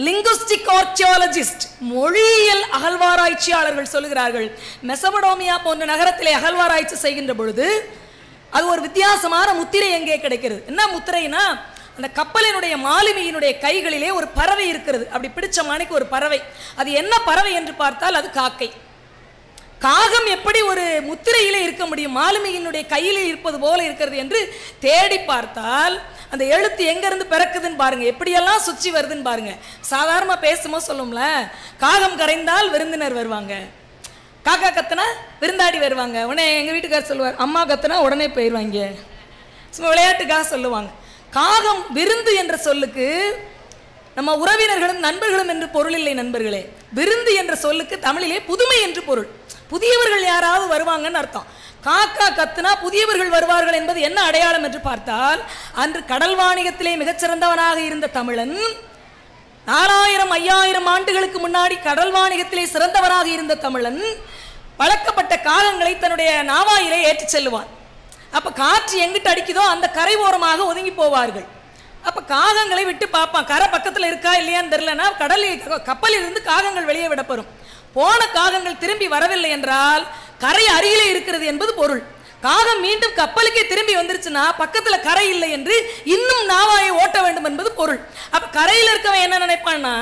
லிங்குஸ்டிக் ஆர்கியாலஜிஸ்ட் மொழியியல் அகழ்வாராய்ச்சியாளர்கள் சொல்லுகிறார்கள். மெசபடோமியா போன்ற நகரத்திலே அகழ்வாராய்ச்சி செய்கின்ற பொழுது அது ஒரு வித்தியாசமான முத்திரை எங்கே கிடைக்கிறது? என்ன முத்திரைனா அந்த கப்பலினுடைய மாலுமியினுடைய கைகளிலே ஒரு பறவை இருக்கிறது. அப்படி பிடிச்ச மாணிக்கு ஒரு பறவை. அது என்ன பறவை என்று பார்த்தால் அது காக்கை. காகம் எப்படி ஒரு முத்திரையிலே இருக்க முடியும்? மாலுமியினுடைய கையிலே இருப்பது போல இருக்கிறது என்று தேடி பார்த்தால் அந்த எழுத்து எங்கேருந்து பிறக்குதுன்னு பாருங்க. எப்படியெல்லாம் சுற்றி வருதுன்னு பாருங்க. சாதாரணமாக பேசும்போது சொல்லும்ல காகம் கரைந்தால் விருந்தினர் வருவாங்க. காக்கா கத்துனா விருந்தாடி வருவாங்க. உடனே எங்கள் வீட்டுக்காரர் சொல்லுவார் அம்மா கத்துனா உடனே போயிடுவாங்க சும்மா விளையாட்டுக்காக சொல்லுவாங்க. காகம் விருந்து என்ற சொல்லுக்கு நம்ம உறவினர்களும் நண்பர்களும் என்று பொருள் இல்லை நண்பர்களே. விருந்து என்ற சொல்லுக்கு தமிழிலே புதுமை என்று பொருள். புதியவர்கள் யாராவது வருவாங்கன்னு அர்த்தம். காக்கா கத்துனா புதியவர்கள் வருவார்கள் என்பது என்ன அடையாளம் என்று பார்த்தால் அன்று கடல் வாணிகத்திலே மிகச்சிறந்தவனாக இருந்த தமிழன் நாலாயிரம் ஐயாயிரம் ஆண்டுகளுக்கு முன்னாடி கடல் வாணிகத்திலே சிறந்தவனாக இருந்த தமிழன் பழக்கப்பட்ட காகங்களை தன்னுடைய நாவாயிலே ஏற்றிச் செல்லுவான். அப்போ காற்று எங்கிட்டு அடிக்குதோ அந்த கரை ஓரமாக ஒதுங்கி போவார்கள். அப்போ காகங்களை விட்டு பார்ப்பான். கரை பக்கத்தில் இருக்கா இல்லையான்னு தெரிலனா கடலில் கப்பலில் இருந்து காகங்கள் வெளியே விடப்படும். போன காகங்கள் திரும்பி வரவில்லை என்றால் கரை அருகிலே இருக்கிறது என்பது பொருள். காகம் மீண்டும் கப்பலுக்கே திரும்பி வந்துருச்சுன்னா பக்கத்துல கரை இல்லை என்று இன்னும் நாவாயை ஓட்ட வேண்டும் என்பது பொருள். அப்ப கரையில் இருக்கவன் என்ன நினைப்பான்னா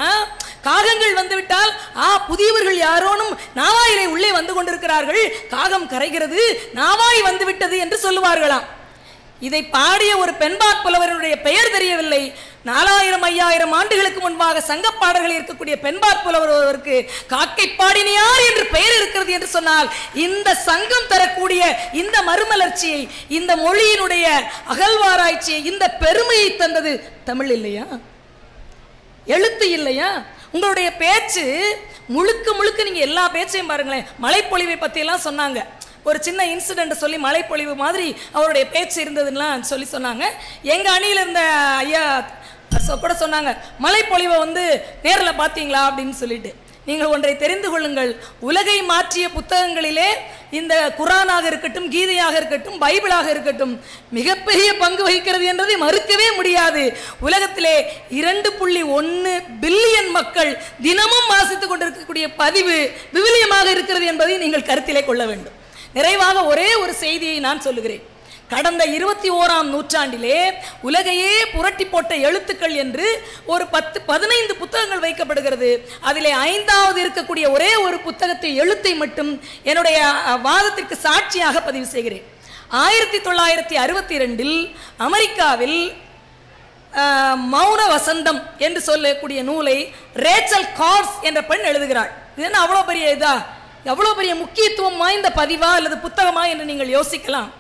காகங்கள் வந்துவிட்டால் ஆ புதியவர்கள் யாரோனும் நாவாயிலே உள்ளே வந்து கொண்டிருக்கிறார்கள். காகம் கரைகிறது நாவாய் வந்து விட்டது என்று சொல்லுவார்களாம். இதை பாடிய ஒரு பெண்பாற் புலவருடைய பெயர் தெரியவில்லை. நாலாயிரம் ஐயாயிரம் ஆண்டுகளுக்கு முன்பாக சங்கப்பாடல்கள் இருக்கக்கூடிய பெண்பாற் புலவர் ஒருவருக்கு காக்கை பாடினியார் என்று பெயர் இருக்கிறது என்று சொன்னால் இந்த சங்கம் தரக்கூடிய இந்த மறுமலர்ச்சியை இந்த மொழியினுடைய அகழ்வாராய்ச்சியை இந்த பெருமையை தந்தது தமிழ் இல்லையா? எழுத்து இல்லையா? உங்களுடைய பேச்சு முழுக்க முழுக்க நீங்க எல்லா பேச்சையும் பாருங்களேன். மழைப்பொழிவை பத்தி எல்லாம் சொன்னாங்க. ஒரு சின்ன இன்சிடென்ட் சொல்லி மழைப்பொழிவு மாதிரி அவருடைய பேச்சு இருந்ததுலாம் சொல்லி சொன்னாங்க. எங்கள் அணியில் இருந்த ஐயா கூட சொன்னாங்க மழைப்பொழிவை வந்து நேரில் பார்த்தீங்களா? அப்படின்னு சொல்லிட்டு. நீங்கள் ஒன்றை தெரிந்து கொள்ளுங்கள். உலகை மாற்றிய புத்தகங்களிலே இந்த குரானாக இருக்கட்டும் கீதையாக இருக்கட்டும் பைபிளாக இருக்கட்டும் மிகப்பெரிய பங்கு வகிக்கிறது என்பதை மறுக்கவே முடியாது. உலகத்திலே இரண்டு புள்ளி ஒன்று பில்லியன் மக்கள் தினமும் வாசித்துக் கொண்டிருக்கக்கூடிய பதிவு விவிலியமாக இருக்கிறது என்பதை நீங்கள் கருத்திலே கொள்ள வேண்டும். நிறைவாக ஒரே ஒரு செய்தியை நான் சொல்லுகிறேன். கடந்த இருபத்தி ஓராம் நூற்றாண்டிலே உலகையே புரட்டி போட்ட எழுத்துக்கள் என்று ஒரு பத்து பதினைந்து புத்தகங்கள் வைக்கப்படுகிறது. அதிலே ஐந்தாவது இருக்கக்கூடிய ஒரே ஒரு புத்தகத்தை எழுத்தை மட்டும் என்னுடைய வாதத்திற்கு சாட்சியாக பதிவு செய்கிறேன். ஆயிரத்தி தொள்ளாயிரத்தி அறுபத்தி ரெண்டில் அமெரிக்காவில் மௌன வசந்தம் என்று சொல்லக்கூடிய நூலை ரேச்சல் கார்ஸ் என்ற பெண் எழுதுகிறாள். இது என்ன அவ்வளோ பெரிய இதா? எவ்வளோ பெரிய முக்கியத்துவம் வாய்ந்த பதிவா அல்லது புத்தகமா என்று நீங்கள் யோசிக்கலாம்.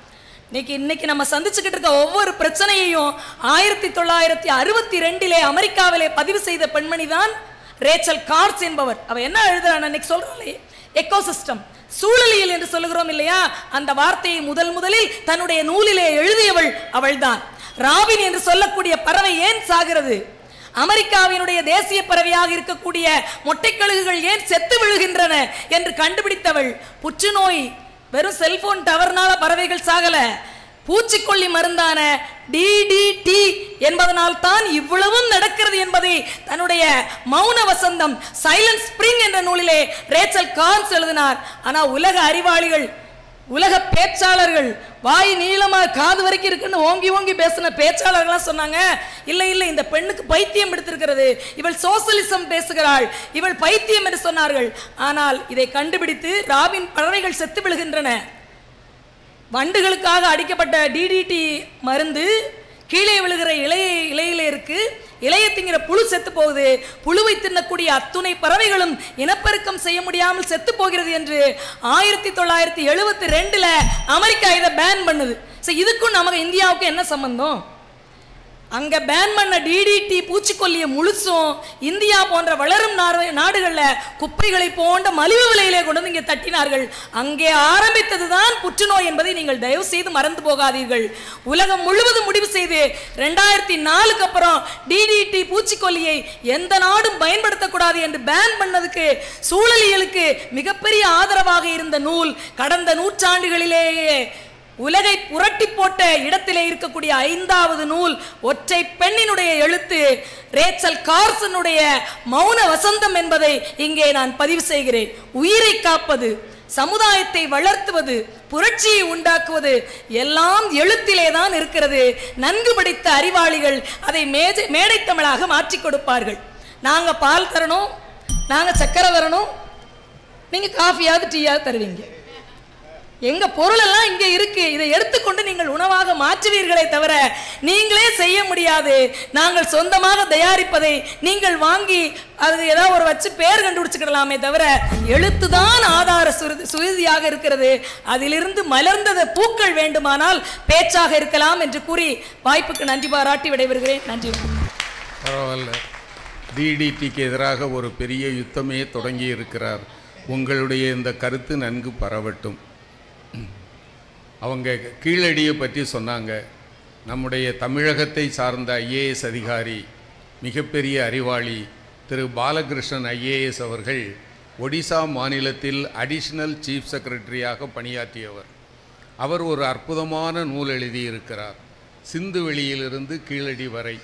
இன்னைக்கு இன்னைக்கு நம்ம சந்திச்சுக்கிட்டு இருக்க ஒவ்வொரு பிரச்சனையையும் ஆயிரத்தி தொள்ளாயிரத்தி அறுபத்தி ரெண்டிலே அமெரிக்காவிலே பதிவு செய்த பெண்மணி தான் ரேச்சல் கார்ஸ் என்பவர். அவ என்ன எழுதுறான்? அன்னைக்கு சொல்றாளே எக்கோசிஸ்டம் சூழலியல் என்று சொல்லுகிறோம் இல்லையா? அந்த வார்த்தையை முதல் முதலில் தன்னுடைய நூலிலே எழுதியவள் அவள்தான். ராபின் என்று சொல்லக்கூடிய பறவை ஏன் சாகிறது? அமெரிக்காவினுடைய தேசிய பறவையாக இருக்கக்கூடிய மொட்டைக்கழுகுகள் ஏன் செத்து விழுகின்றன என்று கண்டுபிடித்தவள் புற்றுநோய் வெறும் செல்போன் டவர்னால பறவைகள் சாகல. பூச்சிக்கொல்லி மருந்தான டிடிடி என்பதனால் தான் இவ்வளவும் நடக்கிறது என்பதை தன்னுடைய மௌன வசந்தம் சைலண்ட் ஸ்பிரிங் என்ற நூலிலே ரேச்சல் கான்ஸ் எழுதினார். ஆனால் உலக அறிவாளிகள் உலக பேச்சாளர்கள் வாய் நீளமாக காது வரைக்கும் இருக்குன்னு ஓங்கி ஓங்கி பேசின பேச்சாளர்கள்லாம் சொன்னாங்க இல்லை இல்லை இந்த பெண்ணுக்கு பைத்தியம் எடுத்திருக்கிறது. இவள் சோசலிசம் பேசுகிறாள். இவள் பைத்தியம் என்று சொன்னார்கள். ஆனால் இதை கண்டுபிடித்து ராபின் பறவைகள் செத்து விழுகின்றன. வண்டுகளுக்காக அடிக்கப்பட்ட டிடிடி மருந்து கீழே விழுகிற இலைய இலையில இருக்கு. இலையை திங்கிற புழு செத்து போகுது. புழுவை தின்னக்கூடிய அத்துணை பறவைகளும் இனப்பெருக்கம் செய்ய முடியாமல் செத்து போகிறது என்று ஆயிரத்தி தொள்ளாயிரத்தி எழுபத்தி ரெண்டுல அமெரிக்கா இதை பேன் பண்ணுது. ஸோ இதுக்கும் நமக்கு இந்தியாவுக்கும் என்ன சம்பந்தம்? அங்க பேன் பண்ண டிடிடி பூச்சிக்கொல்லியை முழுசும் இந்தியா போன்ற வளரும் நாடு- குப்பைகளை போன்ற மலிவு விலையிலே கொண்டு வந்து இங்கே தட்டினார்கள். அங்கே ஆரம்பித்தது தான் புற்றுநோய் என்பதை நீங்கள் தயவு செய்து மறந்து போகாதீர்கள். உலகம் முழுவதும் முடிவு செய்து ரெண்டாயிரத்தி நாலுக்கு அப்புறம் டிடிடி பூச்சிக்கொல்லியை எந்த நாடும் பயன்படுத்தக்கூடாது என்று பேன் பண்ணதுக்கு சூழலியலுக்கு மிகப்பெரிய ஆதரவாக இருந்த நூல் கடந்த நூற்றாண்டுகளிலேயே உலகை புரட்டி போட்ட இடத்திலே இருக்கக்கூடிய ஐந்தாவது நூல் ஒற்றை பெண்ணினுடைய எழுத்து ரேச்சல் கார்சனுடைய மௌன வசந்தம் என்பதை இங்கே நான் பதிவு செய்கிறேன். உயிரை காப்பது சமுதாயத்தை வளர்த்துவது புரட்சியை உண்டாக்குவது எல்லாம் எழுத்திலே தான் இருக்கிறது. நன்கு படித்த அறிவாளிகள் அதை மேஜை மேடை தமிழாக மாற்றி கொடுப்பார்கள். நாங்கள் பால் தரணும் நாங்கள் சக்கரை தரணும் நீங்கள் காஃபியாவது டீயாவது தருவீங்க. எங்க பொருள் எல்லாம் இங்க இருக்கு. இதை எடுத்துக்கொண்டு நீங்கள் உணவாக மாற்றுவீர்களே தவிர நீங்களே செய்ய முடியாது. நாங்கள் சொந்தமாக தயாரிப்பதை நீங்கள் வாங்கி அது ஏதாவது ஒரு வச்சு பேர் கண்டுபிடிச்சுக்கிடலாமே தவிர எழுத்துதான் ஆதார சுருதி சுருதியாக இருக்கிறது. அதிலிருந்து மலர்ந்தது பூக்கள் வேண்டுமானால் பேச்சாக இருக்கலாம் என்று கூறி வாய்ப்புக்கு நன்றி பாராட்டி விடைபெறுகிறேன். நன்றி. பரவாயில்ல. டிடிடிக்கு எதிராக ஒரு பெரிய யுத்தமே தொடங்கி இருக்கிறார் உங்களுடைய இந்த கருத்து நன்கு பரவட்டும். அவங்க கீழடியை பற்றி சொன்னாங்க. நம்முடைய தமிழகத்தை சார்ந்த ஐஏஎஸ் அதிகாரி மிகப்பெரிய அறிவாளி திரு பாலகிருஷ்ணன் ஐஏஎஸ் அவர்கள் ஒடிசா மாநிலத்தில் அடிஷ்னல் சீஃப் செக்ரட்டரியாக பணியாற்றியவர். அவர் ஒரு அற்புதமான நூல் எழுதியிருக்கிறார். சிந்து வெளியிலிருந்து கீழடி வரை.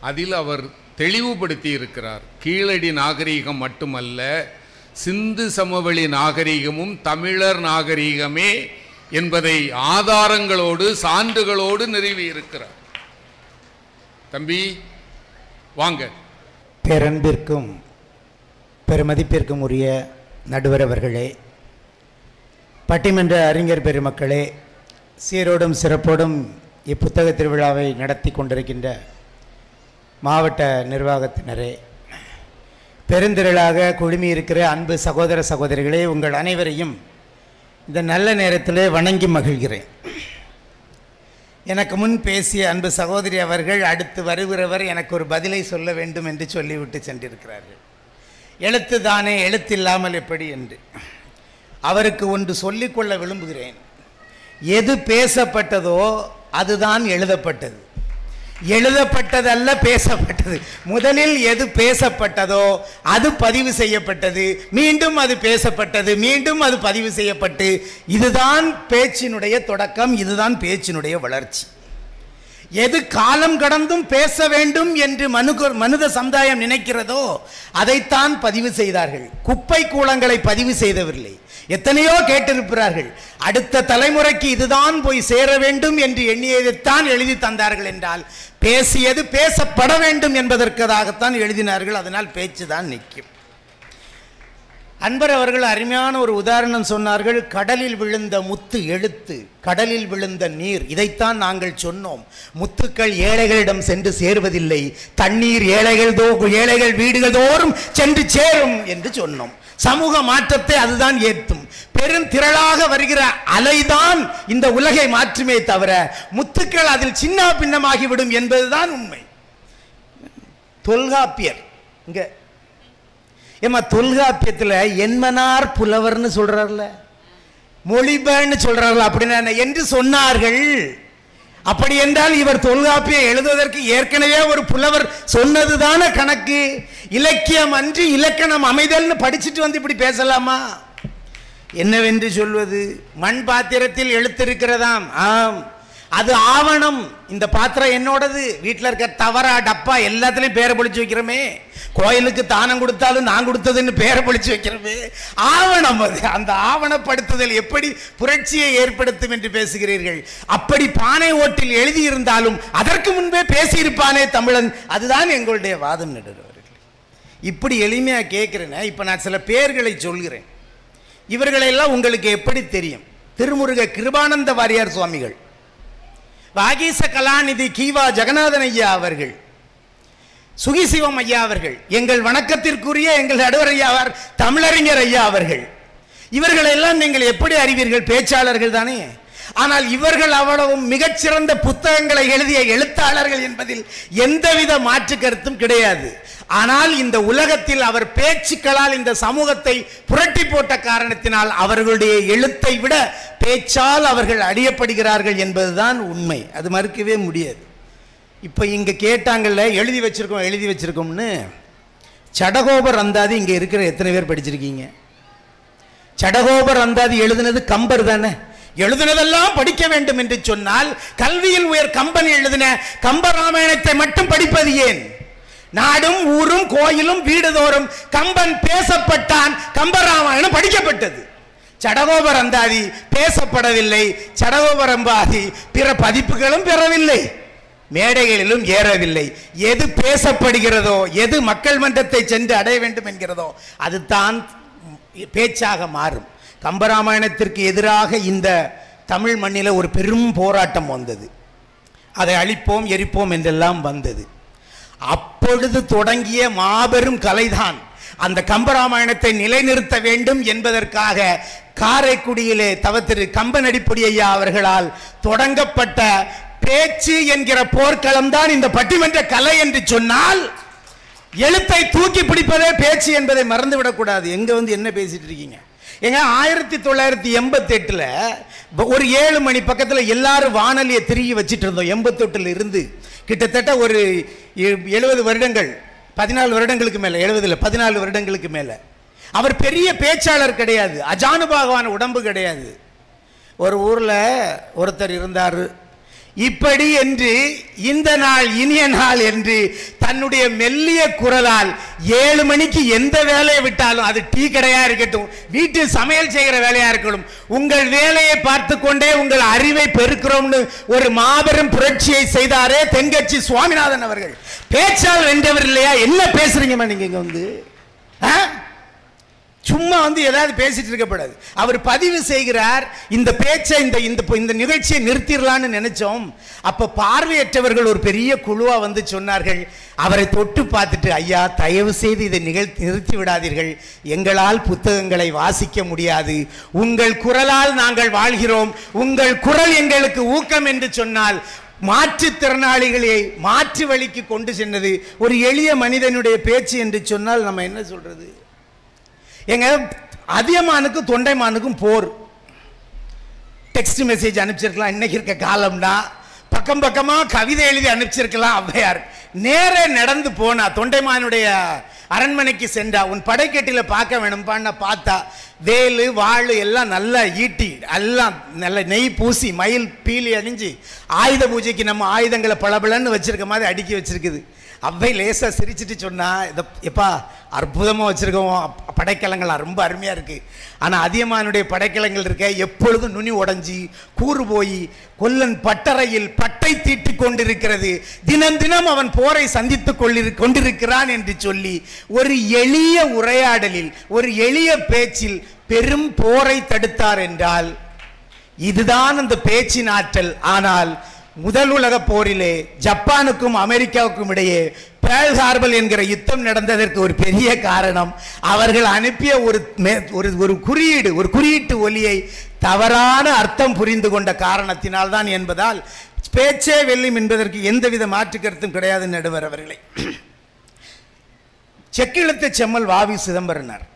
அதில் அவர் தெளிவுபடுத்தி இருக்கிறார் கீழடி நாகரீகம் மட்டுமல்ல சிந்து சமவெளி நாகரீகமும் தமிழர் நாகரீகமே என்பதை ஆதாரங்களோடு சான்றுகளோடு நிறுவியிருக்கிறார் தம்பி வாங்க. பேரன்பிற்கும் பெருமதிப்பிற்கும் உரிய நடுவர் அவர்களே பட்டிமன்ற அறிஞர் பெருமக்களே சீரோடும் சிறப்போடும் இப்புத்தக திருவிழாவை நடத்தி கொண்டிருக்கின்ற மாவட்ட நிர்வாகத்தினரே பெருந்திரளாக குழுமி இருக்கிற அன்பு சகோதர சகோதரிகளே உங்கள் அனைவரையும் இந்த நல்ல நேரத்திலே வணங்கி மகிழ்கிறேன். எனக்கு முன் பேசிய அன்பு சகோதரி அவர்கள் அடுத்து வருகிறவர் எனக்கு ஒரு பதிலை சொல்ல வேண்டும் என்று சொல்லிவிட்டு சென்றிருக்கிறார்கள். எழுத்து தானே எழுத்தில்லாமல் எப்படி என்று. அவருக்கு ஒன்று சொல்லிக்கொள்ள விரும்புகிறேன். எது பேசப்பட்டதோ அதுதான் எழுதப்பட்டது. எழுதப்பட்டதல்ல பேசப்பட்டது. முதலில் எது பேசப்பட்டதோ அது பதிவு செய்யப்பட்டது. மீண்டும் அது பேசப்பட்டது. மீண்டும் அது பதிவு செய்யப்பட்டு. இதுதான் பேச்சினுடைய தொடக்கம் இதுதான் பேச்சினுடைய வளர்ச்சி. எது காலம் கடந்தும் பேச வேண்டும் என்று மனு மனித சமுதாயம் நினைக்கிறதோ அதைத்தான் பதிவு செய்தார்கள். குப்பை கூலங்களை பதிவு செய்தவில்லை. எத்தனையோ கேட்டிருக்கிறார்கள். அடுத்த தலைமுறைக்கு இதுதான் போய் சேர வேண்டும் என்று எண்ணியதைத்தான் எழுதி தந்தார்கள் என்றால் பேசியது பேசப்பட வேண்டும் என்பதற்காகத்தான் எழுதினார்கள். அதனால் பேச்சு தான் நிற்கும். அன்பர் அவர்கள் அருமையான ஒரு உதாரணம் சொன்னார்கள். கடலில் விழுந்த முத்து எழுத்து கடலில் விழுந்த நீர் இதைத்தான் நாங்கள் சொன்னோம். முத்துக்கள் ஏழைகளிடம் சென்று சேருவதில்லை. தண்ணீர் ஏழைகள் தோ ஏழைகள் வீடுகள் தோறும் சென்று சேரும் என்று சொன்னோம். சமூக மாற்றத்தை அதுதான் ஏற்றும். பெருந்திரளாக வருகிற அலைதான் இந்த உலகை மாற்றுமே தவிர முத்துக்கள் அதில் சின்ன பின்னமாகிவிடும் என்பதுதான் உண்மை. தொல்காப்பியர் இங்க. ஏமா தொல்காப்பியத்தில் என்மனார் புலவர்னு சொல்றாருல? மொழிபன்னு சொல்றாருல அப்படின்னா என்ன? என்று சொன்னார்கள். அப்படி என்றால் இவர் தொல்காப்பியை எழுதுவதற்கு ஏற்கனவே ஒரு புலவர் சொன்னதுதானே கணக்கு? இலக்கியம் அன்று இலக்கணம் அமைதல்னு படிச்சுட்டு வந்து இப்படி பேசலாமா? என்னவென்று சொல்வது? மண் பாத்திரத்தில் எழுத்திருக்கிறதாம். ஆம். அது ஆவணம். இந்த பாத்திரம் என்னோடது. வீட்டில் இருக்க தவறா டப்பா எல்லாத்துலேயும் பேரை பிடிச்சி வைக்கிறோமே. கோயிலுக்கு தானம் கொடுத்தாலும் நான் கொடுத்ததுன்னு பேரை பொழிச்சு வைக்கிறோமே ஆவணம் அது. அந்த ஆவணப்படுத்துதல் எப்படி புரட்சியை ஏற்படுத்தும் என்று பேசுகிறீர்கள்? அப்படி பானை ஓட்டில் எழுதியிருந்தாலும் அதற்கு முன்பே பேசியிருப்பானே தமிழன். அதுதான் எங்களுடைய வாதம் நடுவர்கள் இப்படி எளிமையாக கேட்குறேனே. இப்போ நான் சில பேர்களை சொல்கிறேன். இவர்களெல்லாம் உங்களுக்கு எப்படி தெரியும்? திருமுருக கிருபானந்த வாரியார் சுவாமிகள் வாகீச கலாநிதி கீவா ஜெகநாதன் ஐயா அவர்கள் சுகிசிவம் ஐயா அவர்கள் எங்கள் வணக்கத்திற்குரிய எங்கள் நடுவர் ஐயா அவர் தமிழறிஞர் ஐயா அவர்கள். இவர்களெல்லாம் நீங்கள் எப்படி அறிவீர்கள்? பேச்சாளர்கள் தானே. ஆனால் இவர்கள் அவ்வளவும் மிகச்சிறந்த புத்தகங்களை எழுதிய எழுத்தாளர்கள் என்பதில் எந்தவித மாற்று கருத்தும் கிடையாது. ஆனால் இந்த உலகத்தில் அவர் பேச்சுக்களால் இந்த சமூகத்தை புரட்டி போட்ட காரணத்தினால் அவர்களுடைய எழுத்தை விட பேச்சால் அவர்கள் அறியப்படுகிறார்கள் என்பதுதான் உண்மை. அது மறுக்கவே முடியாது. இப்போ இங்கே கேட்டாங்கல்ல எழுதி வச்சுருக்கோம் எழுதி வச்சுருக்கோம்னு சடகோபர் அந்தாதி இங்கே இருக்கிற எத்தனை பேர் படிச்சிருக்கீங்க? சடகோபர் அந்தாதி எழுதுனது கம்பர் தானே? எழுதுனதெல்லாம் படிக்க வேண்டும் என்று சொன்னால் கல்வியில் உயர் கம்பன் எழுதின கம்பராமாயணத்தை மட்டும் படிப்பது ஏன்? நாடும் ஊரும் கோயிலும் வீடுதோறும் கம்பன் பேசப்பட்டான் கம்பராமாயணம் படிக்கப்பட்டது. சடகோபர் அந்தாதி பேசப்படவில்லை சடகோபர் அம்பாதி பிற பதிப்புகளும் பெறவில்லை. மேடைகளிலும் ஏறவில்லை. எது பேசப்படுகிறதோ எது மக்கள் மன்றத்தை சென்று அடைய வேண்டும் என்கிறதோ அதுதான் பேச்சாக மாறும். கம்பராமாயணத்திற்கு எதிராக இந்த தமிழ் மண்ணில் ஒரு பெரும் போராட்டம் வந்தது. அதை அழிப்போம் எரிப்போம் என்றெல்லாம் வந்தது. அப்பொழுது தொடங்கிய மாபெரும் கலைதான். அந்த கம்பராமாயணத்தை நிலைநிறுத்த வேண்டும் என்பதற்காக காரைக்குடியிலே தவ திரு கம்பனடிப்பொடி ஐயா அவர்களால் தொடங்கப்பட்ட பேச்சு என்கிற போர்க்களம் தான் இந்த பட்டிமன்ற கலை என்று சொன்னால் எழுத்தை தூக்கி பிடிப்பதே பேச்சு என்பதை மறந்துவிடக்கூடாது. எங்க வந்து என்ன பேசிட்டு இருக்கீங்க? ஏங்க ஆயிரத்தி தொள்ளாயிரத்தி எண்பத்தி எட்டுல ஒரு ஏழு மணி பக்கத்தில் எல்லாரும் வானொலியை திருகி வச்சுட்டு இருந்தோம். எண்பத்தெட்டுல இருந்து கிட்டத்தட்ட ஒரு எழுபது வருடங்கள் பதினாலு வருடங்களுக்கு மேலே எழுபதுல பதினாலு வருடங்களுக்கு மேலே. அவர் பெரிய பேச்சாளர் கிடையாது. அஜானுபாகவான உடம்பு கிடையாது. ஒரு ஊரில் ஒருத்தர் இருந்தார். இப்படி என்று இந்த நாள் இனிய நாள் என்று தன்னுடைய மெல்லிய குரலால் ஏழு மணிக்கு எந்த வேலையை விட்டாலும் அது டீ கடையா இருக்கட்டும் வீட்டில் சமையல் செய்கிற வேலையா இருக்கட்டும் உங்கள் வேலையை பார்த்து கொண்டே உங்கள் அறிவை பெருக்கிறோம்னு ஒரு மாபெரும் புரட்சியை செய்தாரே தென்கட்சி சுவாமிநாதன் அவர்கள். பேச்சால் வென்றவர் இல்லையா? என்ன பேசுறீங்கம்மா நீங்க இங்க வந்து? ஆ? சும்மா வந்து ஏதாவது பேசிட்டு இருக்கக்கூடாது அவர் பதிவு செய்கிறார் இந்த பேச்சை இந்த இந்த இந்த நிகழ்ச்சியை நிறுத்திடலான்னு நினைச்சோம். அப்போ பார்வையற்றவர்கள் ஒரு பெரிய குழுவாக வந்து சொன்னார்கள் அவரை தொட்டு பார்த்துட்டு ஐயா தயவு செய்து இதை நிகழ்த்தி நிறுத்தி விடாதீர்கள். எங்களால் புத்தகங்களை வாசிக்க முடியாது. உங்கள் குரலால் நாங்கள் வாழ்கிறோம். உங்கள் குரல் எங்களுக்கு ஊக்கம் என்று சொன்னால் மாற்றுத்திறனாளிகளை மாற்று வழிக்கு கொண்டு சென்றது. ஒரு எளிய மனிதனுடைய பேச்சு என்று சொன்னால் நம்ம என்ன சொல்றது? எங்க அதியமானுக்கும் தொண்டைமானுக்கும் போர். Text message அனுப்பிச்சிருக்கலாம். இன்னைக்கு இருக்க காலம்னா பக்கம் பக்கமா கவிதை எழுதி அனுப்பிச்சிருக்கலாம் ஔவையார் நேரே நடந்து போனா தொண்டைமானுடைய அரண்மனைக்கு சென்றா உன் படைக்கட்டில பார்க்க வேணும்பான்னு பார்த்தா வேலு வாள் எல்லாம் நல்லா ஈட்டி எல்லாம் நல்ல நெய் பூசி மயில் பீலி அணிஞ்சு ஆயுத பூஜைக்கு நம்ம ஆயுதங்களை பளபளன்னு வச்சிருக்க மாதிரி அடுக்கி வச்சிருக்குது. அவ்வை லேசாக சிரிச்சிட்டு சொன்னா இதை எப்பா அற்புதமா வச்சுருக்கோம். படைக்கலங்கள் ரொம்ப அருமையா இருக்கு. ஆனா அதியமானுடைய படைக்கலங்கள் இருக்க எப்பொழுதும் நுனி உடைஞ்சி கூறு போய் கொல்லன் பட்டறையில் பட்டை தீட்டிக் கொண்டிருக்கிறது. தினம் தினம் அவன் போரை சந்தித்துக் கொள்ளிரு கொண்டிருக்கிறான் என்று சொல்லி ஒரு எளிய உரையாடலில் ஒரு எளிய பேச்சில் பெரும் போரை தடுத்தார் என்றால் இதுதான் அந்த பேச்சின் ஆற்றல். ஆனால் முதல் உலக போரிலே ஜப்பானுக்கும் அமெரிக்காவுக்கும் இடையே பேர்ல் ஹார்பல் என்கிற யுத்தம் நடந்ததற்கு ஒரு பெரிய காரணம். அவர்கள் அனுப்பிய ஒரு மே- ஒரு ஒரு குறியீடு ஒரு குறியீட்டு ஒலியை தவறான அர்த்தம் புரிந்து கொண்ட காரணத்தினால்தான் என்பதால் பேச்சே வெல்லும் என்பதற்கு எந்தவித மாற்று கருத்தும் கிடையாது நடுவர் அவர்களை. செக்கிழத்த செம்மல் வாவி சிதம்பரனார்.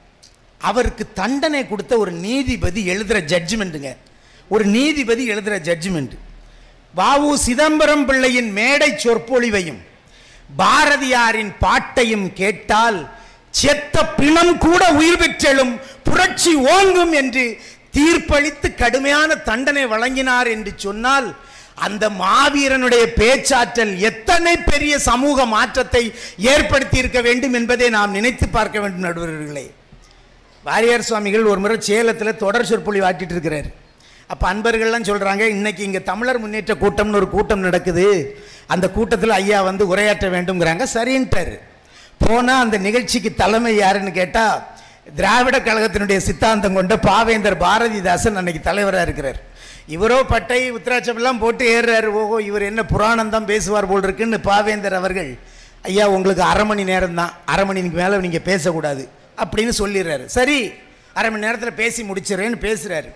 அவருக்கு தண்டனை கொடுத்த ஒரு நீதிபதி எழுதுகிற ஜட்ஜ்மெண்ட்டுங்க ஒரு நீதிபதி எழுதுகிற ஜட்ஜ்மெண்ட் வாவு சிதம்பரம் பிள்ளையின் மேடை சொற்பொழிவையும் பாரதியாரின் பாட்டையும் கேட்டால் செத்த பிணம் கூட உயிர் பெற்றெழும் புரட்சி ஓங்கும் என்று தீர்ப்பளித்து கடுமையான தண்டனை வழங்கினார் என்று சொன்னால் அந்த மாவீரனுடைய பேச்சாற்றல் எத்தனை பெரிய சமூக மாற்றத்தை ஏற்படுத்தி இருக்க வேண்டும் என்பதை நாம் நினைத்து பார்க்க வேண்டும் நடுவர்களே. வாரியார் சுவாமிகள் ஒரு முறை சேலத்தில் தொடர் சொற்பொழி வாட்டிட்டு இருக்கிறார். அப்போ அன்பர்கள்லாம் சொல்கிறாங்க இன்னைக்கு இங்கே தமிழர் முன்னேற்ற கூட்டம்னு ஒரு கூட்டம் நடக்குது. அந்த கூட்டத்தில் ஐயா வந்து உரையாற்ற வேண்டும்ங்கிறாங்க. சரின்ட்டார். போனால் அந்த நிகழ்ச்சிக்கு தலைமை யாருன்னு கேட்டால் திராவிட கழகத்தினுடைய சித்தாந்தம் கொண்ட பாவேந்தர் பாரதிதாசன் அன்னைக்கு தலைவராக இருக்கிறார். இவரோ பட்டை உத்திராட்சமெல்லாம் போட்டு ஏறுறாரு. ஓஹோ இவர் என்ன புராணம் தான் பேசுவார் போல் இருக்குன்னு பாவேந்தர் அவர்கள் ஐயா உங்களுக்கு அரை மணி நேரம் தான். அரை மணிக்கு மேலே நீங்கள் பேசக்கூடாது. அப்படின்னு சொல்லிடுறாரு. சரி அரை மணி நேரத்தில் பேசி முடிச்சிடுறேன்னு பேசுகிறாரு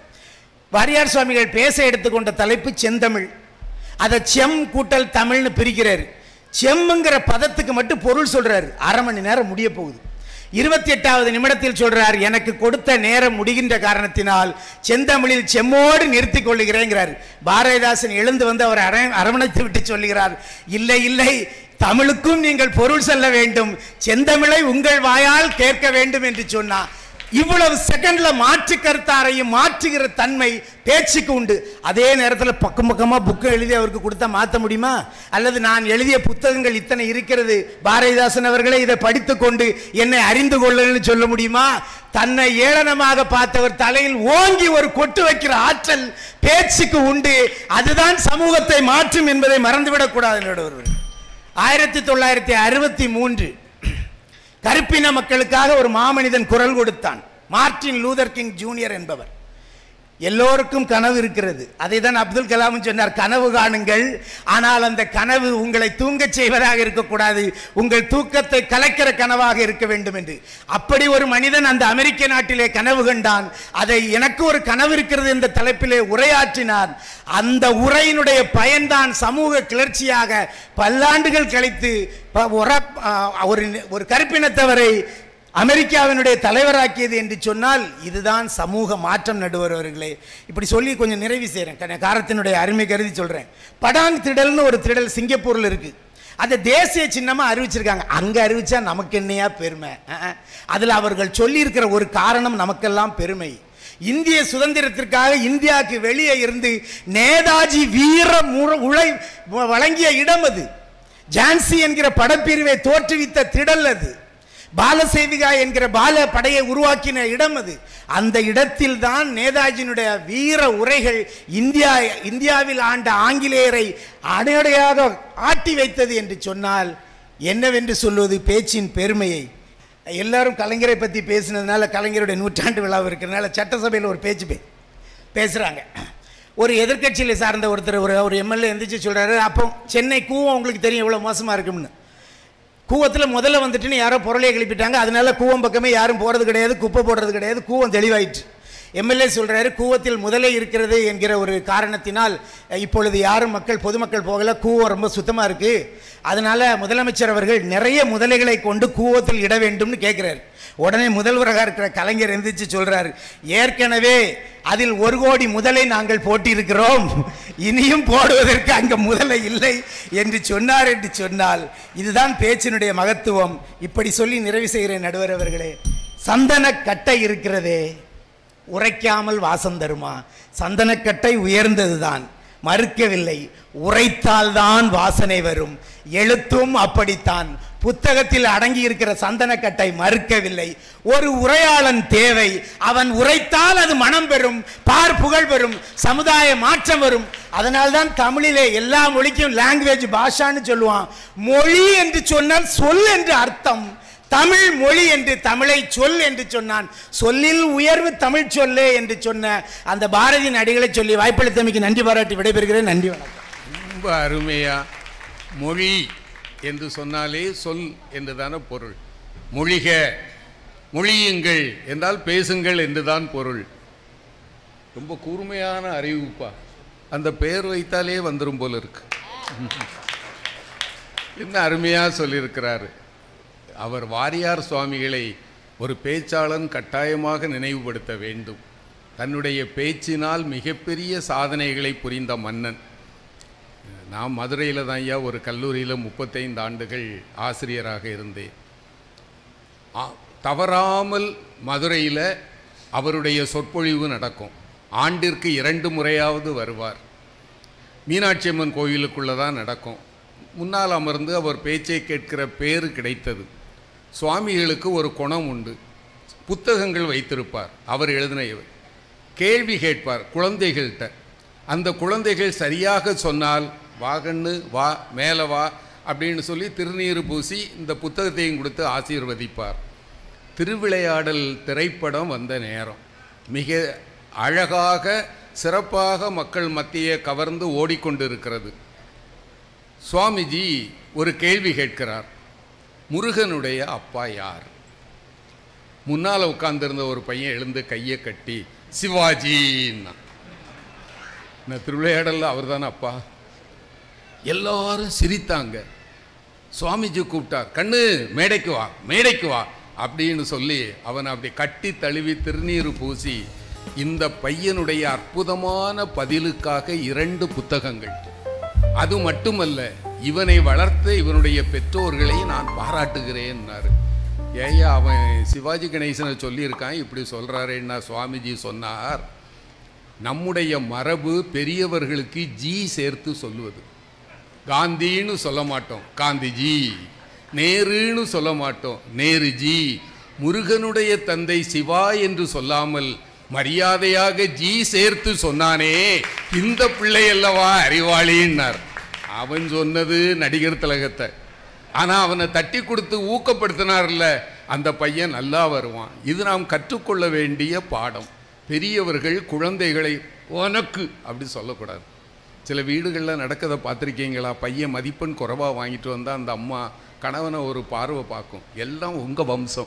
வாரியார் சுவாமிகள் பேச எடுத்துக்கொண்ட தலைப்பு செந்தமிழ். அதை செம் கூட்டல் தமிழ்னு பிரிக்கிறார். செம்முங்கிற பதத்துக்கு மட்டும் பொருள் சொல்கிறார் அரை மணி நேரம் முடிய போகுது. இருபத்தி எட்டாவது நிமிடத்தில் சொல்றார் எனக்கு கொடுத்த நேரம் முடிகின்ற காரணத்தினால் செந்தமிழில் செம்மோடு நிறுத்திக் கொள்ளுகிறேங்கிறார். பாரதிதாசன் எழுந்து வந்து அவர் அரை அரவணைத்து விட்டு சொல்லுகிறார் இல்லை இல்லை தமிழுக்கும் நீங்கள் பொருள் சொல்ல வேண்டும். செந்தமிழை உங்கள் வாயால் கேட்க வேண்டும் என்று சொன்னார் இவ்வளவு செகண்ட்ல மாற்று கருத்தாரையும் மாற்றுகிற தன்மை பேச்சுக்கு உண்டு. அதே நேரத்தில் பக்கம் பக்கமா புக்கை எழுதி அவருக்கு கொடுத்தா மாற்ற முடியுமா? அல்லது நான் எழுதிய புத்தகங்கள் இத்தனை இருக்கிறது பாரதிதாசன் அவர்களே இதை படித்துக்கொண்டு என்னை அறிந்து கொள்ளுன்னு சொல்ல முடியுமா? தன்னை ஏளனமாக பார்த்தவர் தலையில் ஓங்கி ஒரு கொட்டு வைக்கிற ஆற்றல் பேச்சுக்கு உண்டு. அதுதான் சமூகத்தை மாற்றும் என்பதை மறந்துவிடக் கூடாது ஆயிரத்தி தொள்ளாயிரத்தி அறுபத்தி மூன்று கருப்பின மக்களுக்காக ஒரு மாமனிதன் குரல் கொடுத்தான். மார்ட்டின் லூதர் கிங் ஜூனியர் என்பவர். எல்லோருக்கும் கனவு இருக்கிறது. அதை தான் அப்துல் கலாமும் சொன்னார் கனவு காணுங்கள். ஆனால் அந்த கனவு உங்களை தூங்கச் செய்வதாக இருக்கக்கூடாது. உங்கள் தூக்கத்தை கலைக்கிற கனவாக இருக்க வேண்டும் என்று. அப்படி ஒரு மனிதன் அந்த அமெரிக்க நாட்டிலே கனவு கண்டான். அதை எனக்கு ஒரு கனவு இருக்கிறது என்ற தலைப்பிலே உரையாற்றினார். அந்த உரையினுடைய பயன்தான் சமூக கிளர்ச்சியாக பல்லாண்டுகள் கழித்து ஒரு ஒரு கருப்பினத்தவரை அமெரிக்காவினுடைய தலைவராக்கியது என்று சொன்னால் இதுதான் சமூக மாற்றம் நடுவரவர்களே இப்படி சொல்லி கொஞ்சம் நிறைவு செய்கிறேன் காரத்தினுடைய அருமை கருதி சொல்கிறேன் படாங் திடல்னு ஒரு திடல் சிங்கப்பூரில் இருக்குது அதை தேசிய சின்னமாக அறிவிச்சிருக்காங்க. அங்கே அறிவிச்சா நமக்கு என்னையா பெருமை? அதில் அவர்கள் சொல்லியிருக்கிற ஒரு காரணம் நமக்கெல்லாம் பெருமை. இந்திய சுதந்திரத்திற்காக இந்தியாவுக்கு வெளியே இருந்து நேதாஜி வீர உழை வ- வழங்கிய இடம் அது. ஜான்சி என்கிற படப்பிரிவை தோற்றுவித்த திடல் அது. பாலசேவிகா என்கிற பால படையை உருவாக்கின இடம் அது. அந்த இடத்தில் தான் நேதாஜியினுடைய வீர உரைகள் இந்தியா இந்தியாவில் ஆண்ட ஆங்கிலேயரை அடையடையாக ஆட்டி வைத்தது என்று சொன்னால் என்னவென்று சொல்வது பேச்சின் பெருமையை. எல்லாரும் கலைஞரை பற்றி பேசினதுனால கலைஞருடைய நூற்றாண்டு விழா இருக்கிறதுனால சட்டசபையில் ஒரு பேச்சு பே பேசுகிறாங்க ஒரு எதிர்க்கட்சியில் சார்ந்த ஒருத்தர் ஒரு ஒரு எம்எல்ஏ எந்திரிச்சு சொல்கிறாரு அப்போ சென்னை கூவம் உங்களுக்கு தெரியும் எவ்வளோ மோசமாக இருக்கும்னு. கூவத்தில் முதல்ல வந்துட்டுன்னு யாரோ பொருளையை கிளப்பிட்டாங்க. அதனால கூவம் பக்கமே யாரும் போகிறது கிடையாது குப்பை போடுறது கிடையாது கூவம் தெளிவாயிற்று. எம்எல்ஏ சொல்கிறாரு கூவத்தில் முதலே இருக்கிறது என்கிற ஒரு காரணத்தினால் இப்பொழுது யாரும் மக்கள் பொதுமக்கள் போகல கூவம் ரொம்ப சுத்தமாக இருக்குது அதனால் முதலமைச்சர் அவர்கள் நிறைய முதலைகளை கொண்டு கூவத்தில் இட வேண்டும்னு கேட்குறாரு உடனே முதல்வராக இருக்கிற கலைஞர் எந்திரிச்சு சொல்கிறார் ஏற்கனவே அதில் ஒரு கோடி முதலை நாங்கள் போட்டியிருக்கிறோம் இனியும் போடுவதற்கு அங்கே முதலை இல்லை என்று சொன்னார் என்று சொன்னால் இதுதான் பேச்சினுடைய மகத்துவம். இப்படி சொல்லி நிறைவு செய்கிறேன் நடுவர் அவர்களே. சந்தன கட்டை இருக்கிறதே உரைக்காமல் வாசம் தருமா? சந்தனக்கட்டை உயர்ந்ததுதான் மறுக்கவில்லை. உரைத்தால்தான் வாசனை வரும். எழுத்தும் அப்படித்தான். புத்தகத்தில் அடங்கி இருக்கிற சந்தனக்கட்டை மறுக்கவில்லை. ஒரு உரையாளன் தேவை. அவன் உரைத்தால் அது மனம் பெறும் பார் புகழ் பெறும் சமுதாய மாற்றம் வரும். அதனால்தான் தமிழிலே எல்லா மொழிக்கும் லாங்குவேஜ் பாஷான்னு சொல்லுவான். மொழி என்று சொன்னால் சொல் என்று அர்த்தம். தமிழ் மொழி என்று தமிழை சொல் என்று சொன்னான். சொல்லில் உயர்வு தமிழ் சொல்லே என்று சொன்ன அந்த பாரதியின் அடிகளை சொல்லி வாய்ப்பளித்தமைக்கு நன்றி பாராட்டி விடைபெறுகிறேன். நன்றி வணக்கம். ரொம்ப அருமையா மொழி என்று சொன்னாலே சொல் என்றுதான பொருள். மொழிக மொழியுங்கள் என்றால் பேசுங்கள் என்றுதான் பொருள். ரொம்ப கூர்மையான அறிவுப்பா. அந்த பெயர் வைத்தாலே வந்துடும் போல இருக்கு. என்ன அருமையாக சொல்லியிருக்கிறாரு. அவர் வாரியார் சுவாமிகளை ஒரு பேச்சாளன் கட்டாயமாக நினைவுபடுத்த வேண்டும். தன்னுடைய பேச்சினால் மிகப்பெரிய சாதனைகளை புரிந்த மன்னன். நான் மதுரையில் தான் ஐயா ஒரு கல்லூரியில் முப்பத்தைந்து ஆண்டுகள் ஆசிரியராக இருந்தேன். தவறாமல் மதுரையில் அவருடைய சொற்பொழிவு நடக்கும். ஆண்டிற்கு இரண்டு முறையாவது வருவார். மீனாட்சி அம்மன் கோயிலுக்குள்ளே தான் நடக்கும். முன்னால் அமர்ந்து அவர் பேச்சை கேட்கிற பேர் கிடைத்தது. சுவாமிகளுக்கு ஒரு குணம் உண்டு. புத்தகங்கள் வைத்திருப்பார் அவர் எழுதின கேள்வி கேட்பார் குழந்தைகள்கிட்ட. அந்த குழந்தைகள் சரியாக சொன்னால் வாகன்னு வா மேலே வா அப்படின்னு சொல்லி திருநீறு பூசி இந்த புத்தகத்தையும் கொடுத்து ஆசீர்வதிப்பார். திருவிளையாடல் திரைப்படம் வந்த நேரம். மிக அழகாக சிறப்பாக மக்கள் மத்தியே கவர்ந்து ஓடிக்கொண்டிருக்கிறது. சுவாமிஜி ஒரு கேள்வி கேட்கிறார். முருகனுடைய அப்பா யார்? முன்னால் உட்கார்ந்திருந்த ஒரு பையன் எழுந்து கையை கட்டி சிவாஜின்னா. நான் திருவிளையாடல்ல அவர் தானே அப்பா? எல்லாரும் சிரித்தாங்க. சுவாமிஜி கூப்பிட்டார் கண்ணு மேடைக்கு வா மேடைக்கு வா அப்படின்னு சொல்லி அவனை அப்படி கட்டி தழுவி திருநீர் பூசி இந்த பையனுடைய அற்புதமான பதிலுக்காக இரண்டு புத்தகங்கள். அது மட்டுமல்ல இவனை வளர்த்த இவனுடைய பெற்றோர்களை நான் பாராட்டுகிறேன்னாரு. ஏயா அவன் சிவாஜி கணேசனை சொல்லியிருக்கான் இப்படி சொல்கிறாரேன்னா சுவாமிஜி சொன்னார். நம்முடைய மரபு பெரியவர்களுக்கு ஜி சேர்த்து சொல்லுவது. காந்தின்னு சொல்ல மாட்டோம். காந்திஜி. நேருன்னு சொல்ல மாட்டோம். நேருஜி. முருகனுடைய தந்தை சிவா என்று சொல்லாமல் மரியாதையாக ஜி சேர்த்து சொன்னானே. இந்த பிள்ளை அல்லவா அறிவாளின்னார். அவன் சொன்னது நடிகர் திலகத்தை. ஆனால் அவனை தட்டி கொடுத்து ஊக்கப்படுத்தினார்ல. அந்த பையன் நல்லா வருவான். இது நாம் கற்றுக்கொள்ள வேண்டிய பாடம். பெரியவர்கள் குழந்தைகளை உனக்கு அப்படி சொல்லக்கூடாது. சில வீடுகளில் நடக்கிறத பார்த்துருக்கீங்களா? பையன் மதிப்பெண் குறைவாக வாங்கிட்டு வந்தால் அந்த அம்மா கணவனை ஒரு பார்வை பார்க்கும். எல்லாம் உங்கள் வம்சம்.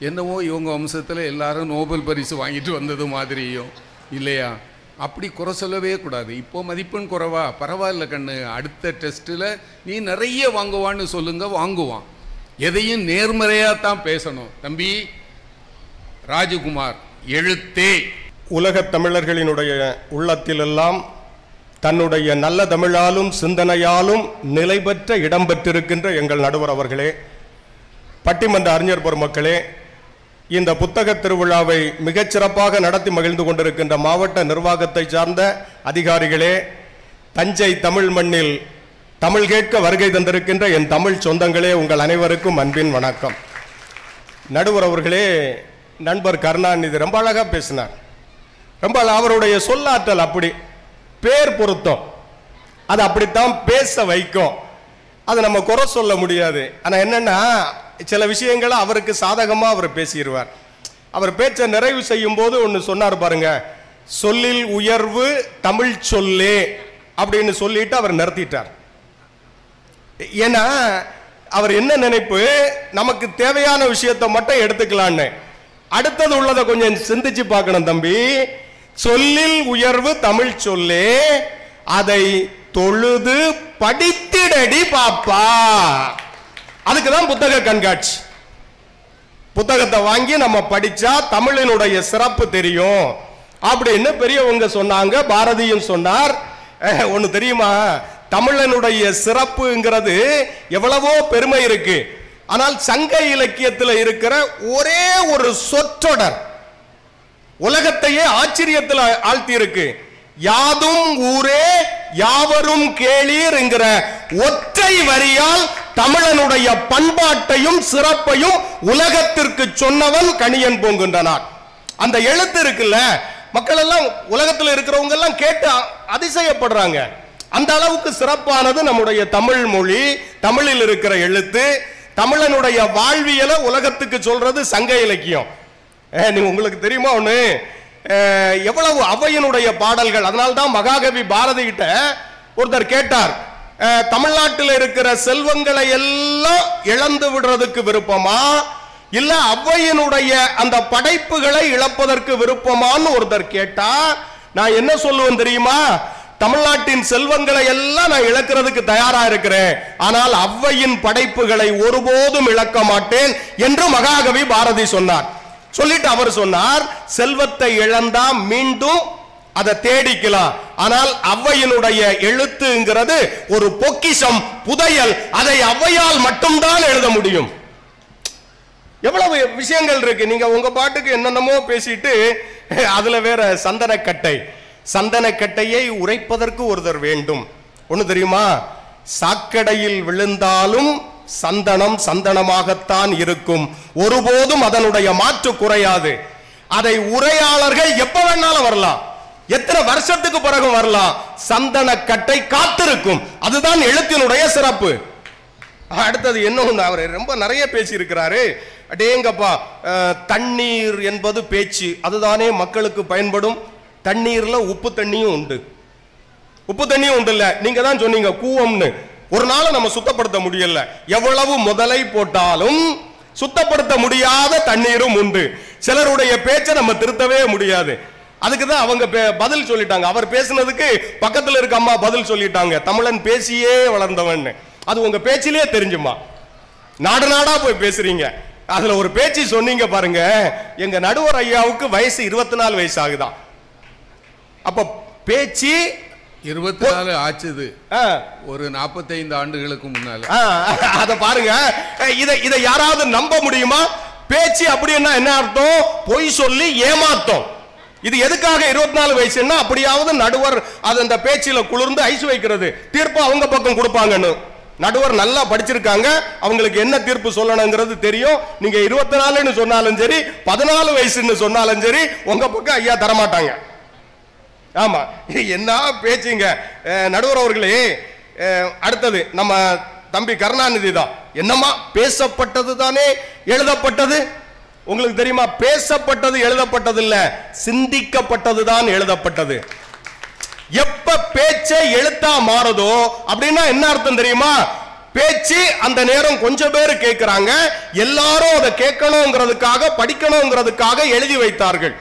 என்னவோ இவங்க வம்சத்தில் எல்லாரும் நோபல் பரிசு வாங்கிட்டு வந்தது மாதிரியும். இல்லையா? அப்படி குறை சொல்லவே கூடாது. இப்போ மதிப்பெண் குறைவா? பரவாயில்ல கண்ணு. அடுத்த டெஸ்ட்டில் நீ நிறைய வாங்குவான்னு சொல்லுங்க வாங்குவான். எதையும் நேர்மறையாக தான் பேசணும். தம்பி ராஜகுமார் எழுத்தே. உலகத் தமிழர்களினுடைய உள்ளத்திலெல்லாம் தன்னுடைய நல்ல தமிழாலும் சிந்தனையாலும் நிலை பெற்ற இடம் பெற்றிருக்கின்ற எங்கள் நடுவர் அவர்களே பட்டிமன்ற அறிஞர் பெருமக்களே இந்த புத்தக திருவிழாவை மிகச்சிறப்பாக நடத்தி மகிழ்ந்து கொண்டிருக்கின்ற மாவட்ட நிர்வாகத்தை சார்ந்த அதிகாரிகளே தஞ்சை தமிழ் மண்ணில் தமிழ் கேட்க வருகை தந்திருக்கின்ற என் தமிழ் சொந்தங்களே உங்கள் அனைவருக்கும் அன்பின் வணக்கம். நடுவர் அவர்களே நண்பர் கருணாநிதி ரொம்ப அழகாக பேசினார். ரொம்ப அவருடைய சொல்லாற்றல் அப்படி. பேர் பொருத்தம். அது அப்படித்தான் பேச வைக்கும். அதை நம்ம குறை சொல்ல முடியாது. ஆனால் என்னன்னா சில விஷயங்களை அவருக்கு சாதகமாக அவர் பேசிடுவார். அவர் பேச்சை நிறைவு செய்யும் போது ஒன்று சொன்னார் பாருங்க சொல்லில் உயர்வு தமிழ் சொல்லே அப்படின்னு சொல்லிட்டு அவர் நிறுத்திட்டார். ஏன்னா அவர் என்ன நினைப்பு? நமக்கு தேவையான விஷயத்தை மட்டும் எடுத்துக்கலான்னு அடுத்தது உள்ளதை கொஞ்சம் சிந்திச்சு பார்க்கணும் தம்பி. சொல்லில் உயர்வு தமிழ் சொல்லே அதை தொழுது படித்திடடி பாப்பா. அதுக்கு தான் புத்தக கண்காட்சி. புத்தகத்தை வாங்கி நம்ம படிச்சா தமிழினுடைய சிறப்பு தெரியும். அப்படின்னு பெரியவங்க சொன்னாங்க பாரதியும் சொன்னார். ஒன்னு தெரியுமா? தமிழனுடைய சிறப்புங்கிறது எவ்வளவோ பெருமை இருக்கு. ஆனால் சங்க இலக்கியத்தில் இருக்கிற ஒரே ஒரு சொற்றொடர் உலகத்தையே ஆச்சரியத்தில் ஆழ்த்தி இருக்கு யாதும் ஊரே யாவரும் கேளீர் என்கிற ஒற்றை வரியால் தமிழனுடைய பண்பாட்டையும் சிறப்பையும் உலகத்திற்கு சொன்னவன் கணியன் பூங்குன்றனார். அந்த எழுத்து இருக்குல்ல மக்கள் எல்லாம் உலகத்தில் இருக்கிறவங்க எல்லாம் கேட்டு அதிசயப்படுறாங்க. அந்த அளவுக்கு சிறப்பானது நம்முடைய தமிழ் மொழி தமிழில் இருக்கிற எழுத்து தமிழனுடைய வாழ்வியலை உலகத்துக்கு சொல்றது சங்க இலக்கியம். நீ உங்களுக்கு தெரியுமா ஒண்ணு? எவ்வளவு அவையினுடைய பாடல்கள் அதனால்தான் மகாகவி பாரதி கிட்ட ஒருத்தர் கேட்டார். தமிழ்நாட்டில் இருக்கிற செல்வங்களை எல்லாம் இழந்து விடுறதுக்கு விருப்பமா? இல்ல அவ்வையினுடைய அந்த படைப்புகளை இழப்பதற்கு விருப்பமான்னு ஒருத்தர் கேட்டா நான் என்ன சொல்லுவேன் தெரியுமா? தமிழ்நாட்டின் செல்வங்களை எல்லாம் நான் இழக்கிறதுக்கு தயாரா இருக்கிறேன். ஆனால் அவ்வையின் படைப்புகளை ஒருபோதும் இழக்க மாட்டேன் என்று மகாகவி பாரதி சொன்னார். சொல்லிட்டு அவர் சொன்னார் செல்வத்தை இழந்தா மீண்டும் அதை தேடிக்கலாம். ஆனால் அவ்வையினுடைய எழுத்துங்கிறது ஒரு பொக்கிஷம் புதையல். அதை அவ்வையால் மட்டும்தான் எழுத முடியும். எவ்வளவு விஷயங்கள் இருக்கு. நீங்க உங்க பாட்டுக்கு என்னென்னமோ பேசிட்டு அதுல வேற சந்தனக்கட்டை. சந்தனக்கட்டையை உரைப்பதற்கு ஒருத்தர் வேண்டும். ஒண்ணு தெரியுமா? சாக்கடையில் விழுந்தாலும் சந்தனம் சந்தனமாகத்தான் இருக்கும். ஒருபோதும் அதனுடைய மாற்று குறையாது. அதை உரையாளர்கள் எப்ப வேணாலும் வரலாம். எத்தனை வருஷத்துக்கு பிறகு வரலாம். சந்தனக்கட்டை காத்திருக்கும். அதுதான் எழுத்தினுடைய சிறப்பு. அடுத்தது என்ன ஒன்று அவர் ரொம்ப நிறைய பேசி இருக்கிறாரு அடேங்கப்பா தண்ணீர் என்பது பேச்சு. அதுதானே மக்களுக்கு பயன்படும். தண்ணீர்ல உப்பு தண்ணியும் உண்டு. உப்பு தண்ணியும் உண்டு இல்ல நீங்க தான் சொன்னீங்க கூவம்னு. ஒரு நாளை நம்ம சுத்தப்படுத்த முடியல. எவ்வளவு முதலை போட்டாலும் சுத்தப்படுத்த முடியாத தண்ணீரும் உண்டு. சிலருடைய பேச்சை நம்ம திருத்தவே முடியாது. அதுக்கு தான் அவங்க பே- பதில் சொல்லிட்டாங்க. அவர் பேசுனதுக்கு பக்கத்தில் இருக்க அம்மா பதில் சொல்லிட்டாங்க. தமிழன் பேசியே வளர்ந்தவன். அது உங்க பேச்சிலே தெரிஞ்சுமா? நாடு நாடா போய் பேசுறீங்க. அதுல ஒரு பேச்சு சொன்னீங்க பாருங்க. எங்க நடுவர் ஐயாவுக்கு வயசு இருபத்தி நாலு வயசு ஆகுதான் அப்ப பேச்சு இருபத்தி நாலு ஆச்சுது ஒரு நாற்பத்தைந்து ஆண்டுகளுக்கு முன்னால. அத பாருங்க. இதை இதை யாராவது நம்ப முடியுமா? பேச்சு அப்படின்னா என்ன அர்த்தம்? பொய் சொல்லி ஏமாத்தம். இது எதுக்காக இருபத்தி நாலு வயசுன்னா அப்படியாவது நடுவர் அது அந்த பேச்சில குளிர்ந்து ஐஸ் வைக்கிறது. தீர்ப்பு அவங்க பக்கம் கொடுப்பாங்கன்னு. நடுவர் நல்லா படிச்சிருக்காங்க. அவங்களுக்கு என்ன தீர்ப்பு சொல்லணுங்கிறது தெரியும். நீங்க இருபத்தி நாலுன்னு சொன்னாலும் சரி பதினாலு வயசுன்னு சொன்னாலும் சரி உங்க பக்கம் ஐயா தரமாட்டாங்க. ஆமாம் என்ன பேச்சுங்க? நடுவர் அவர்களே அடுத்தது நம்ம தம்பி கருணாநிதி தான். என்னம்மா? பேசப்பட்டது தானே எழுதப்பட்டது? உங்களுக்கு தெரியுமா? பேசப்பட்டது எழுதப்பட்டது இல்ல சிந்திக்கப்பட்டது தான் எழுதப்பட்டது. எப்ப பேச்சை எழுத்தா மாறுதோ அப்படின்னா என்ன அர்த்தம் தெரியுமா? பேச்சு அந்த நேரம் கொஞ்சம் பேர் கேட்கிறாங்க எல்லாரும் அதை கேட்கணுங்கிறதுக்காக படிக்கணுங்கிறதுக்காக எழுதி வைத்தார்கள்.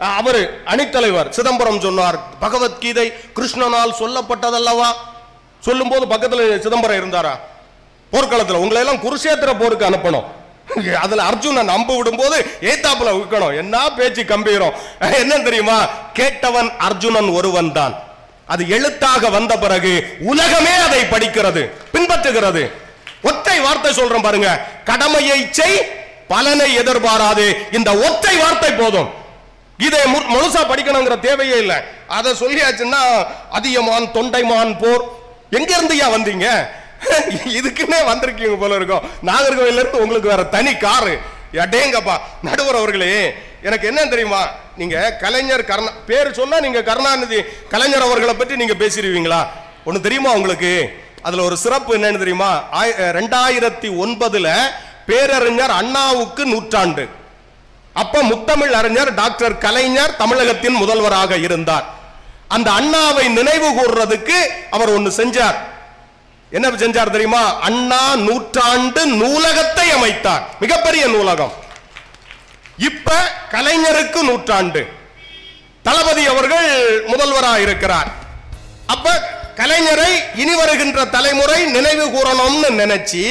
அவரு அணித்தலைவர். சிதம்பரம் சொன்னார் பகவத்கீதை கிருஷ்ணனால் சொல்லப்பட்டதல்லவா? சொல்லும்போது பக்கத்துல சிதம்பரம் இருந்தாரா? போர்க்களத்துல. உங்களை எல்லாம் குருஷேத்திர போருக்கு அனுப்பணும். அதுல அர்ஜுனன் விடும் விடும்போது ஏத்தாப்புல உக்கணும். என்ன பேச்சு கம்பீரம்? என்ன தெரியுமா? கேட்டவன் அர்ஜுனன் ஒருவன் தான். அது எழுத்தாக வந்த பிறகு உலகமே அதை படிக்கிறது பின்பற்றுகிறது. ஒற்றை வார்த்தை சொல்றேன் பாருங்க. கடமையை செய் பலனை எதிர்பாராது. இந்த ஒற்றை வார்த்தை போதும். இதை மு- முழுசா படிக்கணுங்கிற தேவையே இல்லை. அதை சொல்லியாச்சுன்னா அதியமான் தொண்டைமான் போர். எங்க இருந்துயா வந்தீங்க? இதுக்குன்னே வந்திருக்கீங்க போல இருக்கும். நாகர்கோவில்ல இருந்து உங்களுக்கு வேற தனி காரு. அடேங்கப்பா நடுவர் அவர்களே எனக்கு என்ன தெரியுமா? நீங்க கலைஞர் கருணா பேர் சொன்னா நீங்க கருணாநிதி கலைஞர் அவர்களை பற்றி நீங்க பேசிடுவீங்களா? ஒண்ணு தெரியுமா உங்களுக்கு? அதுல ஒரு சிறப்பு என்னன்னு தெரியுமா? ரெண்டாயிரத்தி ஒன்பதுல பேரறிஞர் அண்ணாவுக்கு நூற்றாண்டு. அப்ப முத்தமிழ் அறிஞர் டாக்டர் கலைஞர் தமிழகத்தின் முதல்வராக இருந்தார். அந்த அண்ணாவை நினைவு கூர்றதுக்கு அவர் ஒன்னு செஞ்சார். என்ன செஞ்சார் தெரியுமா? அண்ணா நூற்றாண்டு நூலகத்தை அமைத்தார். மிகப்பெரிய நூலகம். இப்ப கலைஞருக்கு நூற்றாண்டு. தளபதி அவர்கள் முதல்வராக இருக்கிறார். அப்ப கலைஞரை இனி வருகின்ற தலைமுறை நினைவு கூறணும்னு நினைச்சு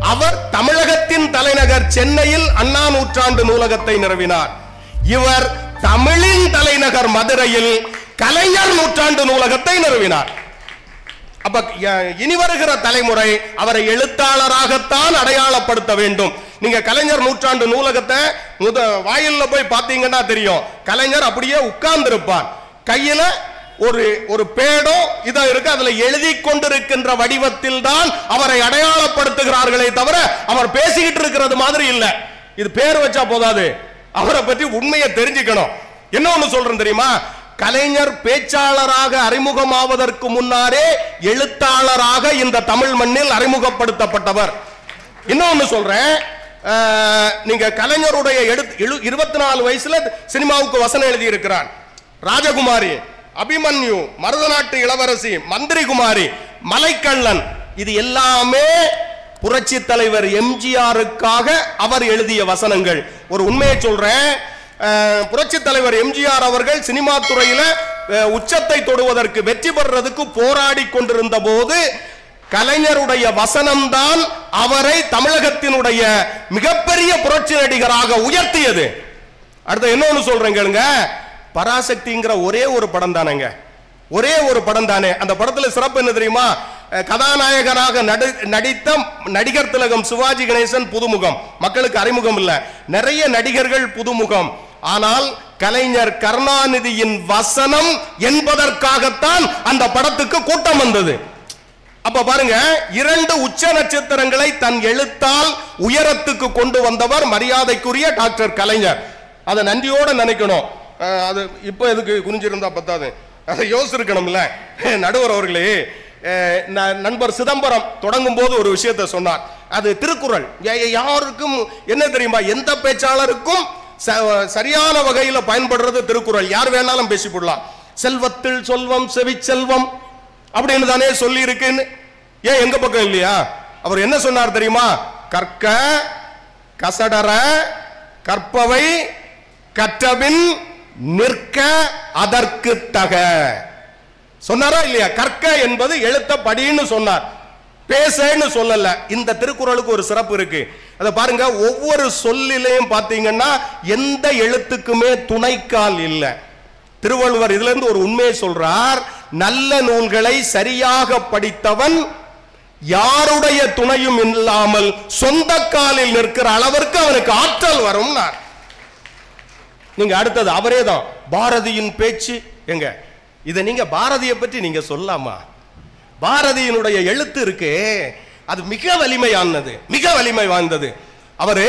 அவர் தமிழகத்தின் தலைநகர் சென்னையில் அண்ணா நூற்றாண்டு நூலகத்தை நிறுவினார். இவர் தமிழின் தலைநகர் மதுரையில் கலைஞர் நூற்றாண்டு நூலகத்தை நிறுவினார். அப்ப இனி வருகிற தலைமுறை அவரை எழுத்தாளராகத்தான் அடையாளப்படுத்த வேண்டும். நீங்க கலைஞர் நூற்றாண்டு நூலகத்தை முத வாயில்ல போய் பார்த்தீங்கன்னா தெரியும். கலைஞர் அப்படியே உட்கார்ந்து இருப்பார் கையில ஒரு ஒரு பேடோ இதோ இருக்கு அதுல எழுதி கொண்டிருக்கின்ற வடிவத்தில் தான் அவரை அடையாளப்படுத்துகிறார்களே தவிர அவர் பேசிக்கிட்டு இருக்கிறது மாதிரி இல்ல. இது பேர் வச்சா போதாது. அவரை பற்றி உண்மையை தெரிஞ்சுக்கணும். என்ன ஒண்ணு சொல்றேன் தெரியுமா? கலைஞர் பேச்சாளராக அறிமுகமாவதற்கு முன்னாரே எழுத்தாளராக இந்த தமிழ் மண்ணில் அறிமுகப்படுத்தப்பட்டவர். இன்னொன்னு சொல்றேன். நீங்க கலைஞருடைய எழுத்து இருபத்தி நாலு வயசுல சினிமாவுக்கு வசனம் எழுதி இருக்கிறான் ராஜகுமாரி. அபிமன்யு மருதநாட்டு இளவரசி மந்திரி குமாரி மலைக்கள்ளன் இது எல்லாமே புரட்சி தலைவர் எம்ஜிஆருக்காக அவர் எழுதிய வசனங்கள். ஒரு உண்மையை சொல்றேன். புரட்சி தலைவர் எம்ஜிஆர் அவர்கள் சினிமா துறையில உச்சத்தை தொடுவதற்கு வெற்றி பெறுறதுக்கு போராடி கொண்டிருந்த போது கலைஞருடைய வசனம்தான் அவரை தமிழகத்தினுடைய மிகப்பெரிய புரட்சி நடிகராக உயர்த்தியது. அடுத்து இன்னொன்னு சொல்றேன் கேளுங்க. பராசக்திங்கிற ஒரே ஒரு படம் தானேங்க ஒரே ஒரு படம் தானே அந்த படத்துல சிறப்பு என்ன தெரியுமா? கதாநாயகனாக நடி நடித்த நடிகர் திலகம் சிவாஜி கணேசன் புதுமுகம். மக்களுக்கு அறிமுகம் இல்ல. நிறைய நடிகர்கள் புதுமுகம். ஆனால் கலைஞர் கருணாநிதியின் வசனம் என்பதற்காகத்தான் அந்த படத்துக்கு கூட்டம் வந்தது. அப்ப பாருங்க இரண்டு உச்ச நட்சத்திரங்களை தன் எழுத்தால் உயரத்துக்கு கொண்டு வந்தவர் மரியாதைக்குரிய டாக்டர் கலைஞர். அதை நன்றியோட நினைக்கணும். அது இப்போ எதுக்கு குனிஞ்சிருந்தா பத்தாது. அதை யோசிச்சிருக்கணும்ல. நடுவர் அவர்களே ந- நண்பர் சிதம்பரம் தொடங்கும் போது ஒரு விஷயத்த சொன்னார். அது திருக்குறள். யாருக்கும் என்ன தெரியுமா? எந்த பேச்சாளருக்கும் ச- சரியான வகையில் பயன்படுறது திருக்குறள். யார் வேணாலும் பேசி போடலாம் செல்வத்தில் சொல்வம் செவிச்செல்வம் அப்படின்னு தானே சொல்லி இருக்குன்னு ஏன் எங்க பக்கம் இல்லையா? அவர் என்ன சொன்னார் தெரியுமா? கற்க கசடர கற்பவை கற்றபின் நிற்க அதற்கு தக. சொன்னாரா இல்லையா? கற்க என்பது எழுத்த படின்னு சொன்னார். பேசன்னு சொல்லல. இந்த திருக்குறளுக்கு ஒரு சிறப்பு இருக்கு. அதை பாருங்க ஒவ்வொரு சொல்லிலையும் பார்த்தீங்கன்னா எந்த எழுத்துக்குமே துணைக்கால் இல்லை. திருவள்ளுவர் இதுல இருந்து ஒரு உண்மையை சொல்றார். நல்ல நூல்களை சரியாக படித்தவன் யாருடைய துணையும் இல்லாமல் சொந்த காலில் நிற்கிற அளவிற்கு அவனுக்கு ஆற்றல் வரும்னார். நீங்க அடுத்தது அவரே தான் பாரதியின் பேச்சு எங்க? இதை நீங்க பாரதியை பற்றி நீங்க சொல்லாமா? பாரதியினுடைய எழுத்து இருக்கே அது மிக வலிமையானது மிக வலிமை வாய்ந்தது. அவரு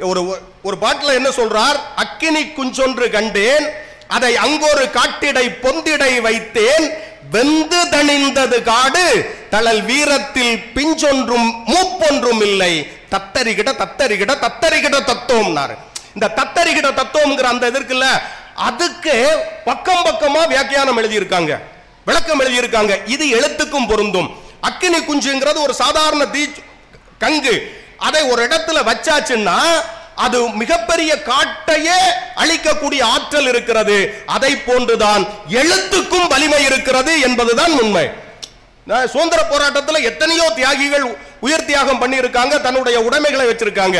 ஒரு ஒரு பாட்டில் என்ன சொல்றார்? அக்கினி குஞ்சொன்று கண்டேன் அதை அங்கொரு காட்டிடை பொந்திடை வைத்தேன் வெந்து தணிந்தது காடு தளல் வீரத்தில் பிஞ்சொன்றும் மூப்பொன்றும் இல்லை. தத்தரிகிட தத்தரிகிட தத்தரிகிட தத்துவம்னாரு இந்த தத்தரிகிட தத்துவம்ங்கிற அந்த இது இருக்குல்ல அதுக்கு பக்கம் பக்கமா வியாக்கியானம் எழுதியிருக்காங்க. விளக்கம் எழுதியிருக்காங்க. இது எழுத்துக்கும் பொருந்தும். அக்கினி குஞ்சுங்கிறது ஒரு சாதாரண தீ கங்கு. அதை ஒரு இடத்துல வச்சாச்சுன்னா அது மிகப்பெரிய காட்டையே அழிக்கக்கூடிய ஆற்றல் இருக்கிறது. அதை போன்றுதான் எழுத்துக்கும் வலிமை இருக்கிறது என்பதுதான் உண்மை. சுதந்திர போராட்டத்துல எத்தனையோ தியாகிகள் உயிர் தியாகம் பண்ணியிருக்காங்க தன்னுடைய உடைமைகளை வச்சிருக்காங்க.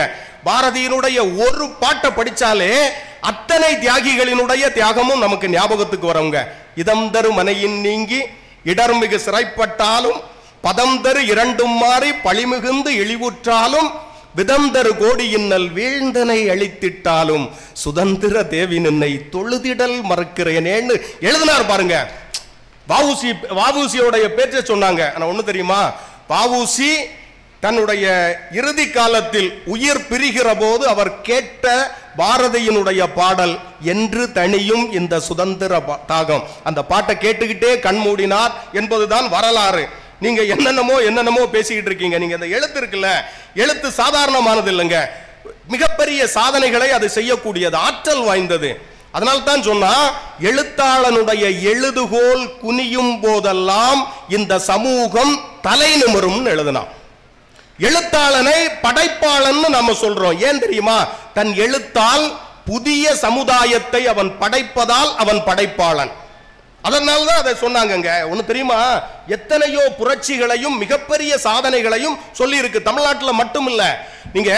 பாரதியினுடைய ஒரு பாட்டை படிச்சாலே அத்தனை தியாகிகளினுடைய தியாகமும் நமக்கு ஞாபகத்துக்கு வரவங்க இதம் தரு மனையின் நீங்கி இடர்மிகு சிறைப்பட்டாலும் பதம் தரு இரண்டும் மாறி பழிமிகுந்து இழிவுற்றாலும் விதந்தரு கோடியின்னல் வீழ்ந்தனை அழித்திட்டாலும் சுதந்திர தேவி நின்னை தொழுதிடல் மறக்கிறேனேன்னு எழுதினார் பாருங்க. வாவுசி வாவுசியோடைய பேச்சை சொன்னாங்க. ஆனால் ஒன்று தெரியுமா? வாவுசி தன்னுடைய இறுதி காலத்தில் உயிர் பிரிகிற போது அவர் கேட்ட பாரதியினுடைய பாடல் என்று தனியும் இந்த சுதந்திர பா- தாகம். அந்த பாட்டை கேட்டுக்கிட்டே கண் மூடினார் என்பதுதான் வரலாறு. நீங்க என்னென்னமோ என்னென்னமோ பேசிக்கிட்டு இருக்கீங்க. நீங்க இந்த எழுத்து இருக்குல்ல எழுத்து சாதாரணமானது இல்லைங்க மிகப்பெரிய சாதனைகளை அது செய்யக்கூடியது ஆற்றல் வாய்ந்தது. அதனால தான் சொன்னா எழுத்தாளனுடைய எழுதுகோல் குனியும் போதெல்லாம் இந்த சமூகம் தலை நிமரும்னு எழுதினான். எழுத்தாளனை படைப்பாளன் நம்ம சொல்றோம். ஏன் தெரியுமா? தன் எழுத்தால் புதிய சமுதாயத்தை அவன் படைப்பதால் அவன் படைப்பாளன். அதனால தான் அதை சொன்னாங்கங்க. ஒன்று தெரியுமா? எத்தனையோ புரட்சிகளையும் மிகப்பெரிய சாதனைகளையும் சொல்லி இருக்கு தமிழ்நாட்டில் மட்டும் இல்லை நீங்க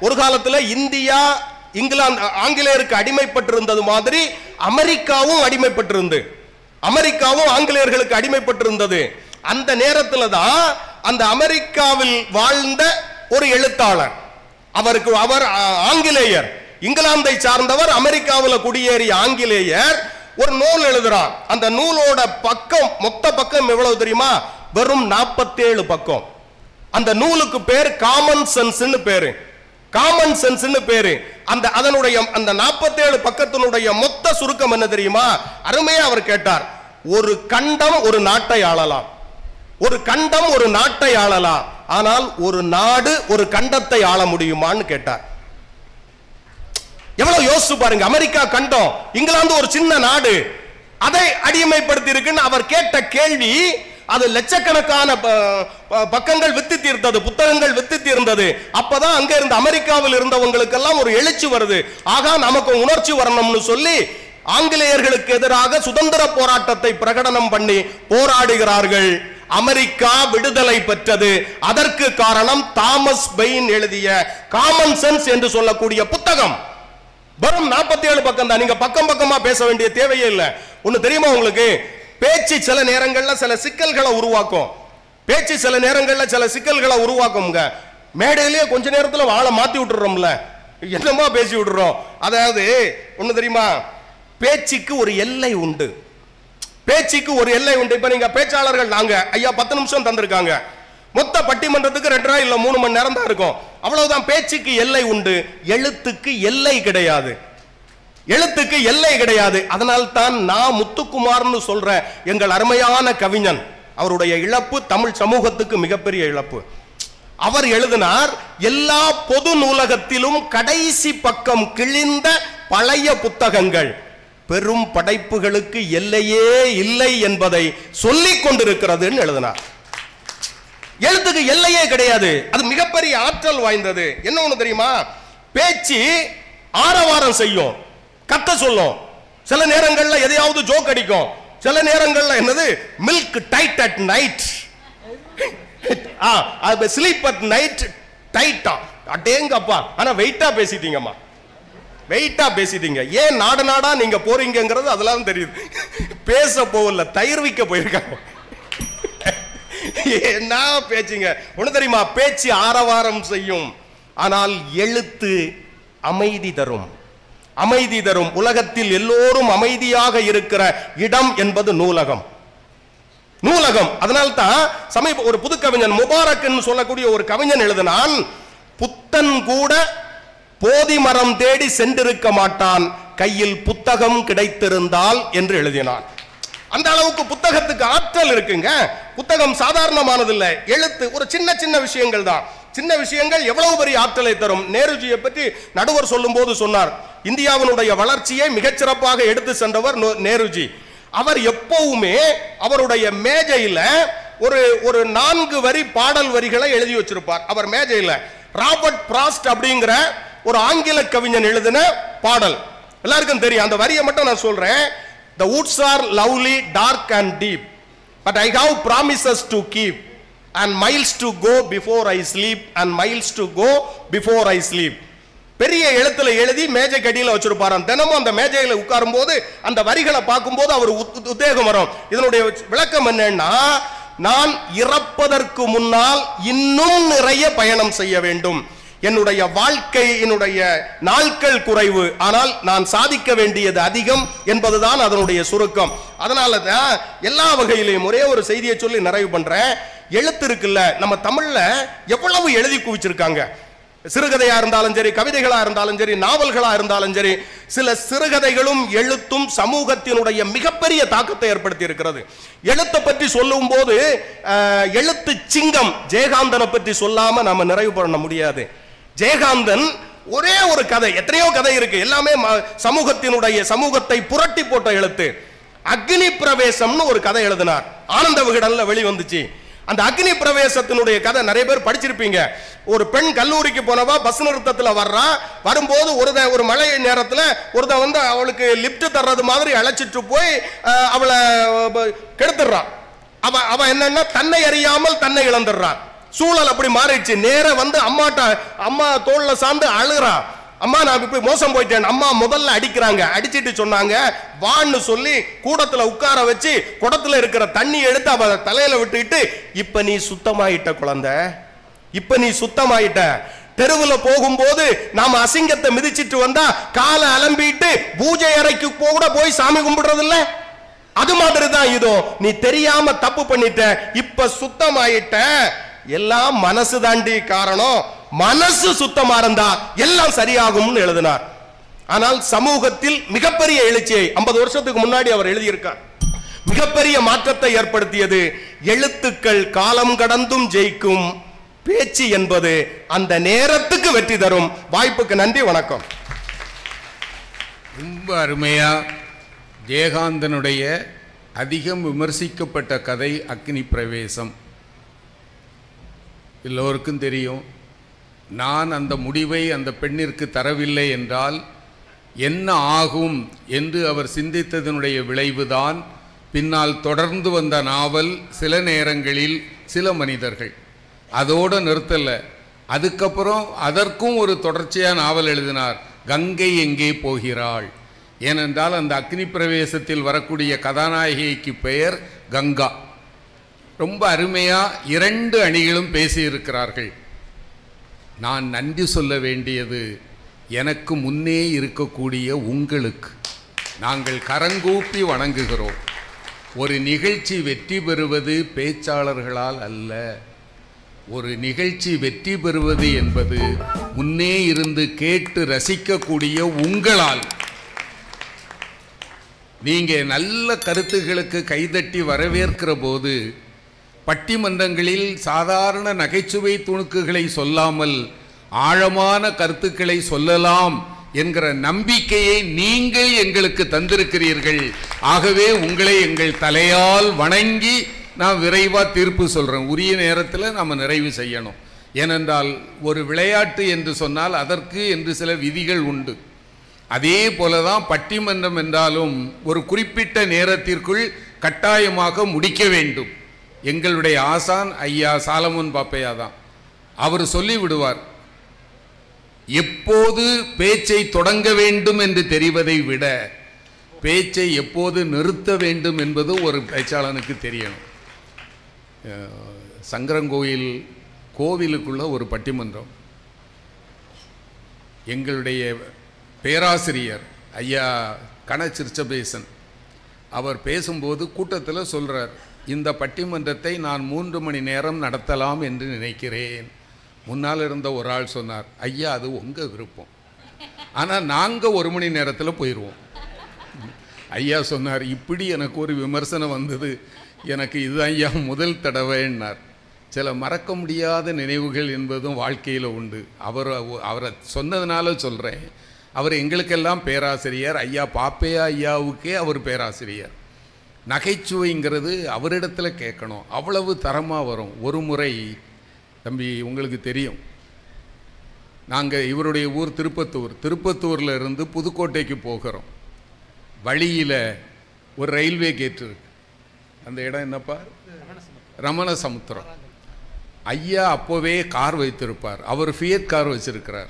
ஒரு காலத்தில் இந்தியா இங்கிலாந்து ஆங்கிலேயருக்கு அடிமைப்பட்டிருந்தது மாதிரி அமெரிக்காவும் அடிமைப்பட்டிருந்து. அமெரிக்காவும் ஆங்கிலேயர்களுக்கு அடிமைப்பட்டிருந்தது. அந்த நேரத்தில் தான் அந்த அமெரிக்காவில் வாழ்ந்த ஒரு எழுத்தாளர். அவருக்கு அவர் ஆங்கிலேயர். இங்கிலாந்தை சார்ந்தவர் அமெரிக்காவில் குடியேறிய ஆங்கிலேயர் ஒரு நூல் எழுதுகிறார் அந்த நூலோட பக்கம் மொத்த பக்கம் எவ்வளவு தெரியுமா? வெறும் 47 பக்கம். அந்த நூலுக்கு பேர் காமன் சென்ஸ்னு பேரு. காமன் சென்ஸ்னு பேரு. அந்த அதனுடைய அந்த 47 பக்கத்தினுடைய மொத்த சுருக்கம் என்ன தெரியுமா? அருமையா அவர் கேட்டார். ஒரு கண்டம் ஒரு நாட்டை ஆளலாம். ஒரு கண்டம் ஒரு நாட்டை ஆளலாம். ஆனால் ஒரு நாடு ஒரு கண்டத்தை ஆள முடியுமான்னு கேட்டார். எவ்வளவு யோசிச்சு பாருங்க அமெரிக்கா கண்டம் இங்கிலாந்து ஒரு சின்ன நாடு அதை அடிமைப்படுத்தி இருக்குன்னு அவர் கேட்ட கேள்வி அது லட்சக்கணக்கான ப- ப- பக்கங்கள் வித்து தீர்த்தது புத்தகங்கள் வித்து தீர்ந்தது. அப்பதான் அங்க இருந்த அமெரிக்காவில் இருந்தவங்களுக்கெல்லாம் ஒரு எழுச்சி வருது. ஆகா நமக்கு உணர்ச்சி வரணும்னு சொல்லி ஆங்கிலேயர்களுக்கு எதிராக சுதந்திர போராட்டத்தை பிரகடனம் பண்ணி போராடுகிறார்கள். அமெரிக்கா விடுதலை பெற்றது. அதற்கு காரணம் தாமஸ் பெயின் எழுதிய காமன் சென்ஸ் என்று சொல்லக்கூடிய புத்தகம். வெறும் 47 ஏழு பக்கம் தான் நீங்க பக்கம் பக்கமா பேச வேண்டிய தேவையே இல்லை. ஒன்னு தெரியுமா உங்களுக்கு? பேச்சு சில நேரங்கள்ல சில சிக்கல்களை உருவாக்கும். பேச்சு சில நேரங்கள்ல சில சிக்கல்களை உருவாக்கும்ங்க. மேடையிலேயே கொஞ்ச நேரத்துல வாழை மாத்தி விட்டுறோம்ல. என்னமா பேசி விட்டுறோம். அதாவது ஒண்ணு தெரியுமா? பேச்சுக்கு ஒரு எல்லை உண்டு. பேச்சுக்கு ஒரு எல்லை உண்டு. இப்போ நீங்கள் பேச்சாளர்கள் நாங்கள் ஐயா பத்து நிமிஷம் தந்திருக்காங்க. மொத்த பட்டிமன்றத்துக்கு ரெண்டரை இல்லை மூணு மணி நேரம் தான் இருக்கும். அவ்வளவுதான் பேச்சுக்கு எல்லை உண்டு. எழுத்துக்கு எல்லை கிடையாது. எழுத்துக்கு எல்லை கிடையாது. அதனால் தான் நான் முத்துக்குமார்னு சொல்ற எங்கள் அருமையான கவிஞன் அவருடைய இழப்பு தமிழ் சமூகத்துக்கு மிகப்பெரிய இழப்பு. அவர் எழுதினார் எல்லா பொது நூலகத்திலும் கடைசி பக்கம் கிழிந்த பழைய புத்தகங்கள். பெரும் படைப்புகளுக்கு எல்லையே இல்லை என்பதை சொல்லிக் கொண்டிருக்கிறதுன்னு எழுதினார். எழுத்துக்கு எல்லையே கிடையாது. அது மிகப்பெரிய ஆற்றல் வாய்ந்தது. என்ன ஒண்ணு தெரியுமா? பேச்சு ஆரவாரம் செய்யும். கத்த சொல்லும். சில நேரங்கள்ல எதையாவது ஜோக் அடிக்கும். சில நேரங்கள்ல என்னது? Milk tight at night sleep at night டைட்டா அடேங்கப்பா. ஆனா வெயிட்டா பேசிட்டீங்கம்மா. வெயிட்டா பேசிட்டீங்க. ஏன் நாடு நாடா நீங்க போறீங்கிறது அதெல்லாம் தெரியுது. பேச போகல தயிர் விற்க போயிருக்காங்க. என்ன பேச்சுங்க? ஒன்று தெரியுமா? பேச்சு ஆரவாரம் செய்யும். ஆனால் எழுத்து அமைதி தரும். அமைதி தரும். உலகத்தில் எல்லோரும் அமைதியாக இருக்கிற இடம் என்பது நூலகம். நூலகம். அதனால தான் சமீப ஒரு புது கவிஞன் முபாரக்னு சொல்லக்கூடிய ஒரு கவிஞன் எழுதினான் புத்தன் கூட போதி மரம் தேடி சென்றிருக்க மாட்டான். கையில் புத்தகம் கிடைத்திருந்தால் என்று எழுதினான். அந்த அளவுக்கு புத்தகத்துக்கு ஆற்றல் இருக்குங்க. புத்தகம் சாதாரணமானதில்லை. எழுத்து ஒரு சின்ன சின்ன விஷயங்கள் தான். சின்ன விஷயங்கள் எவ்வளவு பெரிய ஆற்றலை தரும்? நேருஜியை பற்றி நடுவர் சொல்லும்போது சொன்னார். இந்தியாவினுடைய வளர்ச்சியை மிகச்சிறப்பாக எடுத்து சென்றவர் நோ- நேருஜி. அவர் எப்பவுமே அவருடைய மேஜையில ஒரு ஒரு நான்கு வரி பாடல் வரிகளை எழுதி வச்சிருப்பார். அவர் மேஜையில ராபர்ட் பிராஸ்ட் அப்படிங்கிற ஒரு ஆங்கில கவிஞன் எழுதின பாடல். எல்லாருக்கும் தெரியும். அந்த வரியை மட்டும் நான் சொல்றேன். The woods are lovely dark and deep but I have promises to keep and miles to go before I sleep and miles to go before I sleep பெரிய எழுத்துல எழுதி மேஜை கடியில் வச்சிருப்பாராம். தினமும் அந்த மேஜையில் உட்காரும் போது அந்த வரிகளை பார்க்கும்போது அவர் உத்- வரும். இதனுடைய விளக்கம் என்னன்னா நான் இறப்பதற்கு முன்னால் இன்னும் நிறைய பயணம் செய்ய வேண்டும். என்னுடைய வாழ்க்கையினுடைய நாட்கள் குறைவு. ஆனால் நான் சாதிக்க வேண்டியது அதிகம் என்பதுதான் அதனுடைய சுருக்கம். அதனால தான் எல்லா வகையிலையும் ஒரே ஒரு செய்தியை சொல்லி நிறைவு பண்றேன். எழுத்து இருக்குல்ல நம்ம தமிழ்ல எவ்வளவு எழுதி குவிச்சிருக்காங்க. சிறுகதையா இருந்தாலும் சரி கவிதைகளா இருந்தாலும் சரி நாவல்களா இருந்தாலும் சரி சில சிறுகதைகளும் எழுத்தும் சமூகத்தினுடைய மிகப்பெரிய தாக்கத்தை ஏற்படுத்தி இருக்கிறது எழுத்தை பற்றி சொல்லும் போது எழுத்து சிங்கம் ஜெயகாந்தனை பற்றி சொல்லாம நாம நிறைவு பண்ண முடியாது. ஜெயகாந்தன் ஒரே ஒரு கதை எத்தனையோ கதை இருக்கு. எல்லாமே ம- சமூகத்தினுடைய சமூகத்தை புரட்டி போட்ட எழுத்து. அக்னி பிரவேசம்னு ஒரு கதை எழுதினார். ஆனந்த விகடன்ல வெளிவந்துச்சு. அந்த அக்னி பிரவேசத்தினுடைய கதை நிறைய பேர் படிச்சிருப்பீங்க. ஒரு பெண் கல்லூரிக்கு போனவா பஸ் நிறுத்தத்தில் வர்றா வரும்போது ஒருதன் ஒரு மழை நேரத்தில் ஒருத்தன் வந்து அவளுக்கு லிப்ட் தர்றது மாதிரி அழைச்சிட்டு போய் அவளை கெடுத்துடுறான் அவன் அவன் என்னன்னா தன்னை அறியாமல் தன்னை இழந்துடுறான் சூழல் அப்படி மாறிடுச்சு. நேர வந்து அம்மாட்ட அம்மா தோல்ல சார்ந்து அழுகிறா. அம்மா நான் இப்படி மோசம் போயிட்டேன். அம்மா முதல்ல அடிக்கிறாங்க. அடிச்சிட்டு சொன்னாங்க. வான்னு சொல்லி கூடத்துல உட்கார வச்சு குடத்துல இருக்கிற தண்ணி எடுத்து அவ தலையில விட்டுக்கிட்டு இப்ப நீ சுத்தமாயிட்ட குழந்தை. இப்ப நீ சுத்தமாயிட்ட. தெருவில் போகும்போது நாம் அசிங்கத்தை மிதிச்சிட்டு வந்தா காலை அலம்பிட்டு பூஜை அறைக்கு கூட போய் சாமி கும்பிடுறது இல்லை அது மாதிரி தான் இதோ. நீ தெரியாம தப்பு பண்ணிட்ட. இப்ப சுத்தமாயிட்ட. எல்லாம் மனசு தாண்டி காரணம் மனசு சுத்தமா இருந்தா எல்லாம் சரியாகும்னு எழுதினார். ஆனால் சமூகத்தில் மிகப்பெரிய எழுச்சியை 50 வருஷத்துக்கு முன்னாடி அவர் எழுதியிருக்கார். மிகப்பெரிய மாற்றத்தை ஏற்படுத்தியது எழுத்துக்கள் காலம் கடந்தும் ஜெயிக்கும் பேச்சு என்பது அந்த நேரத்துக்கு வெற்றி தரும். வாய்ப்புக்கு நன்றி வணக்கம். ரொம்ப அருமையா ஜெயகாந்தனுடைய அதிகம் விமர்சிக்கப்பட்ட கதை அக்னி பிரவேசம். எல்லோருக்கும் தெரியும். நான் அந்த முடிவை அந்த பெண்ணிற்கு தரவில்லை என்றால் என்ன ஆகும் என்று அவர் சிந்தித்ததனுடைய விளைவுதான் பின்னால் தொடர்ந்து வந்த நாவல் சில நேரங்களில் சில மனிதர்கள். அதோடு நிறுத்தலை அதுக்கப்புறம் அதற்கும் ஒரு தொடர்ச்சியாக நாவல் எழுதினார் கங்கை எங்கே போகிறாள்? ஏனென்றால் அந்த அக்னி பிரவேசத்தில் வரக்கூடிய கதாநாயகிக்கு பெயர் கங்கா. ரொம்ப அருமையாக இரண்டு அணிகளும் பேசியிருக்கிறார்கள். நான் நன்றி சொல்ல வேண்டியது எனக்கு முன்னே இருக்கக்கூடிய உங்களுக்கு. நாங்கள் கரங்கூப்பி வணங்குகிறோம். ஒரு நிகழ்ச்சி வெற்றி பெறுவது பேச்சாளர்களால் அல்ல. ஒரு நிகழ்ச்சி வெற்றி பெறுவது என்பது முன்னே இருந்து கேட்டு ரசிக்கக்கூடிய உங்களால். நீங்கள் நல்ல கருத்துகளுக்கு கைதட்டி வரவேற்கிற போது பட்டிமன்றங்களில் சாதாரண நகைச்சுவை துணுக்குகளை சொல்லாமல் ஆழமான கருத்துக்களை சொல்லலாம் என்கிற நம்பிக்கையை நீங்கள் எங்களுக்கு தந்திருக்கிறீர்கள். ஆகவே உங்களை எங்கள் தலையால் வணங்கி நான் விரைவாக தீர்ப்பு சொல்கிறேன் உரிய நேரத்தில் நம்ம நிறைவு செய்யணும். ஏனென்றால் ஒரு விளையாட்டு என்று சொன்னால் அதற்கு என்று சில விதிகள் உண்டு. அதே போல தான் பட்டிமன்றம் என்றாலும் ஒரு குறிப்பிட்ட நேரத்திற்குள் கட்டாயமாக முடிக்க வேண்டும். எங்களுடைய ஆசான் ஐயா சாலமோன் பாப்பையா தான். அவர் சொல்லி விடுவார் எப்போது பேச்சை தொடங்க வேண்டும் என்று தெரிவதை விட பேச்சை எப்போது நிறுத்த வேண்டும் என்பது ஒரு பேச்சாளனுக்கு தெரியணும். சங்கரங்கோயில் கோவிலுக்குள்ள ஒரு பட்டிமன்றம். எங்களுடைய பேராசிரியர் ஐயா கண சிற்சபேசன் அவர் பேசும்போது கூட்டத்தில் சொல்கிறார் இந்த பட்டிமன்றத்தை நான் மூன்று மணி நேரம் நடத்தலாம் என்று நினைக்கிறேன். முன்னால் இருந்த ஒரு ஆள் சொன்னார் ஐயா அது உங்கள் விருப்பம். ஆனால் நாங்கள் ஒரு மணி நேரத்தில் போயிடுவோம் ஐயா சொன்னார் இப்படி எனக்கு ஒரு விமர்சனம் வந்தது. எனக்கு இது ஐயா முதல் தடவைன்னார். சில மறக்க முடியாத நினைவுகள் என்பதும் வாழ்க்கையில் உண்டு. அவர் அவரை சொன்னதுனால சொல்கிறேன் அவர் எங்களுக்கெல்லாம் பேராசிரியர். ஐயா பாப்பையா ஐயாவுக்கே அவர் பேராசிரியர். நகைச்சுவைங்கிறது அவரிடத்துல கேட்கணும். அவ்வளவு தரமாக வரும். ஒரு முறை தம்பி உங்களுக்கு தெரியும். நாங்கள் இவருடைய ஊர் திருப்பத்தூர். திருப்பத்தூரில் இருந்து புதுக்கோட்டைக்கு போகிறோம். வழியில் ஒரு ரயில்வே கேட் இருக்கு. அந்த இடம் என்னப்பா? ரமண சமுத்திரம். ஐயா அப்போவே கார் வைத்திருப்பார். அவர் ஃபியட் கார் வச்சுருக்கிறார்.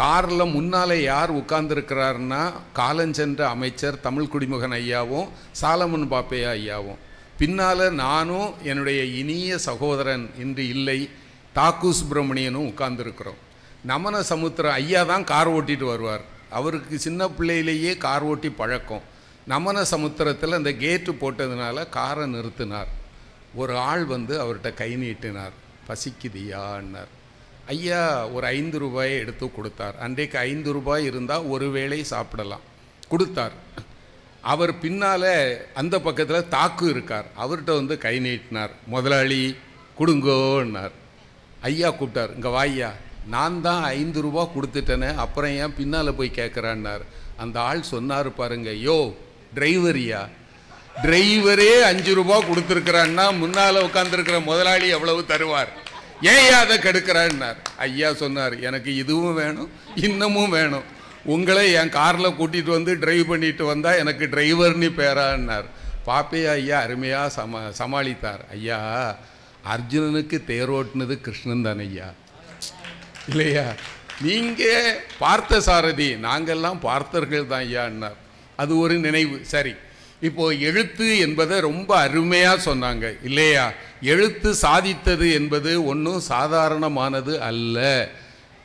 காரில் முன்னால் யார் உட்கார்ந்துருக்கிறாருன்னா காலஞ்சென்ற அமைச்சர் தமிழ் குடிமகன் ஐயாவும் சாலமன் பாப்பையா ஐயாவும். பின்னால் நானும் என்னுடைய இனிய சகோதரன் இன்று இல்லை தாக்கு சுப்பிரமணியனும் உட்கார்ந்துருக்கிறோம். நமன சமுத்திரம் ஐயா தான் கார் ஓட்டிட்டு வருவார். அவருக்கு சின்ன பிள்ளையிலேயே கார் ஓட்டி பழக்கம். நமன சமுத்திரத்தில் அந்த கேட்டு போட்டதுனால காரை நிறுத்தினார். ஒரு ஆள் வந்து அவர்கிட்ட கை நீட்டினார். பசிக்குதியான்னார் ஐயா ஒரு ஐந்து ரூபாயை எடுத்து கொடுத்தார். அன்றைக்கு ஐந்து ரூபாய் இருந்தால் ஒரு வேளை சாப்பிடலாம். கொடுத்தார். அவர் பின்னால் அந்த பக்கத்தில் தாக்கு இருக்கார். அவர்கிட்ட வந்து கை நீட்டினார். முதலாளி கொடுங்கோன்னார். ஐயா கூப்பிட்டார். இங்கே வாய்யா நான் தான் ஐந்து ரூபா கொடுத்துட்டேனே. அப்புறம் ஏன் பின்னால் போய் கேட்குறான்னார் அந்த ஆள் சொன்னார் பாருங்க யோ டிரைவரியா டிரைவரே அஞ்சு ரூபா கொடுத்துருக்குறான்னா முன்னால் உட்காந்துருக்கிற முதலாளி எவ்வளவு தருவார்? ஏன் அதை கெடுக்கிறான்னார். ஐயா சொன்னார் எனக்கு இதுவும் வேணும் இன்னமும் வேணும். உங்களை என் காரில் கூட்டிகிட்டு வந்து டிரைவ் பண்ணிட்டு வந்தால் எனக்கு டிரைவர்னு பேரான்னார். பாப்பையா ஐயா அருமையாக சமா சமாளித்தார். ஐயா அர்ஜுனனுக்கு தேரோட்டினது கிருஷ்ணன் தானே ஐயா. இல்லையா? நீங்கள் பார்த்த சாரதி நாங்கள்லாம் பார்த்தர்கள் தான் ஐயான்னார் அது ஒரு நினைவு. சரி இப்போ எழுத்து என்பதை ரொம்ப அருமையாக சொன்னாங்க. இல்லையா? எழுத்து சாதித்தது என்பது ஒன்றும் சாதாரணமானது அல்ல.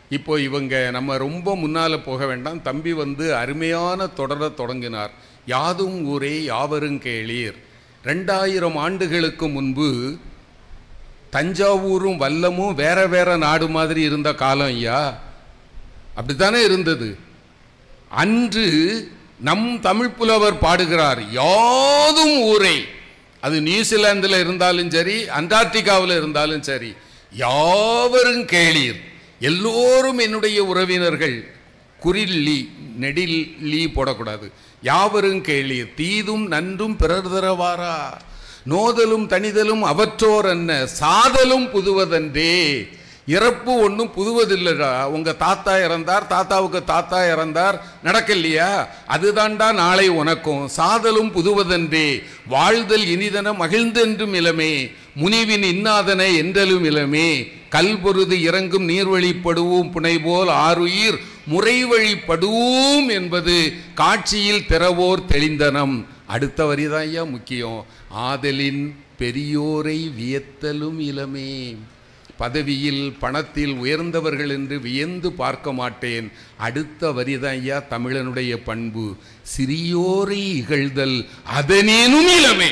இப்போ இவங்க நம்ம ரொம்ப முன்னால் போக வேண்டாம். தம்பி வந்து அருமையான தொடர தொடங்கினார். யாதும் ஊரே யாவரும் கேளீர். ரெண்டாயிரம் ஆண்டுகளுக்கு முன்பு தஞ்சாவூரும் வல்லமும் வேற வேற நாடு மாதிரி இருந்த காலம் ஐயா. அப்படித்தானே இருந்தது. அன்று நம் தமிழ் புலவர் பாடுகிறார். யாதும் ஊரே. அது நியூசிலாந்தில் இருந்தாலும் சரி அண்டார்டிகாவில் இருந்தாலும் சரி யாவரும் கேளீர். எல்லோரும் என்னுடைய உறவினர்கள் குறில்லி நெடில் லீ போடக்கூடாது. யாவரும் கேளீர். தீதும் நன்றும் பிறர் தரவாரா? நோதலும் தனிதலும் அவற்றோர் என்ன? சாதலும் புதுவதன்றே. இறப்பு ஒன்றும் புதுவதில்லைடா. உங்க தாத்தா இறந்தார் தாத்தாவுக்கு தாத்தா இறந்தார் நடக்கலையா? அதுதான்டா நாளை உனக்கும். சாதலும் புதுவதன்றே. வாழ்தல் இனிதன மகிழ்ந்தென்றும் இளமே. முனிவின் இன்னாதன என்றலும் இளமே. கல்பொருது இறங்கும் நீர்வழிப்படுவோம் புனைபோல் ஆறுயிர் முறைவழிப்படுவோம் என்பது காட்சியில் திறவோர் தெளிந்தனம். அடுத்த வரிதான் ஐயா முக்கியம். ஆதலின் பெரியோரை வியத்தலும் இளமே. பதவியில் பணத்தில் உயர்ந்தவர்கள் என்று வியந்து பார்க்க மாட்டேன். அடுத்த வரிதான் ஐயா தமிழனுடைய பண்பு. சிறியோரை இகழ்தல் அதனேனும் இளமே.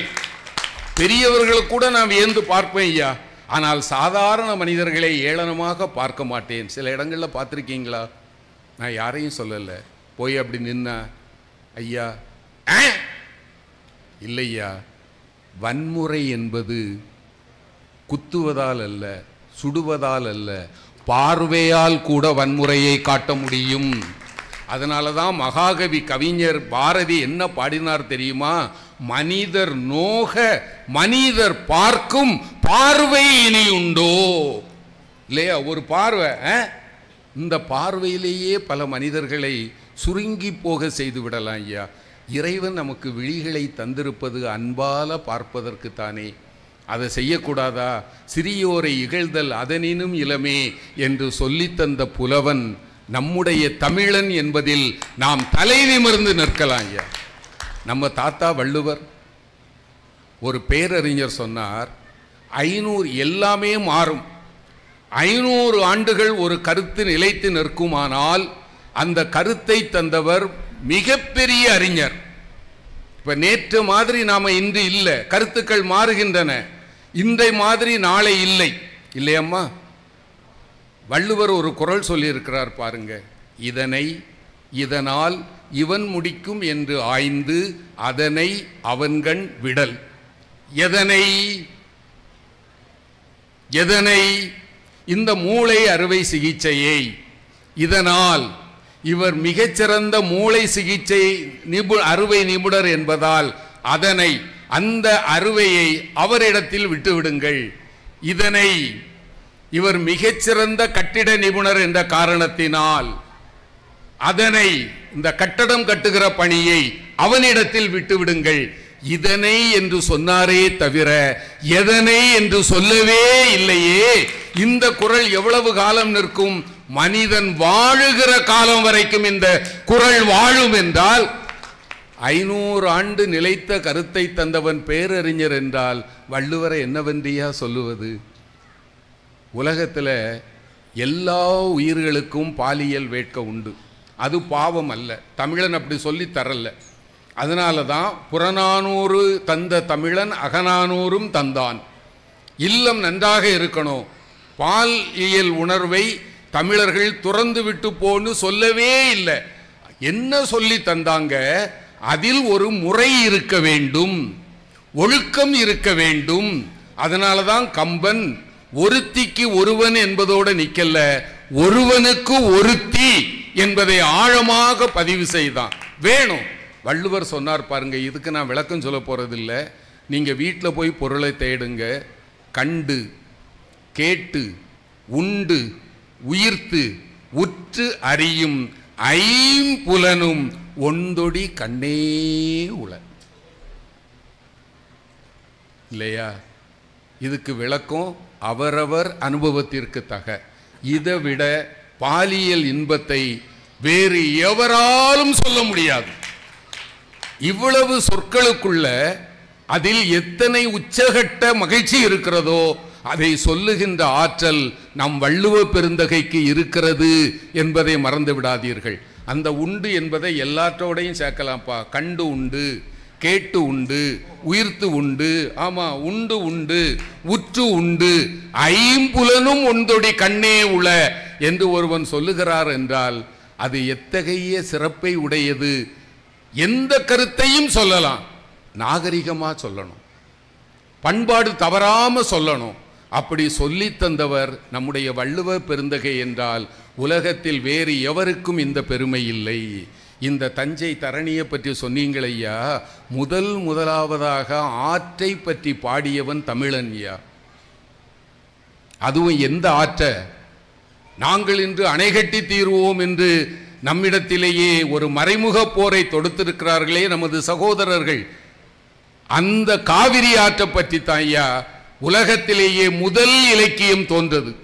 பெரியவர்களை கூட நான் வியந்து பார்ப்பேன் ஐயா. ஆனால் சாதாரண மனிதர்களை ஏளனமாக பார்க்க மாட்டேன். சில இடங்களில் பார்த்துருக்கீங்களா? நான் யாரையும் சொல்லலை. போய் அப்படி நின்னா ஐயா இல்லையா? வன்முறை என்பது குத்துவதால் அல்ல. சுடுவதால் அல்ல பார்வையால் கூட வன்முறையை காட்ட முடியும். அதனால தான் மகாகவி கவிஞர் பாரதி என்ன பாடினார் தெரியுமா? மனிதர் நோக மனிதர் பார்க்கும் பார்வை இனி உண்டோ இல்லையா? ஒரு பார்வை ஆ? இந்த பார்வையிலேயே பல மனிதர்களை சுருங்கி போக செய்து விடலாம் ஐயா. இறைவன் நமக்கு விழிகளை தந்திருப்பது அன்பால பார்ப்பதற்கு தானே. அதை செய்யக்கூடாதா? சிறியோரை இகழ்தல் அதனினும் இளமே என்று சொல்லித் தந்த புலவன் நம்முடைய தமிழன் என்பதில் நாம் தலை நிமிர்ந்து நிற்கலாம் ஐயா. நம்ம தாத்தா வள்ளுவர் ஒரு பேரறிஞர் சொன்னார் ஐநூறு எல்லாமே மாறும். ஐநூறு ஆண்டுகள் ஒரு கருத்து நிலைத்து நிற்குமானால் அந்த கருத்தை தந்தவர் மிகப்பெரிய அறிஞர். இப்போ நேற்று மாதிரி நாம் இன்று இல்லை கருத்துக்கள் மாறுகின்றன. இந்த மாதிரி நாளை இல்லை. இல்லையம்மா? வள்ளுவர் ஒரு குரல் சொல்லியிருக்கிறார் பாருங்க. இதனை இதனால் இவன் முடிக்கும் என்று ஆய்ந்து அதனை அவன்கண் விடல். எதனை? எதனை? இந்த மூளை அறுவை சிகிச்சையை. இதனால் இவர் மிகச்சிறந்த மூளை சிகிச்சை நிபு அறுவை நிபுணர் என்பதால் அதனை அந்த அறுவையை அவரிடத்தில் விட்டுவிடுங்கள். இதனை இவர் மிகச்சிறந்த கட்டிட நிபுணர் என்ற காரணத்தினால் அதனை இந்த கட்டடம் கட்டுகிற பணியை அவனிடத்தில் விட்டுவிடுங்கள். இதனை என்று சொன்னாரே தவிர எதனை என்று சொல்லவே இல்லையே. இந்த குரல் எவ்வளவு காலம் நிற்கும்? மனிதன் வாழுகிற காலம் வரைக்கும் இந்த குரல் வாழும் என்றால் ஐநூறு ஆண்டு நிலைத்த கருத்தை தந்தவன் பேரறிஞர் என்றால் வள்ளுவரை என்னவென்றியா சொல்லுவது? உலகத்தில் எல்லா உயிர்களுக்கும் பாலியல் வேட்க உண்டு. அது பாவம் அல்ல. தமிழன் அப்படி சொல்லி தரல. அதனால தான் புறநானூறு தந்த தமிழன் அகநானூறும் தந்தான். இல்லம் நன்றாக இருக்கணும். பால் இயல் உணர்வை தமிழர்கள் துறந்து விட்டு போன்னு சொல்லவே இல்லை. என்ன சொல்லி தந்தாங்க? அதில் ஒரு முறை இருக்க வேண்டும் ஒழுக்கம் இருக்க வேண்டும். அதனால தான் கம்பன் ஒருத்திக்கு ஒருவன் என்பதோடு நிற்கல ஒருவனுக்கு ஒருத்தி என்பதை ஆழமாக பதிவு செய்தான். வேணும். வள்ளுவர் சொன்னார் பாருங்க இதுக்கு நான் விளக்கம் சொல்ல போகிறதில்ல நீங்கள் வீட்டில் போய் பொருளை தேடுங்க கண்டு கேட்டு உண்டு உயிர்த்து உற்று அறியும் ஐம்புலனும் ஒந்தொடி கண்ணே உள. இல்லையா? இதுக்கு விளக்கம் அவரவர் அனுபவத்திற்கு தக. இதை விட பாலியல் இன்பத்தை வேறு எவராலும் சொல்ல முடியாது. இவ்வளவு சொற்களுக்குள்ள அதில் எத்தனை உச்சகட்ட மகிழ்ச்சி இருக்கிறதோ அதை சொல்லுகின்ற ஆற்றல் நம் வள்ளுவ பெருந்தகைக்கு இருக்கிறது என்பதை மறந்து விடாதீர்கள். அந்த உண்டு என்பதை எல்லாற்றோடையும் சேர்க்கலாம்ப்பா. கண்டு உண்டு கேட்டு உண்டு உயிர்த்து உண்டு ஆமாம் உண்டு உண்டு உற்று உண்டு ஐம்புலனும் ஒன்றொடி கண்ணே உள என்று ஒருவன் சொல்லுகிறார் என்றால் அது எத்தகைய சிறப்பை உடையது? எந்த கருத்தையும் சொல்லலாம். நாகரிகமாக சொல்லணும். பண்பாடு தவறாமல் சொல்லணும். அப்படி சொல்லி தந்தவர் நம்முடைய வள்ளுவ பெருந்தகை என்றால் உலகத்தில் வேறு எவருக்கும் இந்த பெருமை இல்லை. இந்த தஞ்சை தரணியை பற்றி சொன்னீங்களையா முதல் முதலாவதாக ஆற்றை பற்றி பாடியவன் தமிழன் ஐயா. அதுவும் எந்த ஆற்ற? நாங்கள் இன்று அணை கட்டி தீர்வோம் என்று நம்மிடத்திலேயே ஒரு மறைமுக போரை தொடுத்திருக்கிறார்களே நமது சகோதரர்கள். அந்த காவிரி ஆற்றை பற்றி தான் ஐயா. உலகத்திலேயே முதல் இலக்கியம் தோன்றது.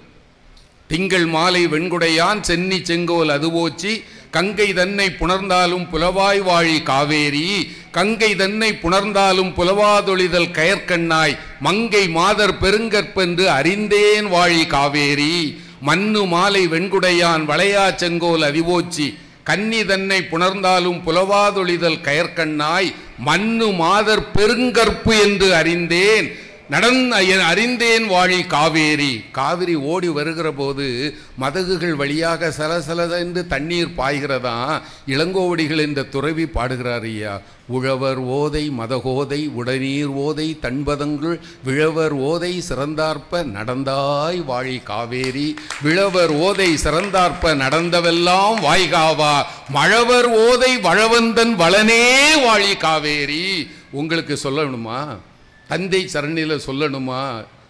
திங்கள் மாலை வெண்குடையான் சென்னி செங்கோல் அதுவோச்சி கங்கை தன்னை புணர்ந்தாலும் புலவாய் வாழி காவேரி கங்கை தன்னை புணர்ந்தாலும் புலவாதொழிதல் கயற்கண்ணாய் மங்கை மாதர் பெருங்கற்பென்று அறிந்தேன் வாழி காவேரி மண்ணு மாலை வெண்குடையான் வளையா செங்கோல் அதிவோச்சி கன்னி தன்னை புணர்ந்தாலும் புலவாதொழிதல் கயற்கண்ணாய் மண்ணு மாதர் பெருங்கற்பு என்று அறிந்தேன் நடந்த அறிந்தேன் வாழி காவேரி. காவிரி ஓடி வருகிற போது மதகுகள் வழியாக சலசலதென்று தண்ணீர் பாய்கிறதா? இளங்கோவடிகள் என்ற துறவி பாடுகிறார் ஐயா. உழவர் ஓதை மதகோதை உடநீர் ஓதை தன்பதங்கள் விழவர் ஓதை சிறந்தார்ப்ப நடந்தாய் வாழி காவேரி. விழவர் ஓதை சிறந்தார்ப்ப நடந்தவெல்லாம் வாய்காவா? மழவர் ஓதை வளவந்தன் வளனே வாழி காவேரி. உங்களுக்கு சொல்லணுமா? தந்தை சரணியில் சொல்லணுமா?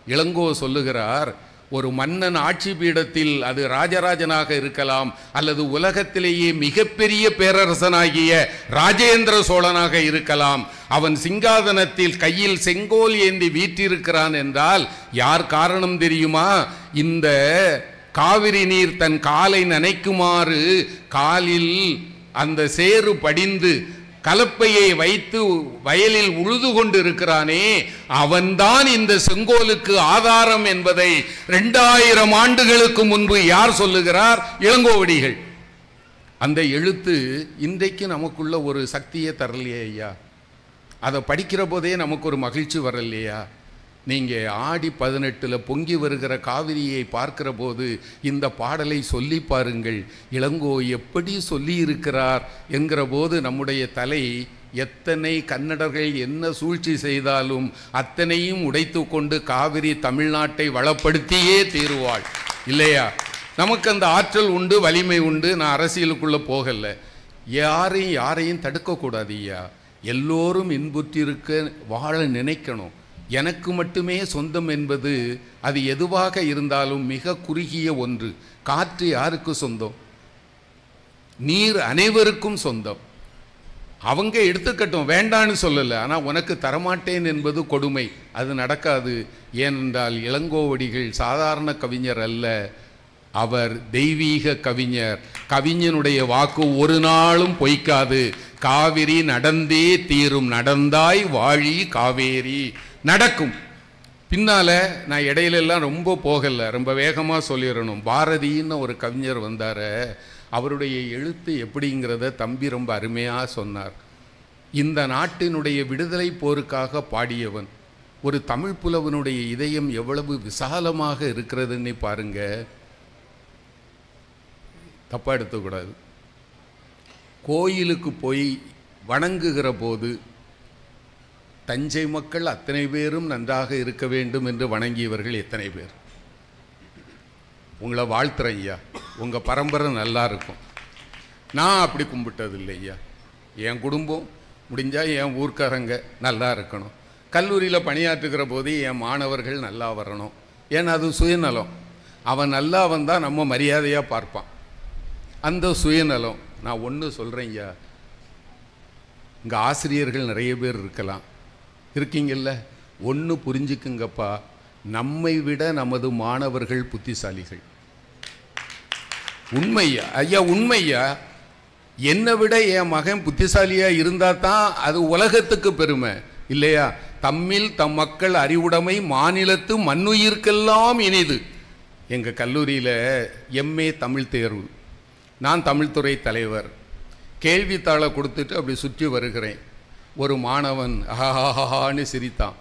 இளங்கோ சொல்லுகிறார் ஒரு மன்னன் ஆட்சி பீடத்தில் அது ராஜராஜனாக இருக்கலாம் அல்லது உலகத்திலேயே மிகப்பெரிய பேரரசனாகிய ராஜேந்திர சோழனாக இருக்கலாம். அவன் சிங்காதனத்தில் கையில் செங்கோல் ஏந்தி வீற்றிருக்கிறான் என்றால் யார் காரணம் தெரியுமா? இந்த காவிரி நீர் தன் காலை நனைக்குமாறு காலில் அந்த சேறு படிந்து கலப்பையை வைத்து வயலில் உழுது கொண்டு இருக்கிறானே அவன்தான் இந்த செங்கோலுக்கு ஆதாரம் என்பதை ரெண்டாயிரம் ஆண்டுகளுக்கு முன்பு யார் சொல்லுகிறார்? இளங்கோவடிகள். அந்த எழுத்து இன்றைக்கு நமக்குள்ள ஒரு சக்தியை தரலையே ஐயா. அதை படிக்கிற போதே நமக்கு ஒரு மகிழ்ச்சி வரலையா நீங்கள் ஆடி பதினெட்டில் பொங்கி வருகிற காவிரியை பார்க்கிற போது இந்த பாடலை சொல்லி பாருங்கள். இளங்கோ எப்படி சொல்லியிருக்கிறார் என்கிற போது நம்முடைய தலை எத்தனை கன்னடர்கள் என்ன சூழ்ச்சி செய்தாலும் அத்தனையும் உடைத்து கொண்டு காவிரி தமிழ்நாட்டை வளப்படுத்தியே தீருவாள். இல்லையா? நமக்கு அந்த ஆற்றல் உண்டு வலிமை உண்டு. நான் அரசியலுக்குள்ளே போகலை. யாரையும் யாரையும் தடுக்கக்கூடாது ஐயா. எல்லோரும் இன்புற்றிருக்க வாழ நினைக்கணும். எனக்கு மட்டுமே சொந்தம் என்பது அது எதுவாக இருந்தாலும் மிக குறுகிய ஒன்று. காற்று யாருக்கு சொந்தம்? நீர் அனைவருக்கும் சொந்தம். அவங்க எடுத்துக்கட்டும் வேண்டான்னு சொல்லலை. ஆனால் உனக்கு தரமாட்டேன் என்பது கொடுமை. அது நடக்காது. ஏனென்றால் இளங்கோவடிகள் சாதாரண கவிஞர் அல்ல. அவர் தெய்வீக கவிஞர். கவிஞனுடைய வாக்கு ஒரு நாளும் பொய்க்காது. காவிரி நடந்தே தீரும். நடந்தாய் வாழி காவேரி. நடக்கும். பின்னால் நான் இடையிலெல்லாம் ரொம்ப போகலை. ரொம்ப வேகமாக சொல்லிடணும். பாரதின்னு ஒரு கவிஞர் வந்தார். அவருடைய எழுத்து எப்படிங்கிறத தம்பி ரொம்ப அருமையாக சொன்னார். இந்த நாட்டினுடைய விடுதலை போருக்காக பாடியவன். ஒரு தமிழ் புலவனுடைய இதயம் எவ்வளவு விசாலமாக இருக்கிறதுன்னு பாருங்கள் தப்பாக எடுத்துக்கூடாது கோயிலுக்கு போய் வணங்குகிற போது தஞ்சை மக்கள் அத்தனை பேரும் நன்றாக இருக்க வேண்டும் என்று வணங்கியவர்கள் எத்தனை பேர்? உங்களை வாழ்த்துறேன் ஐயா. உங்கள் பரம்பரை நல்லா இருக்கும். நான் அப்படி கும்பிட்டது இல்லை ஐயா. என் குடும்பம் முடிஞ்சால் என் ஊர்க்காரங்க நல்லா இருக்கணும். கல்லூரியில் பணியாற்றுகிற போது என் மாணவர்கள் நல்லா வரணும். ஏன்னா அது சுயநலம். அவன் நல்லா வந்தால் நம்ம மரியாதையாக பார்ப்பான். அந்த சுயநலம். நான் ஒன்று சொல்கிறேன் ஐயா. இங்கே ஆசிரியர்கள் நிறைய பேர் இருக்கலாம். இருக்கீங்கல்ல? ஒன்று புரிஞ்சுக்குங்கப்பா. நம்மை விட நமது மாணவர்கள் புத்திசாலிகள். உண்மையா? ஐயா உண்மையா? என்னை விட என் மகன் புத்திசாலியாக இருந்தால் தான் அது உலகத்துக்கு பெருமை. இல்லையா? தம்மில் தம் மக்கள் அறிவுடைமை மாநிலத்து மண்ணுயிர்க்கெல்லாம் இனிது. எங்கள் கல்லூரியில் எம்ஏ தமிழ் தேர்வு. நான் தமிழ்துறை தலைவர். கேள்வித்தாளை கொடுத்துட்டு அப்படி சுற்றி வருகிறேன். ஒரு மாணவன் ஆஹாஹான்னு சிரித்தான்.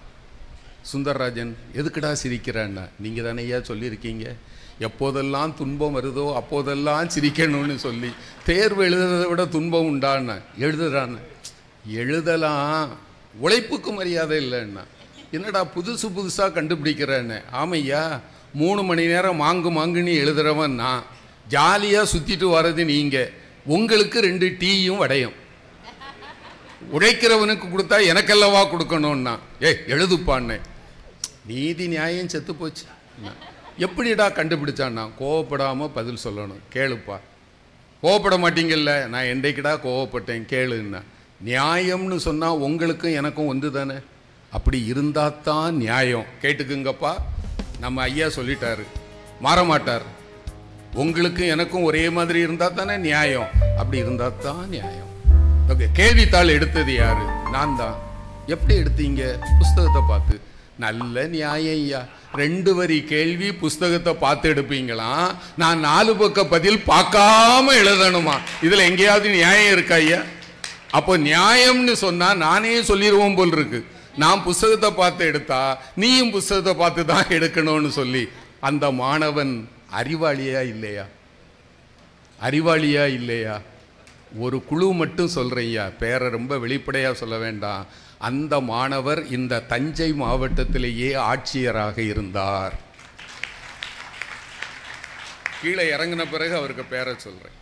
சுந்தரராஜன் எதுக்குடா சிரிக்கிறான்னா? நீங்கள் தானே ஐயா சொல்லியிருக்கீங்க. எப்போதெல்லாம் துன்பம் வருதோ அப்போதெல்லாம் சிரிக்கணும்னு சொல்லி தேர்வு எழுதுறதை விட துன்பம் உண்டான்னு. எழுதுறான்னு. எழுதலாம். உழைப்புக்கு மரியாதை இல்லைன்னா. என்னடா புதுசு புதுசாக கண்டுபிடிக்கிறேன்னு. ஆமையா மூணு மணி நேரம் மாங்கு மாங்குன்னு எழுதுறவன் நான். ஜாலியாக சுற்றிட்டு வர்றது நீங்கள் உங்களுக்கு ரெண்டு டீயும் வடையும். உழைக்கிறவனுக்கு கொடுத்தா எனக்கல்லவா கொடுக்கணும்னா. ஏய் எழுதுப்பான்னு. நீதி நியாயம் செத்து போச்சு. எப்படிடா கண்டுபிடிச்சான்னா கோவப்படாமல் பதில் சொல்லணும். கேளுப்பா. கோவப்பட மாட்டீங்கல்ல? நான் என்றைக்கிடா கோவப்பட்டேன்? கேளுன்னா. நியாயம்னு சொன்னால் உங்களுக்கும் எனக்கும் ஒன்று தானே? அப்படி இருந்தால் தான் நியாயம். கேட்டுக்குங்கப்பா. நம்ம ஐயா சொல்லிட்டாரு. மாற மாட்டார் உங்களுக்கும் எனக்கும் ஒரே மாதிரி இருந்தால் தானே நியாயம். அப்படி இருந்தால் தான் நியாயம். ஓகே கேள்வித்தாள் எடுத்தது யாரு? நான் தான். எப்படி எடுத்தீங்க? புஸ்தகத்தை பார்த்து. நல்ல நியாயம் ஐயா. ரெண்டு வரி கேள்வி புஸ்தகத்தை பார்த்து எடுப்பீங்களாம் நான் நாலு பக்க பதில் பார்க்காம எழுதணுமா? இதில் எங்கேயாவது நியாயம் இருக்கா ஐயா? அப்போ நியாயம்னு சொன்னால் நானே சொல்லிடுவோம் போல் இருக்கு. நான் புஸ்தகத்தை பார்த்து எடுத்தா நீயும் புஸ்தகத்தை பார்த்து தான் எடுக்கணும்னு சொல்லி. அந்த மாணவன் அறிவாளியா இல்லையா? அறிவாளியா இல்லையா? ஒரு குழு மட்டும் சொல்கிறையா பேரை ரொம்ப வெளிப்படையாக சொல்ல வேண்டாம். அந்த மாணவர் இந்த தஞ்சை மாவட்டத்திலேயே ஆட்சியராக இருந்தார். கீழே இறங்கின பிறகு அவருக்கு பேரை சொல்கிறேன்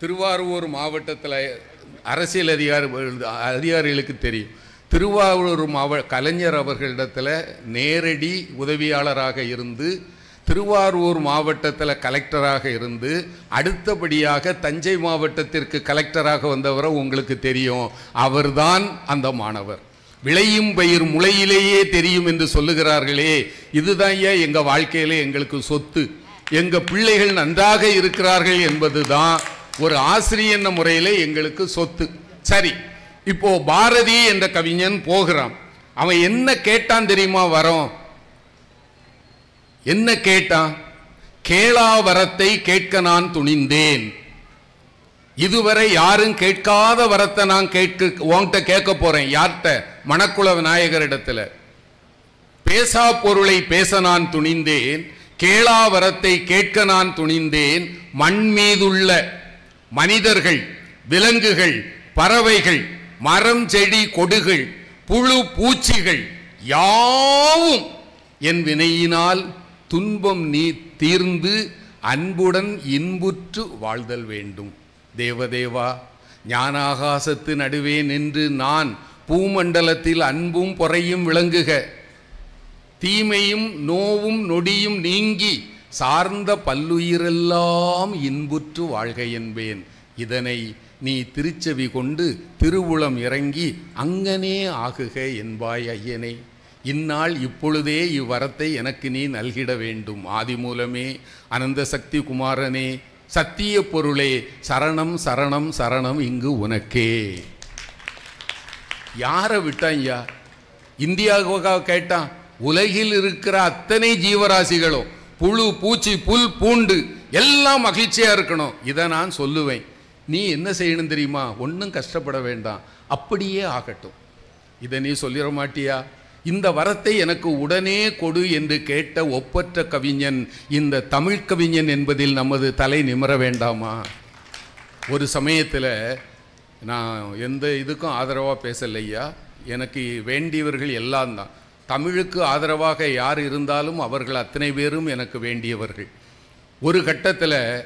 திருவாரூர் மாவட்டத்தில் அரசியல் அதிகாரி அதிகாரிகளுக்கு தெரியும். திருவாரூர் மாவ கலைஞர் அவர்களிடத்தில் நேரடி உதவியாளராக இருந்து திருவாரூர் மாவட்டத்தில் கலெக்டராக இருந்து அடுத்தபடியாக தஞ்சை மாவட்டத்திற்கு கலெக்டராக வந்தவரை உங்களுக்கு தெரியும். அவர்தான் அந்த மாணவர். விளையும் பயிர் முளையிலேயே தெரியும் என்று சொல்லுகிறார்களே. இதுதான் ஏன் எங்கள் வாழ்க்கையில் எங்களுக்கு சொத்து? எங்கள் பிள்ளைகள் நன்றாக இருக்கிறார்கள் என்பது தான் ஒரு ஆசிரியன் முறையில் எங்களுக்கு சொத்து. சரி இப்போ பாரதி என்ற கவிஞன் போகிறான். அவன் என்ன கேட்டான் தெரியுமா வரோம்? என்ன கேட்டான் கேளாவரத்தை கேட்க நான் துணிந்தேன். இதுவரை யாரும் கேட்காத வரத்தை நான் கேட்க உன்கிட்ட கேட்க போறேன். யார்கிட்ட? மணக்குள விநாயகரிடத்துல. பேசா பொருளை பேச நான் துணிந்தேன். கேளா வரத்தை கேட்க நான் துணிந்தேன். மண் மீதுள்ள மனிதர்கள் விலங்குகள் பறவைகள் மரம் செடி கொடுகள் புழு பூச்சிகள் யாவும் என் வினையினால் துன்பம் நீ தீர்ந்து அன்புடன் இன்புற்று வாழ்தல் வேண்டும். தேவதேவா ஞானாகாசத்து நடுவே நின்று நான் பூமண்டலத்தில் அன்பும் பொறையும் விளங்குக. தீமையும் நோவும் நொடியும் நீங்கி சார்ந்த பல்லுயிரெல்லாம் இன்புற்று வாழ்க என்பேன். இதனை நீ திருச்செவி கொண்டு திருவுளம் இறங்கி அங்கனே ஆகுக என்பாய் ஐயனே. இந்நாள் இப்பொழுதே இவ்வரத்தை எனக்கு நீ நல்கிட வேண்டும். ஆதி மூலமே அனந்த சக்தி குமாரனே சத்திய பொருளே சரணம் சரணம் சரணம் இங்கு உனக்கே. யாரை விட்டான்யா இந்தியாவுக்காக கேட்டான் உலகில் இருக்கிற அத்தனை ஜீவராசிகளும் புழு பூச்சி புல் பூண்டு எல்லாம் மகிழ்ச்சியாக இருக்கணும். இதை நான் சொல்லுவேன். நீ என்ன செய்யணும் தெரியுமா? ஒன்றும் கஷ்டப்பட வேண்டாம். அப்படியே ஆகட்டும். இதை நீ சொல்லிட மாட்டியா? இந்த வரத்தை எனக்கு உடனே கொடு என்று கேட்ட ஒப்பற்ற கவிஞன் இந்த தமிழ் கவிஞன் என்பதில் நமது தலை நிமிர வேண்டாமா? ஒரு சமயத்தில் நான் எந்த இதுக்கும் ஆதரவாக பேசலையா? எனக்கு வேண்டியவர்கள் எல்லாம் தான். தமிழுக்கு ஆதரவாக யார் இருந்தாலும் அவர்கள் அத்தனை பேரும் எனக்கு வேண்டியவர்கள். ஒரு கட்டத்தில்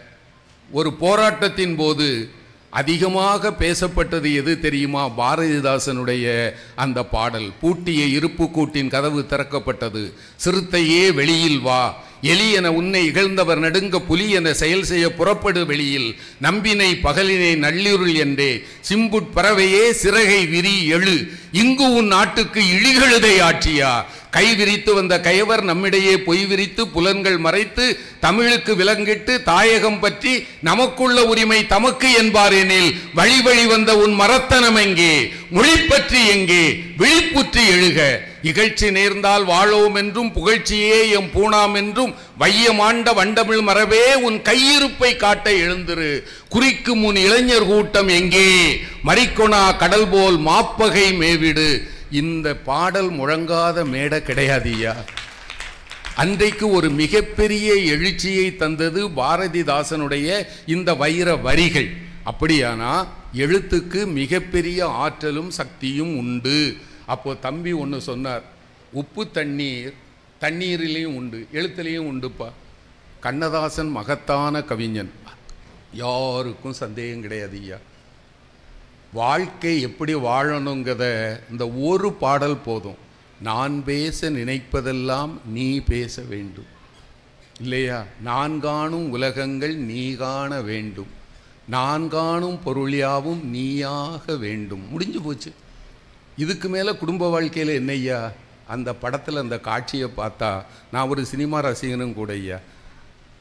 ஒரு போராட்டத்தின் போது அதிகமாக பேசப்பட்டது எது தெரியுமா? பாரதிதாசனுடைய அந்த பாடல். பூட்டிய இருப்பு கூட்டின் கதவு திறக்கப்பட்டது. சிறுத்தையே வெளியில் வா. எலி என உன்னை இகழ்ந்தவர் நடுங்க புலி என செயல் செய்ய புறப்படு வெளியில். நம்பினை பகலினை நள்ளிருள் என்றே. சிம்புட் பறவையே சிறகை விரி எழு. இங்கு உன் நாட்டுக்கு இழிகழுதை ஆட்சியா கை விரித்து வந்த கயவர் நம்மிடையே பொய் விரித்து புலன்கள் மறைத்து தமிழுக்கு விலங்கிட்டு தாயகம் பற்றி நமக்குள்ள உரிமை தமக்கு என்பாரெனில். வழி வழி வந்த உன் மரத்தனம் எங்கே? மொழி பற்றி எங்கே? விழிப்புற்று எழுக. இகழ்ச்சி நேர்ந்தால் வாழோம் என்றும் புகழ்ச்சியே எம் பூணாம் என்றும் வையமாண்ட வண்டமிழ் மரபே உன் கையிருப்பை காட்ட எழுந்திரு. குறிக்கும் உன் இளைஞர் கூட்டம் எங்கே? மறிக்கொணா கடல் போல் மாப்பகை மேவிடு. இந்த பாடல் முழங்காத மேடை கிடையாதியா? அன்றைக்கு ஒரு மிகப்பெரிய எழுச்சியை தந்தது பாரதிதாசனுடைய இந்த வைர வரிகள். அப்படியானா எழுத்துக்கு மிகப்பெரிய ஆற்றலும் சக்தியும் உண்டு. அப்போது தம்பி ஒன்று சொன்னார் உப்பு தண்ணீர் தண்ணீரிலையும் உண்டு எழுத்துலேயும் உண்டுப்பா. கண்ணதாசன் மகத்தான கவிஞன். யாருக்கும் சந்தேகம் கிடையாது ஐயா. வாழ்க்கை எப்படி வாழணுங்கிறத இந்த ஒரு பாடல் போதும். நான் பேச நினைப்பதெல்லாம் நீ பேச வேண்டும். இல்லையா? நான் காணும் உலகங்கள் நீ காண வேண்டும். நான் காணும் பொருளியாவும் நீயாக வேண்டும். முடிஞ்சு போச்சு. இதுக்கு மேலே குடும்ப வாழ்க்கையில் என்னய்யா அந்த படத்தில் அந்த காட்சியை பார்த்தா நான் ஒரு சினிமா ரசிகனும் கூட ஐயா.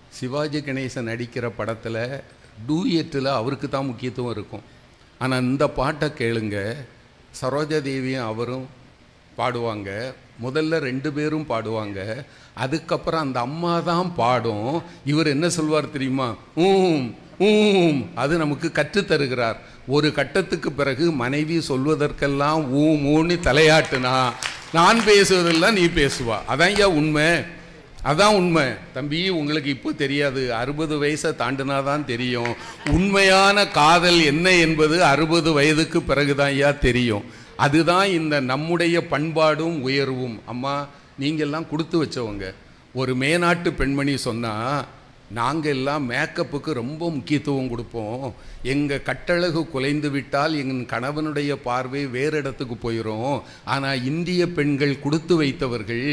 சிவாஜி கணேசன் நடிக்கிற படத்தில் டூயட்டில் அவருக்கு தான் முக்கியத்துவம் இருக்கும். ஆனால் இந்த பாட்டை கேளுங்க. சரோஜா தேவியும் அவரும் பாடுவாங்க. முதல்ல ரெண்டு பேரும் பாடுவாங்க. அதுக்கப்புறம் அந்த அம்மா தான் பாடும். இவர் என்ன சொல்வார் தெரியுமா? ஊம் ஊம். அது நமக்கு கற்றுத் தருகிறார் ஒரு கட்டத்துக்கு பிறகு மனைவி சொல்வதற்கெல்லாம் ஊம் ஊன்னு தலையாட்டுனா நான் பேசுவதெல்லாம் நீ பேசுவா. அதான் ஐயா உண்மை. அதான் உண்மை. தம்பி உங்களுக்கு இப்போ தெரியாது. அறுபது வயசை தாண்டினாதான் தெரியும். உண்மையான காதல் என்ன என்பது அறுபது வயதுக்கு பிறகுதான் ஐயா தெரியும். அதுதான் இந்த நம்முடைய பண்பாடும் உயர்வும். அம்மா நீங்கள்லாம் கொடுத்து வச்சவங்க. ஒரு மேநாட்டு பெண்மணி சொன்னால் நாங்கள் எல்லாம் மேக்கப்புக்கு ரொம்ப முக்கியத்துவம் கொடுப்போம். எங்கள் கட்டழகு குலைந்து விட்டால் எங்கள் கணவனுடைய பார்வை வேறு இடத்துக்கு போயிடும் ஆனால் இந்திய பெண்கள் கொடுத்து வைத்தவர்கள்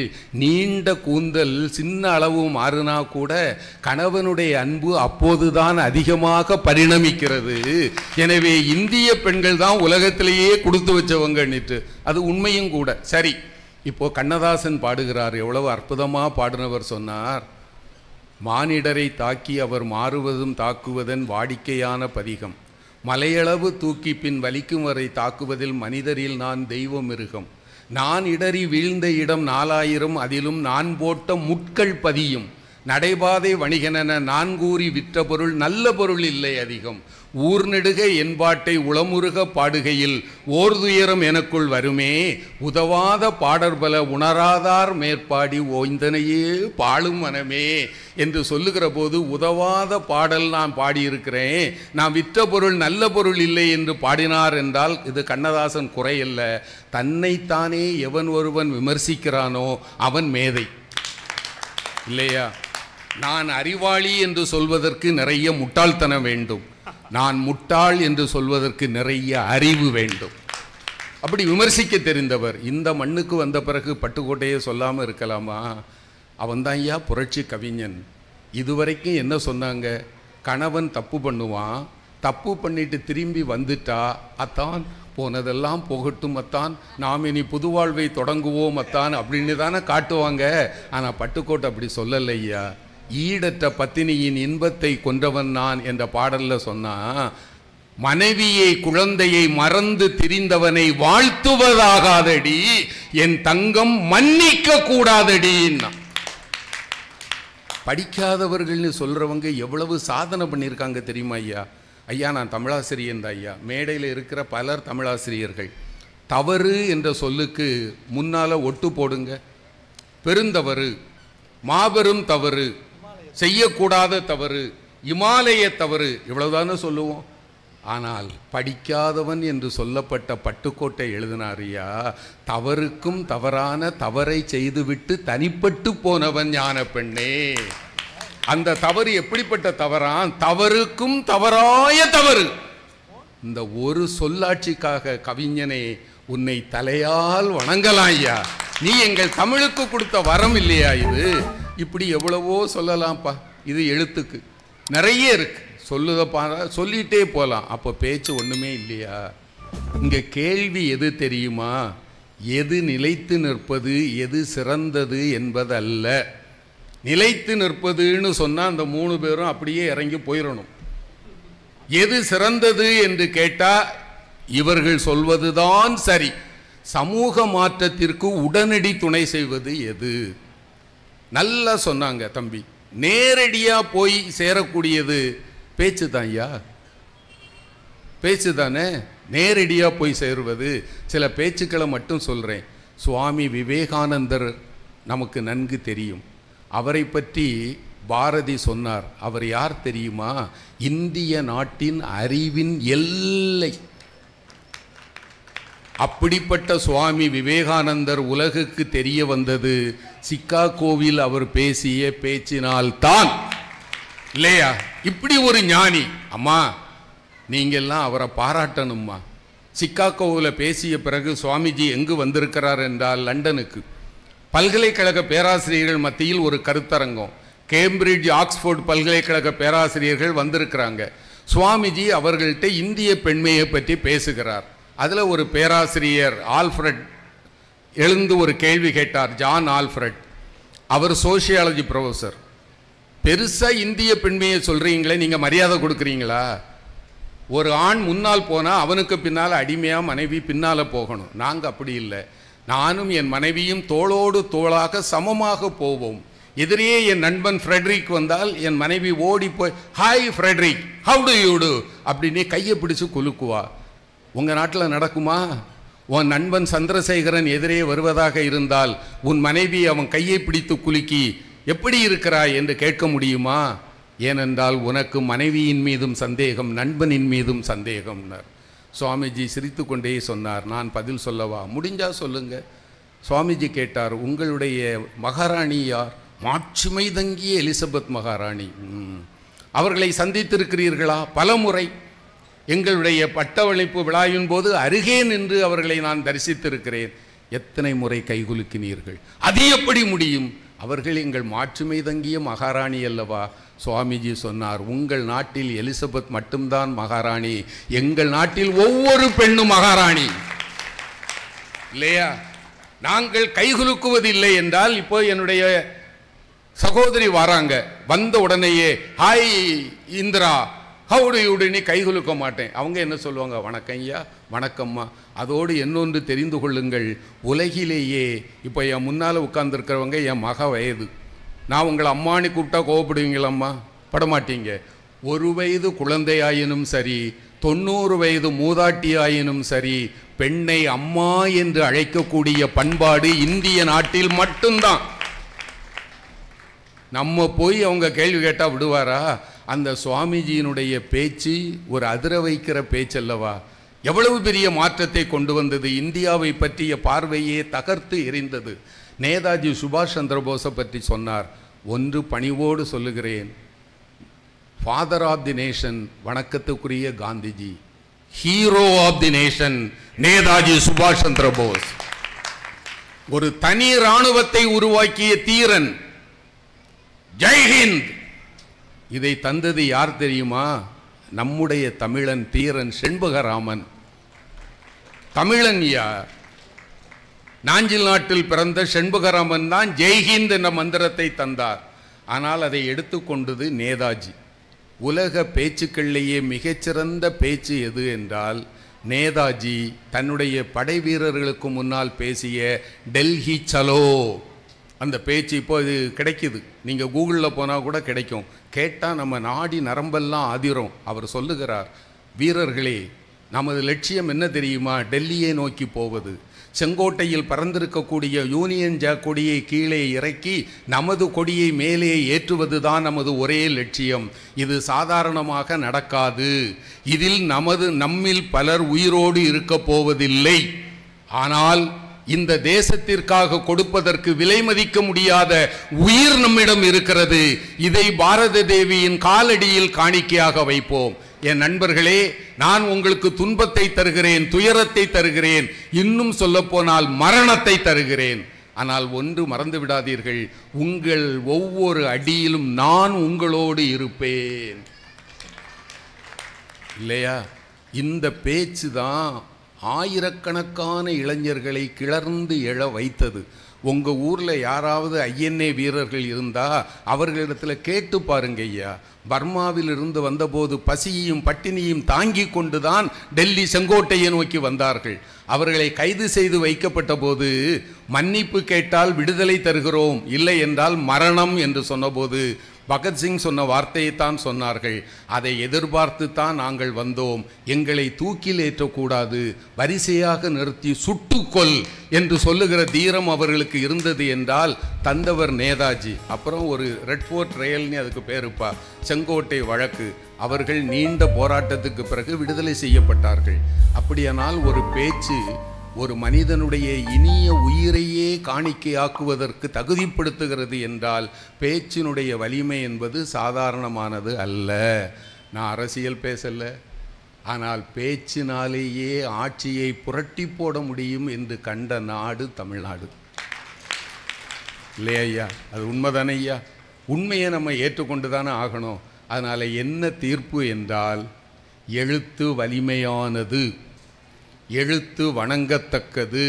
நீண்ட கூந்தல் சின்ன அளவு மாறினா கூட கணவனுடைய அன்பு அப்போதுதான் அதிகமாக பரிணமிக்கிறது. எனவே இந்திய பெண்கள் தான் உலகத்திலேயே கொடுத்து வச்சவங்கன்னுட்டு அது உண்மையும் கூட. சரி இப்போ கண்ணதாசன் பாடுகிறார். எவ்வளவு அற்புதமாக பாடினவர் சொன்னார். மானிடரை தாக்கி அவர் மாறுவதும் தாக்குவதன் வாடிக்கையான பதிகம். மலையளவு தூக்கி பின் வலிக்கும் வரை தாக்குவதில் மனிதரில் நான் தெய்வ மிருகம் நான் இடறி வீழ்ந்த இடம் நாலாயிரம் அதிலும் நான் போட்ட முட்கள் பதியும். நடைபாதை வணிகனென நான்கூறி விற்ற பொருள் நல்ல பொருள் இல்லை அதிகம். ஊர் நெடுக என்பாட்டை உளமுருக பாடுகையில் ஓர்துயரம் எனக்குள் வருமே. உதவாத பாடற்பல உணராதார் மேற்பாடி ஓய்ந்தனையே பாழும் மனமே. என்று சொல்லுகிற போது உதவாத பாடல் நான் பாடியிருக்கிறேன். நான் விற்ற பொருள் நல்ல பொருள் இல்லை என்று பாடினார் என்றால் இது கண்ணதாசன் குறையல்ல தன்னைத்தானே எவன் ஒருவன் விமர்சிக்கிறானோ அவன் மேதை. இல்லையா? நான் அறிவாளி என்று சொல்வதற்கு நிறைய முட்டாள்தனம் வேண்டும். நான் முட்டாள் என்று சொல்வதற்கு நிறைய அறிவு வேண்டும். அப்படி விமர்சிக்க தெரிந்தவர் இந்த மண்ணுக்கு வந்த பிறகு பட்டுக்கோட்டையே சொல்லாமல் இருக்கலாமா? அவன் தான் ஐயா புரட்சி கவிஞன். இதுவரைக்கும் என்ன சொன்னாங்க? கணவன் தப்பு பண்ணுவான் தப்பு பண்ணிட்டு திரும்பி வந்துட்டா அத்தான் போனதெல்லாம் போகட்டும் அத்தான் நாம் இனி புதுவாழ்வை தொடங்குவோம் அத்தான் அப்படின்னு தானே காட்டுவாங்க. ஆனால் பட்டுக்கோட்டை அப்படி சொல்லலை ஐயா. ஈடற்ற பத்தினியின் இன்பத்தை கொன்றவன் நான் என்ற பாடலில் சொன்னான் மனைவியை குழந்தையை மறந்து திரிந்தவனை வாழ்த்துவதாகாதடி என் தங்கம் மன்னிக்க கூடாதடின்னா படிக்காதவர்கள்னு சொல்கிறவங்க எவ்வளவு சாதனை பண்ணியிருக்காங்க தெரியுமா ஐயா? ஐயா நான் தமிழாசிரியன் தான் ஐயா. மேடையில் இருக்கிற பலர் தமிழாசிரியர்கள். தவறு என்ற சொல்லுக்கு முன்னால ஒட்டு போடுங்க. பெருந்தவறு மாபெரும் தவறு செய்யக்கூடாத தவறு இமாலய தவறு இவ்வளவுதானே சொல்லுவோம். ஆனால் படிக்காதவன் என்று சொல்லப்பட்ட பட்டுக்கோட்டை எழுதினாரியா தவறுக்கும் தவறான தவறை செய்துவிட்டு தனிப்பட்டு போனவன் ஞான பெண்ணே. அந்த தவறு எப்படிப்பட்ட தவறான் தவறுக்கும் தவறாய தவறு. இந்த ஒரு சொல்லாட்சிக்காக கவிஞனே உன்னை தலையால் வணங்கலாம் ஐயா. நீ எங்கள் தமிழுக்கு கொடுத்த வரம் இல்லையா இது? இப்படி எவ்வளவோ சொல்லலாம்ப்பா. இது எழுத்துக்கு. நிறைய இருக்கு. சொல்லுத பார்த்தா சொல்லிட்டே போகலாம் அப்போ பேச்சு ஒன்றுமே இல்லையா? இங்கே கேள்வி எது தெரியுமா? எது நிலைத்து நிற்பது எது சிறந்தது என்பதல்ல. நிலைத்து நிற்பதுன்னு சொன்னால் அந்த மூணு பேரும் அப்படியே இறங்கி போயிடணும் எது சிறந்தது என்று கேட்டால் இவர்கள் சொல்வதுதான் சரி. சமூக மாற்றத்திற்கு உடனடி துணை செய்வது எது? நல்லா சொன்னாங்க தம்பி. நேரடியாக போய் சேரக்கூடியது பேச்சு தான் ஐயா பேச்சு தானே நேரடியாக போய் சேருவது. சில பேச்சுக்களை மட்டும் சொல்கிறேன் சுவாமி விவேகானந்தர் நமக்கு நன்கு தெரியும். அவரை பற்றி பாரதி சொன்னார். அவர் யார் தெரியுமா? இந்திய நாட்டின் அறிவின் எல்லை. அப்படிப்பட்ட சுவாமி விவேகானந்தர் உலகுக்கு தெரிய வந்தது. சிக்காகோவில் அவர் பேசிய பேச்சினால்தான். இல்லையா? இப்படி ஒரு ஞானி. அம்மா நீங்கள்லாம் அவரை பாராட்டணும்மா. சிக்காகோவில் பேசிய பிறகு சுவாமிஜி எங்கு வந்திருக்கிறார் என்றால் லண்டனுக்கு. பல்கலைக்கழக பேராசிரியர்கள் மத்தியில் ஒரு கருத்தரங்கம். கேம்பிரிட்ஜ் ஆக்ஸ்போர்ட் பல்கலைக்கழக பேராசிரியர்கள் வந்திருக்கிறாங்க. சுவாமிஜி அவர்கள்ட்ட இந்திய பெண்மையை பற்றி பேசுகிறார். அதில் ஒரு பேராசிரியர் ஆல்ஃப்ரட் எழுந்து ஒரு கேள்வி கேட்டார் ஜான் ஆல்ஃப்ரட் அவர் சோஷியாலஜி ப்ரொஃபஸர். பெருசாக இந்திய பெண்மையை சொல்கிறீங்களே நீங்கள் மரியாதை கொடுக்குறீங்களா? ஒரு ஆண் முன்னால் போனால் அவனுக்கு பின்னால் அடிமையாக மனைவி பின்னால் போகணும். நாங்கள் அப்படி இல்லை. நானும் என் மனைவியும் தோளோடு தோளாக சமமாக போவோம். எதிரே என் நண்பன் ஃப்ரெட்ரிக் வந்தால் என் மனைவி ஓடி போய் hi Frederick how do you do? அப்படின்னு கையை பிடிச்சு குலுக்குவா. உங்கள் நாட்டில் நடக்குமா? உன் நண்பன் சந்திரசேகரன் எதிரே வருவதாக இருந்தால் உன் மனைவி அவன் கையை பிடித்து குலுக்கி எப்படி இருக்கிறாய்? என்று கேட்க முடியுமா? ஏனென்றால் உனக்கு மனைவியின் மீதும் சந்தேகம் நண்பனின் மீதும் சந்தேகம்னார். சுவாமிஜி சிரித்து கொண்டே சொன்னார் நான் பதில் சொல்லவா? முடிஞ்சா சொல்லுங்க. சுவாமிஜி கேட்டார் உங்களுடைய மகாராணி யார்? மாட்சிமை தங்கிய எலிசபெத் மகாராணி. ம். அவர்களை சந்தித்திருக்கிறீர்களா? பலமுறை. எங்களுடைய பட்டவளிப்பு விழாயின் போது அருகே நின்று அவர்களை நான் தரிசித்திருக்கிறேன். எத்தனை முறை கைகுலுக்கினீர்கள்? அது எப்படி முடியும்? அவர்கள் எங்கள் மாற்றுமை தங்கிய மகாராணி அல்லவா? சுவாமிஜி சொன்னார் உங்கள் நாட்டில் எலிசபெத் மட்டும்தான் மகாராணி. எங்கள் நாட்டில் ஒவ்வொரு பெண்ணும் மகாராணி. இல்லையா? நாங்கள் கைகுலுக்குவதில்லை என்றால் இப்போ என்னுடைய சகோதரி வராங்க. வந்த உடனேயே ஹாய் இந்திரா ஹவுடு கை கைகுலுக்க மாட்டேன். அவங்க என்ன சொல்லுவாங்க? வணக்கம் ஐயா வணக்கம்மா. அதோடு இன்னொன்று தெரிந்து கொள்ளுங்கள். உலகிலேயே இப்போ என் முன்னால் உட்கார்ந்துருக்கிறவங்க என் மக வயது. நான் உங்களை அம்மானி கூப்பிட்டா கோவப்படுவீங்களம்மா? படமாட்டீங்க. ஒரு வயது குழந்தையாயினும் சரி தொண்ணூறு வயது மூதாட்டியாயினும் சரி பெண்ணை அம்மா என்று அழைக்கக்கூடிய பண்பாடு இந்திய நாட்டில் மட்டும்தான். நம்ம போய் அவங்க கேள்வி கேட்டால் விடுவாரா? அந்த சுவாமிஜியினுடைய பேச்சு ஒரு அதிர வைக்கிற பேச்சல்லவா? எவ்வளவு பெரிய மாற்றத்தை கொண்டு வந்தது? இந்தியாவை பற்றிய பார்வையே தகர்த்து எறிந்தது நேதாஜி சுபாஷ் சந்திரபோஸை பற்றி சொன்னார். ஒன்று பணிவோடு சொல்லுகிறேன். ஃபாதர் ஆஃப் தி நேஷன் வணக்கத்துக்குரிய Gandhiji. Hero of the nation Netaji சுபாஷ் சந்திரபோஸ். ஒரு தனி ராணுவத்தை உருவாக்கிய தீரன் ஜெய்ஹிந்த் இதை தந்தது யார் தெரியுமா? நம்முடைய தமிழன் தீரன் செண்பகராமன். தமிழன்யா நாஞ்சில் நாட்டில் பிறந்த செண்பகராமன் தான் ஜெய்ஹிந்த் என்ற மந்திரத்தை தந்தார். ஆனால் அதை எடுத்துக்கொண்டது நேதாஜி. உலக பேச்சுக்களிலேயே மிகச்சிறந்த பேச்சு எது என்றால் நேதாஜி தன்னுடைய படை வீரர்களுக்கு முன்னால் பேசிய டெல்லி சலோ! அந்த பேச்சு இப்போ இது கிடைக்குது. நீங்கள் கூகுளில் போனால் கூட கிடைக்கும். கேட்டால் நம்ம நாடி நரம்பெல்லாம் அதிரும். அவர் சொல்லுகிறார் வீரர்களே நமது லட்சியம் என்ன தெரியுமா? டெல்லியை நோக்கி போவது. செங்கோட்டையில் பறந்திருக்கக்கூடிய யூனியன் ஜாக் கொடியை கீழே இறக்கி நமது கொடியை மேலே ஏற்றுவது தான் நமது ஒரே லட்சியம். இது சாதாரணமாக நடக்காது. இதில் நமது நம்மில் பலர் உயிரோடு இருக்கப் போவதில்லை. ஆனால் இந்த தேசத்திற்காக கொடுப்பதற்கு விலை மதிக்க முடியாத உயிர் நம்மிடம் இருக்கிறது. இதை பாரத தேவியின் காலடியில் காணிக்கையாக வைப்போம். என் நண்பர்களே நான் உங்களுக்கு துன்பத்தை தருகிறேன் துயரத்தை தருகிறேன் இன்னும் சொல்லப்போனால் மரணத்தை தருகிறேன். ஆனால் ஒன்று மறந்து விடாதீர்கள் உங்கள் ஒவ்வொரு அடியிலும் நான் உங்களோடு இருப்பேன். இல்லையா? இந்த பேச்சு தான் ஆயிரக்கணக்கான இளைஞர்களை கிளர்ந்து எழ வைத்தது. உங்கள் ஊரில் யாராவது ஐஎன்ஏ வீரர்கள் இருந்தால் அவர்களிடத்தில் கேட்டு பாருங்க ஐயா. பர்மாவில் இருந்து வந்தபோது பசியையும் பட்டினியும் தாங்கி கொண்டு தான் டெல்லி செங்கோட்டையை நோக்கி வந்தார்கள். அவர்களை கைது செய்து வைக்கப்பட்ட போது மன்னிப்பு கேட்டால் விடுதலை தருகிறோம். இல்லை என்றால் மரணம் என்று சொன்னபோது பகத்சிங் சொன்ன வார்த்தையைத்தான் சொன்னார்கள். அதை எதிர்பார்த்து தான் நாங்கள் வந்தோம். எங்களை தூக்கில் ஏற்றக்கூடாது. வரிசையாக நிறுத்தி சுட்டுக்கொல் என்று சொல்லுகிற தீரம் அவர்களுக்கு இருந்தது என்றால் தந்தவர் நேதாஜி. அப்புறம் ஒரு ரெட் ஃபோர்ட் ரயில்னு அதுக்கு பேருப்பா செங்கோட்டை வழக்கு. அவர்கள் நீண்ட போராட்டத்துக்கு பிறகு விடுதலை செய்யப்பட்டார்கள். அப்படியானால் ஒரு பேச்சு ஒரு மனிதனுடைய இனிய உயிரையே காணிக்கையாக்குவதற்கு தகுதிப்படுத்துகிறது என்றால் பேச்சினுடைய வலிமை என்பது சாதாரணமானது அல்ல. நான் அரசியல் பேசல. ஆனால் பேச்சினாலேயே ஆட்சியை புரட்டி போட முடியும் என்று கண்ட நாடு தமிழ்நாடு. இல்லையா ஐயா? அது உண்மைதானே ஐயா? உண்மையை நம்ம ஏற்றுக்கொண்டு தானே ஆகணும். அதனால் என்ன தீர்ப்பு என்றால் எழுத்து வலிமையானது. எழுத்து வணங்கத்தக்கது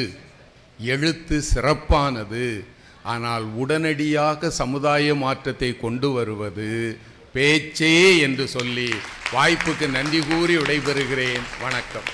எழுத்து சிறப்பானது ஆனால் உடனடியாக சமுதாய மாற்றத்தை கொண்டு வருவது பேச்சே என்று சொல்லி வாய்ப்புக்கு நன்றி கூறி விடைபெறுகிறேன். வணக்கம்.